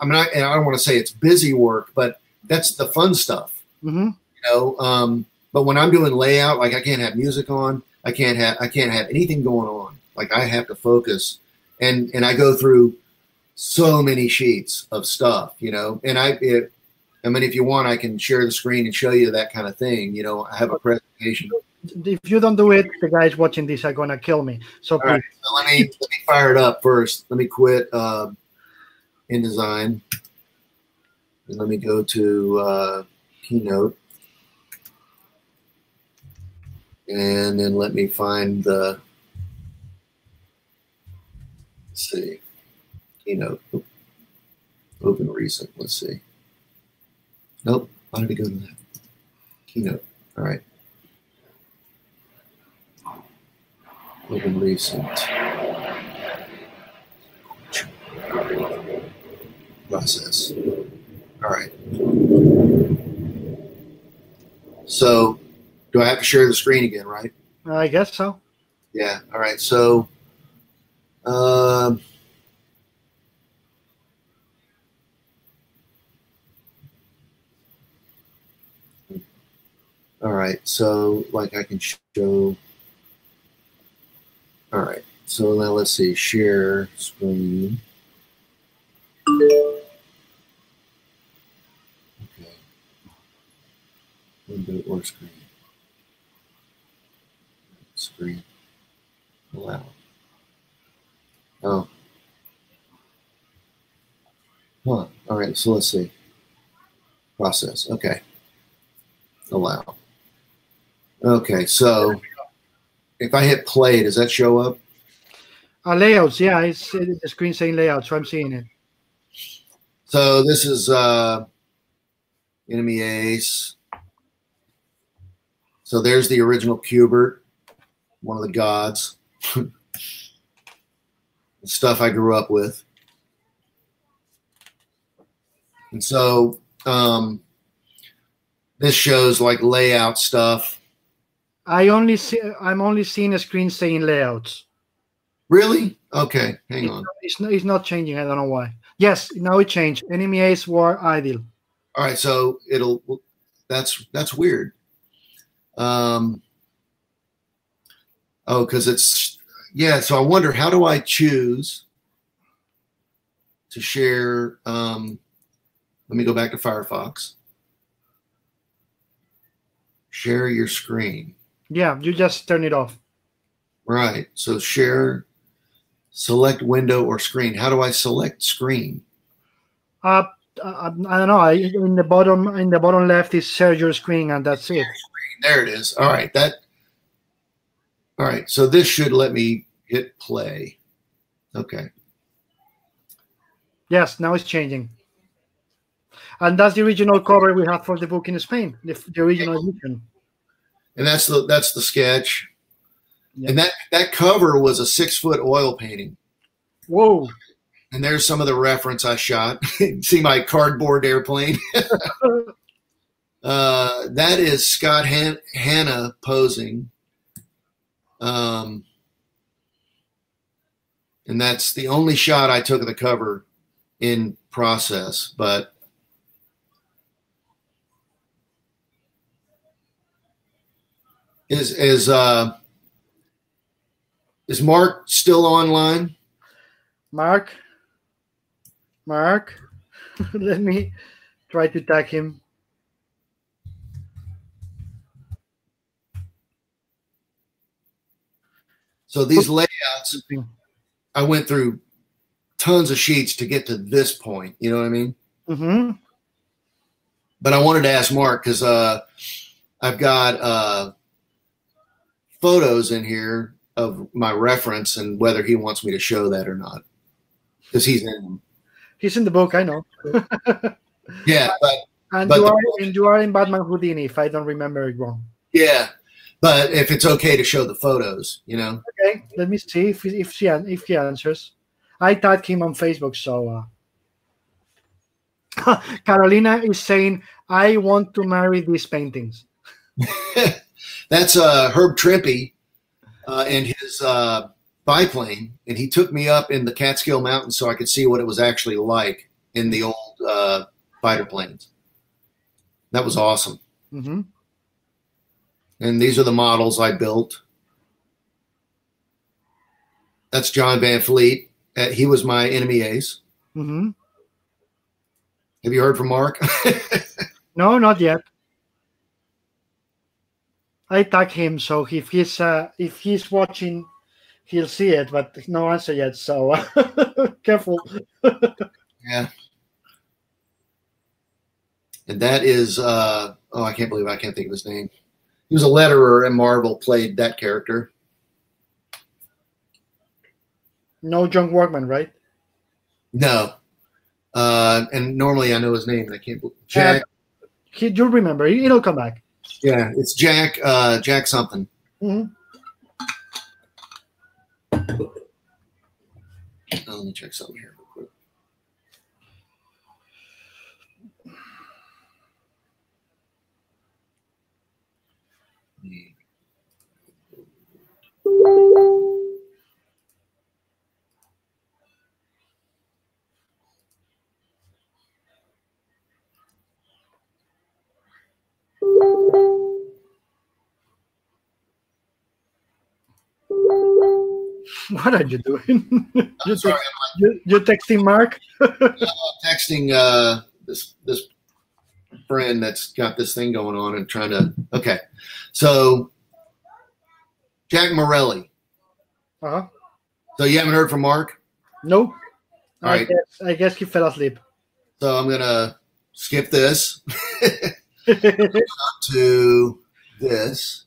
I mean, not, and I don't want to say it's busy work, but that's the fun stuff. Hmm you know um but when i'm doing layout like i can't have music on i can't have i can't have anything going on. Like i have to focus. And and i go through so many sheets of stuff you know? And i it, i mean if you want i can share the screen and show you that kind of thing you know? I have a presentation. If you don't do it, the guys watching this are gonna kill me. So right so let me let me fire it up first. Let me quit um InDesign. And let me go to uh keynote. And then let me find the let's see keynote Oop. open recent let's see nope why did it go to that keynote all right open recent process all right so do i have to share the screen again right I guess so. yeah. All right. So, um, All right, so like I can show. All right, so now let's see, share screen. Okay. Window or screen. Screen. Allow. Oh. Huh. All right, so let's see. Process. Okay. Allow. Okay. So if I hit play, does that show up? Uh, layouts, yeah, it's the screen saying layouts, so I'm seeing it. So this is uh, enemy ace. So there's the original Kubert, one of the gods. <laughs> the stuff I grew up with. And so um, this shows like layout stuff. I only see, I'm only seeing a screen saying layouts. Really? Okay, hang on. It's not, it's not changing. I don't know why. Yes, now it changed. Enemy ace war Idyll. All right, so it'll that's that's weird. Um Oh, because it's yeah, so I wonder how do I choose to share um let me go back to Firefox. Share your screen. Yeah, you just turn it off. Right. So share select window or screen. How do I select screen? Uh, I, I don't know. I, in the bottom, in the bottom left is share your screen, and that's it. There it is. All right. That. All right. So this should let me hit play. Okay. Yes, now it's changing. And that's the original cover we have for the book in Spain, the, the original edition. And that's the that's the sketch. And that that cover was a six foot oil painting. Whoa! And there's some of the reference I shot. <laughs> See my cardboard airplane. <laughs> uh, that is Scott Han- Hanna posing. Um, and that's the only shot I took of the cover in process. But is is uh is Mark still online? Mark, Mark, <laughs> let me try to tag him. So these layouts, I went through tons of sheets to get to this point. You know what I mean? Mm-hmm. But I wanted to ask Mark because uh, I've got uh, photos in here of my reference and whether he wants me to show that or not because he's in them. He's in the book, I know. <laughs> Yeah, but and But you the- are and you are in Batman Houdini, if I don't remember it wrong. yeah, but if it's okay to show the photos, you know. Okay, let me see if if she if he answers. I tagged him on Facebook, so uh, <laughs> Carolina is saying, "I want to marry these paintings." <laughs> That's uh, Herb Trimpe uh, and his uh, biplane, and he took me up in the Catskill Mountains so I could see what it was actually like in the old uh, fighter planes. That was awesome. hmm And these are the models I built. That's John Van Fleet. Uh, he was my enemy ace. hmm Have you heard from Mark? <laughs> No, not yet. I tag him, so if he's uh, if he's watching, he'll see it, but no answer yet. So <laughs> careful. <laughs> yeah. And that is, uh, oh, I can't believe I can't think of his name. He was a letterer, and Marvel played that character. No John Workman, right? No. Uh, and normally I know his name, and I can't. bel- Jack. He, you'll remember. It'll come back. Yeah, it's Jack. Uh, Jack something. Mhm. Oh, let me check something here real quick. <laughs> What are you doing? <laughs> I'm you, sorry, text, you, you texting Mark? <laughs> I'm texting uh, this this friend that's got this thing going on and trying to. Okay, so Jack Morelli. Uh huh. So you haven't heard from Mark? Nope. All I right. guess I guess he fell asleep. So I'm gonna skip this <laughs> to this.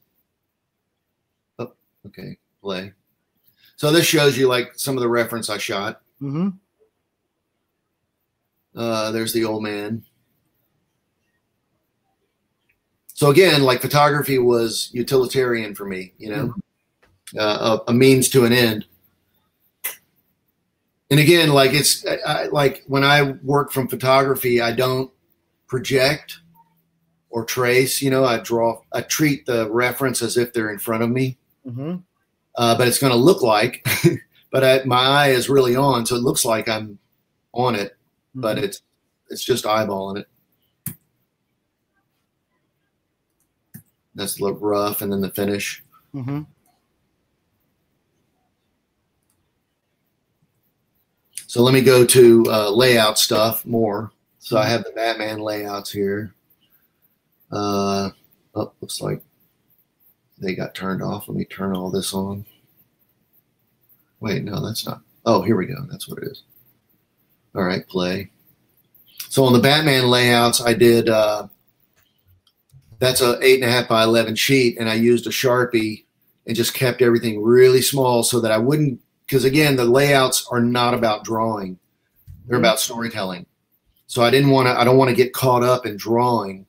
Oh, okay, play. So this shows you like some of the reference I shot. Mm-hmm. Uh, there's the old man. So again, like photography was utilitarian for me, you know, uh, a, a means to an end. And again, like it's I, I, like when I work from photography, I don't project or trace. You know, I draw, I treat the reference as if they're in front of me, hmm uh, but it's going to look like. <laughs> but I, my eye is really on, so it looks like I'm on it, but it's it's just eyeballing it. That's the rough, and then the finish. hmm So let me go to uh, layout stuff more. So I have the Batman layouts here. Uh, oh, looks like they got turned off. Let me turn all this on. Wait, no, that's not. Oh, here we go. That's what it is. All right, play. So on the Batman layouts, I did. Uh, that's a eight and a half by eleven sheet, and I used a sharpie and just kept everything really small so that I wouldn't. Because again, the layouts are not about drawing; they're about storytelling. So I didn't want to. I don't want to get caught up in drawing.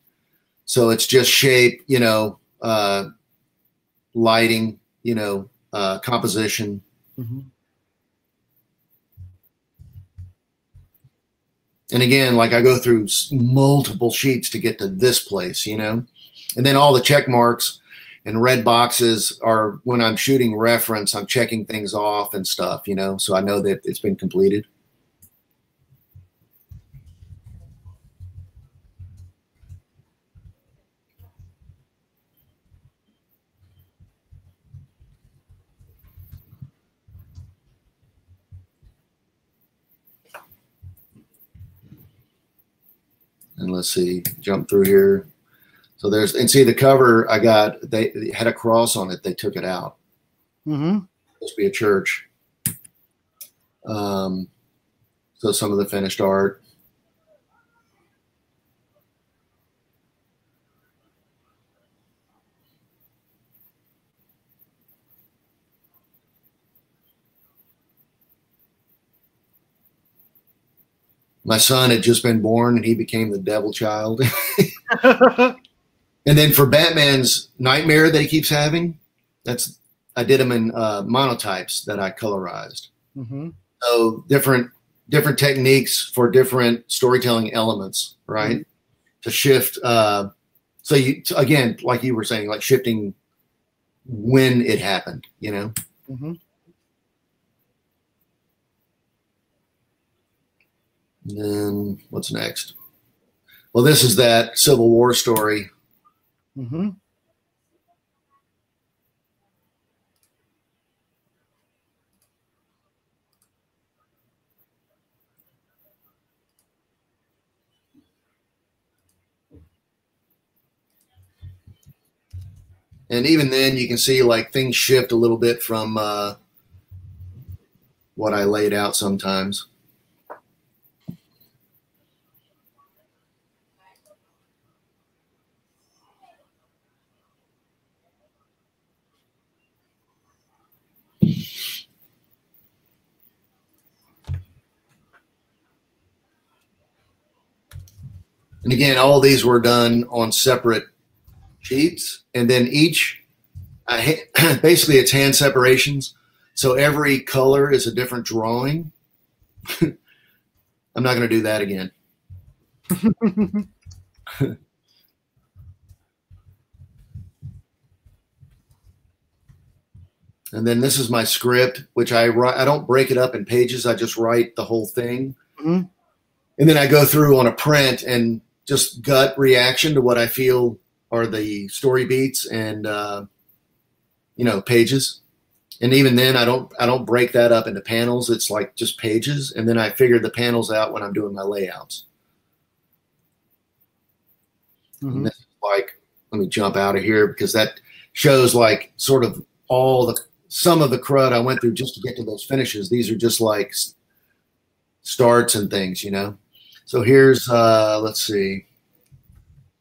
So it's just shape, you know, uh, lighting, you know, uh, composition. hmm And again, like I go through multiple sheets to get to this place, you know, and then all the check marks and red boxes are when I'm shooting reference, I'm checking things off and stuff, you know, so I know that it's been completed. And let's see, jump through here. So there's and see the cover I got they, they had a cross on it. They took it out. Mm-hmm. Supposed to be a church. Um, so some of the finished art. My son had just been born and he became the devil child. <laughs> And then for Batman's nightmare that he keeps having, that's I did them in uh, monotypes that I colorized. hmm So different different techniques for different storytelling elements, right? To shift. Uh, so you again, like you were saying, like shifting when it happened. You know. hmm And then what's next? Well, this is that Civil War story. Mm-hmm. and even then you can see like things shift a little bit from uh, what I laid out sometimes. And again, all these were done on separate sheets, and then each, I <clears throat> basically it's hand separations. So every color is a different drawing. <laughs> I'm not going to do that again. <laughs> And then this is my script, which I write. I don't break it up in pages. I just write the whole thing, Mhm. and then I go through on a print and just gut reaction to what I feel are the story beats and uh, you know pages. And even then, I don't I don't break that up into panels. It's like just pages, and then I figure the panels out when I'm doing my layouts. Mhm. And like, let me jump out of here because that shows like sort of all the some of the crud I went through just to get to those finishes. These are just like starts and things, you know. So here's uh, let's see,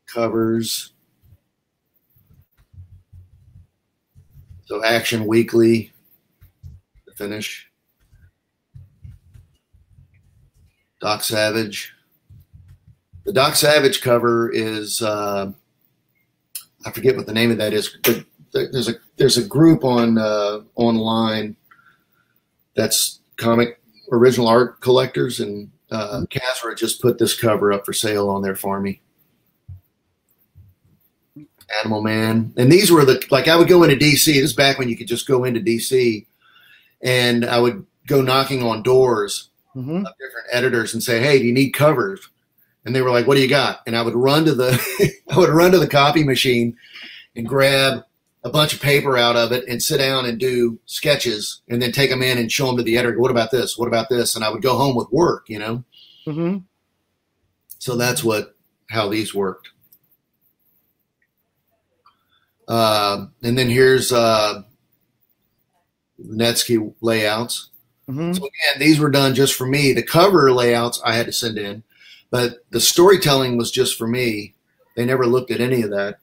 covers. So Action Weekly, the finish. Doc Savage. The Doc Savage cover is uh, I forget what the name of that is. There's a there's a group on uh, online that's comic original art collectors, and uh, Kasra just put this cover up for sale on there for me. Animal Man, and these were the like I would go into DC. This is back when you could just go into DC, and I would go knocking on doors hmm of different editors and say, "Hey, do you need covers?" And they were like, "What do you got?" And I would run to the <laughs> I would run to the copy machine and grab a bunch of paper out of it and sit down and do sketches and then take them in and show them to the editor. What about this? What about this? And I would go home with work, you know. hmm So that's what how these worked. Uh, and then here's uh, Netsuke layouts. hmm So again, these were done just for me. The cover layouts I had to send in, but the storytelling was just for me. They never looked at any of that.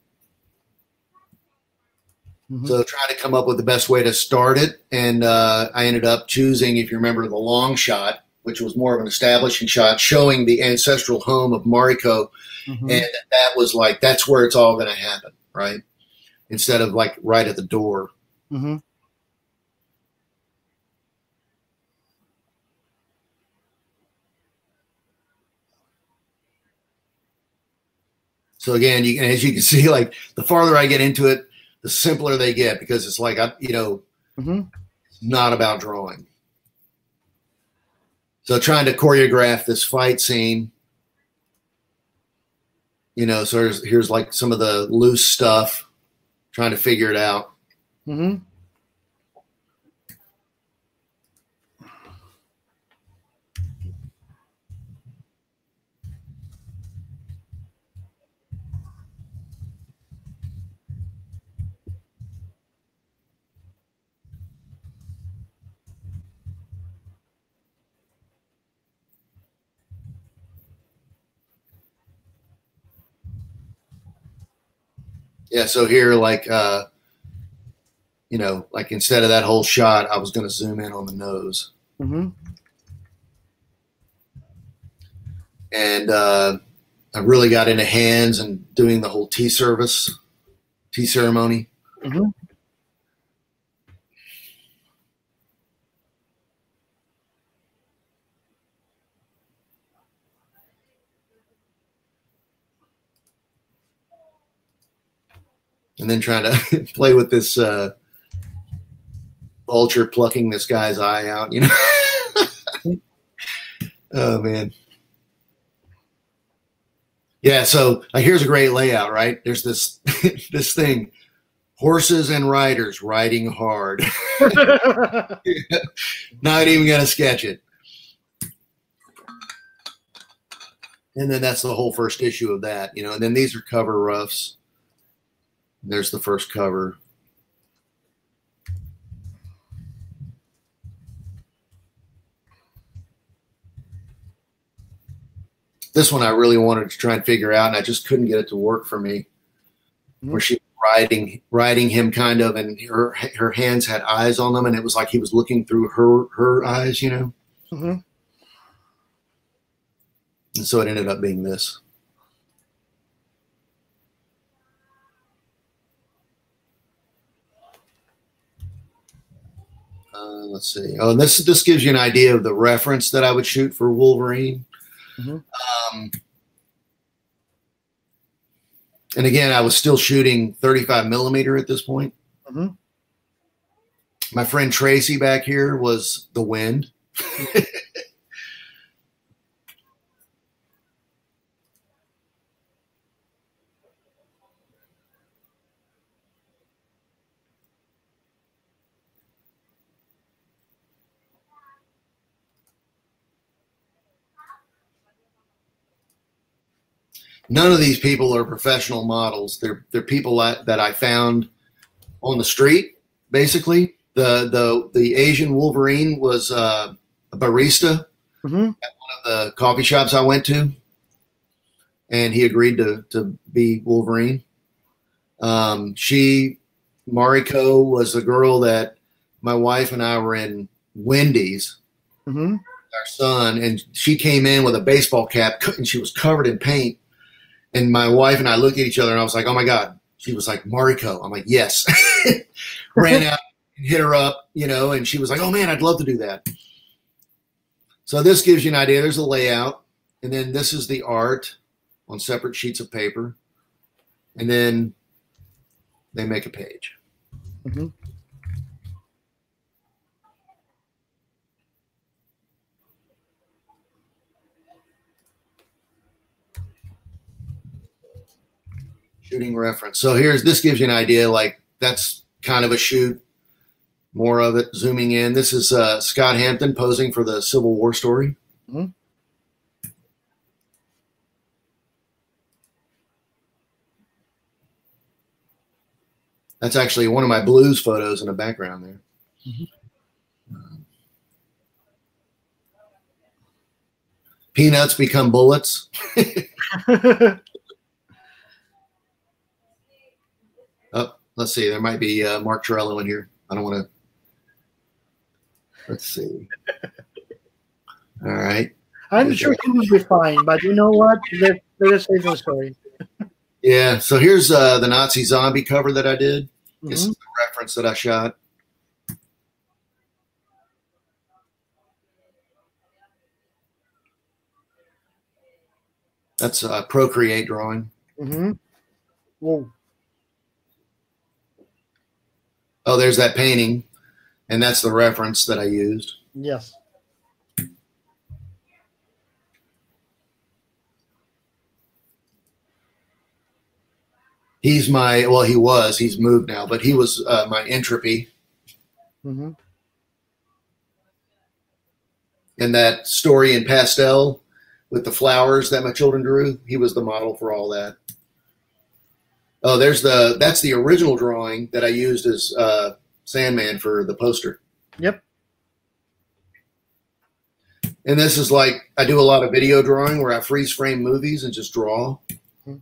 Mhm. So trying to come up with the best way to start it, and uh, I ended up choosing, if you remember, the long shot, which was more of an establishing shot, showing the ancestral home of Mariko, Mhm. and that was like that's where it's all going to happen, right? Instead of like right at the door. hmm So again, you can, as you can <laughs> see, like the farther I get into it, the simpler they get because it's like I, you know, hmm not about drawing. So trying to choreograph this fight scene, you know, so here's, here's like some of the loose stuff, trying to figure it out. hmm Yeah. So here, like, uh, you know, like instead of that whole shot, I was going to zoom in on the nose. hmm and uh, I really got into hands and doing the whole tea service, tea ceremony. Mhm. And then trying to <laughs> play with this uh, vulture plucking this guy's eye out, you know. <laughs> oh man. Yeah, so here's a great layout, right? There's this <laughs> this thing, horses and riders riding hard. Not even gonna sketch it. And then that's the whole first issue of that, you know. And then these are cover roughs. There's the first cover. This one I really wanted to try and figure out, and I just couldn't get it to work for me. Where she riding riding him kind of, and her her hands had eyes on them, and it was like he was looking through her her eyes, you know. mm-hmm. And so it ended up being this. Uh, let's see. Oh, and this this gives you an idea of the reference that I would shoot for Wolverine. Mhm. Um, and again, I was still shooting 35 millimeter at this point. Mhm. My friend Tracy back here was the wind. <laughs> none of these people are professional models. They're they're people that, that I found on the street. Basically, the the the Asian Wolverine was uh, a barista hmm at one of the coffee shops I went to, and he agreed to to be Wolverine. Um, she, Mariko, was the girl that my wife and I were in Wendy's, hmm our son, and she came in with a baseball cap and she was covered in paint. And my wife and I looked at each other and I was like, "Oh my god!" She was like, "Mariko." I'm like, "Yes." <laughs> Ran out and hit her up, you know, and she was like, "Oh man, I'd love to do that." So this gives you an idea. There's a layout, and then this is the art on separate sheets of paper, and then they make a page. hmm shooting reference. So here's this gives you an idea. Like that's kind of a shoot. More of it zooming in. This is uh, Scott Hampton posing for the Civil War story. Mhm. That's actually one of my blues photos in the background there. Mhm. Um, Peanuts become bullets. <laughs> <laughs> Oh, let's see. There might be uh, Mark Chiarello in here. I don't want to. Let's see. All right. I'm sure he will be fine, but you know what? Let, let us say the story. Yeah. So here's uh, the Nazi zombie cover that I did. This is Mhm. the reference that I shot. That's a Procreate drawing. Mhm. Whoa. Oh, there's that painting, and that's the reference that I used. Yes. He's my well, he was. He's moved now, but he was uh, my entropy. Mm-hmm. and that story in pastel with the flowers that my children drew. He was the model for all that. Oh, there's the that's the original drawing that I used as uh, Sandman for the poster. Yep. And this is like I do a lot of video drawing where I freeze frame movies and just draw. Mhm.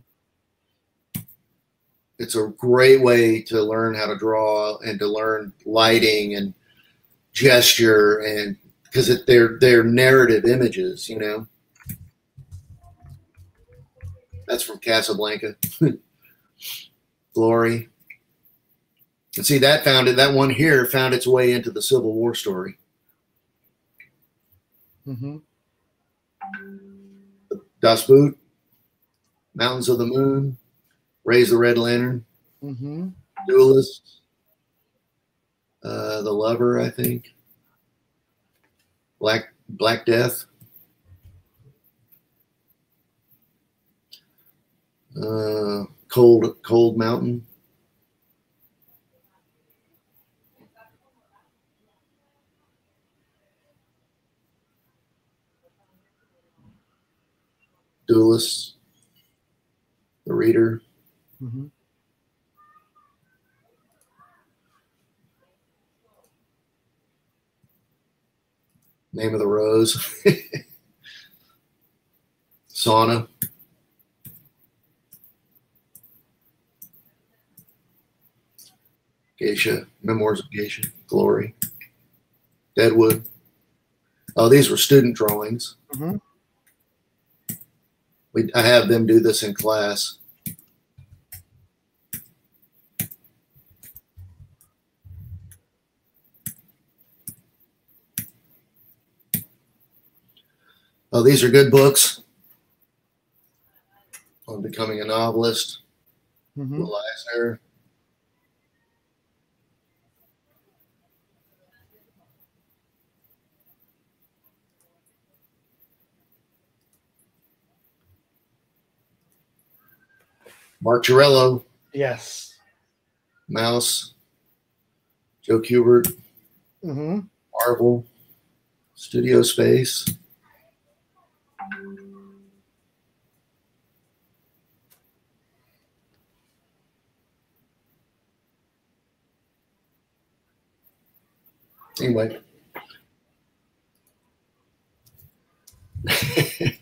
It's a great way to learn how to draw and to learn lighting and gesture and because they're they're narrative images, you know. That's from Casablanca. <laughs> Glory. And see that found it. That one here found its way into the Civil War story. hmm Das Boot, Mountains of the Moon, Raise the Red Lantern, hmm Duelist, uh, The Lover, I think, Black Black Death, uh, Cold Cold Mountain. Duelist, The Reader, hmm Name of the Rose, <laughs> Sauna, Geisha, Memoirs of Geisha, Glory, Deadwood. Oh, these were student drawings. hmm We, I have them do this in class. Oh, these are good books on becoming a novelist. hmm Will Eisner. Mark Chiarello, Yes. Maus, Joe Kubert, hmm Marvel, Studio Space. Anyway, <laughs>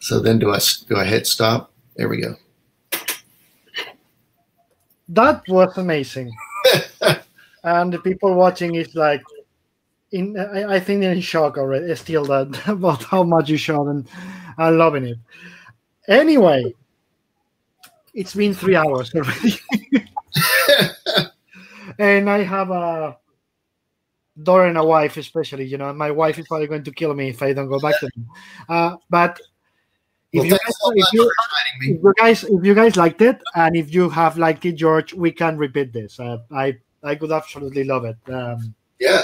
so then do I do I hit stop? There we go. That was amazing. <laughs> and the people watching is like in I, I think they're in shock already still that <laughs> about how much you shot and I'm loving it. Anyway, it's been three hours already. <laughs> and I have a daughter and a wife, especially. You know, my wife is probably going to kill me if I don't go back to them. Uh, but if, Well, you guys, so if, you, for inviting me. if you guys if you guys liked it and if you have liked it, George, we can repeat this. Uh, I I could absolutely love it. Um, Yeah.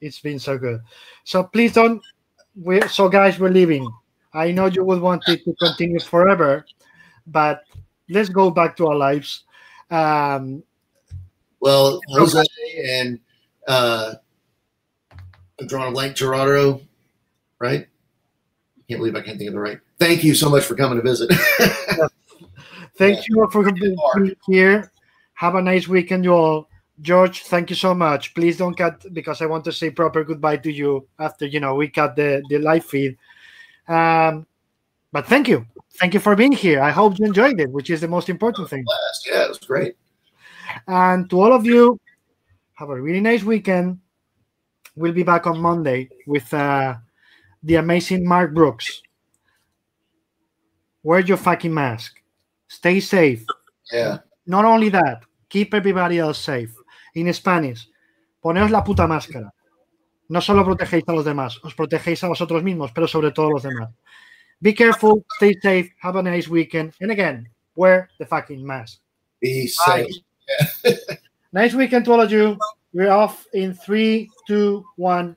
it's been so good. So please don't. We so guys, we're leaving. I know you would want it to continue forever, but let's go back to our lives. Um, Well, Jose and uh, I'm drawing a blank. Gerardo, right? Can't believe I can't think of the right. Thank you so much for coming to visit. <laughs> thank Yeah. you all for being here. Have a nice weekend, you all. George, thank you so much. Please don't cut because I want to say proper goodbye to you after you know we cut the the live feed. Um, but thank you, thank you for being here. I hope you enjoyed it, which is the most important thing. Blast. Yeah, it was great. And to all of you, have a really nice weekend. We'll be back on Monday with uh, the amazing Mark Brooks. Wear your fucking mask. Stay safe. Yeah. Not only that, keep everybody else safe. In Spanish, poneos la puta máscara. No solo protegéis a los demás, os protegéis a vosotros mismos, pero sobre todo a los demás. Be careful, stay safe, have a nice weekend, and again, wear the fucking mask. Be safe. <laughs> Nice weekend to all of you. We're off in three, two, one.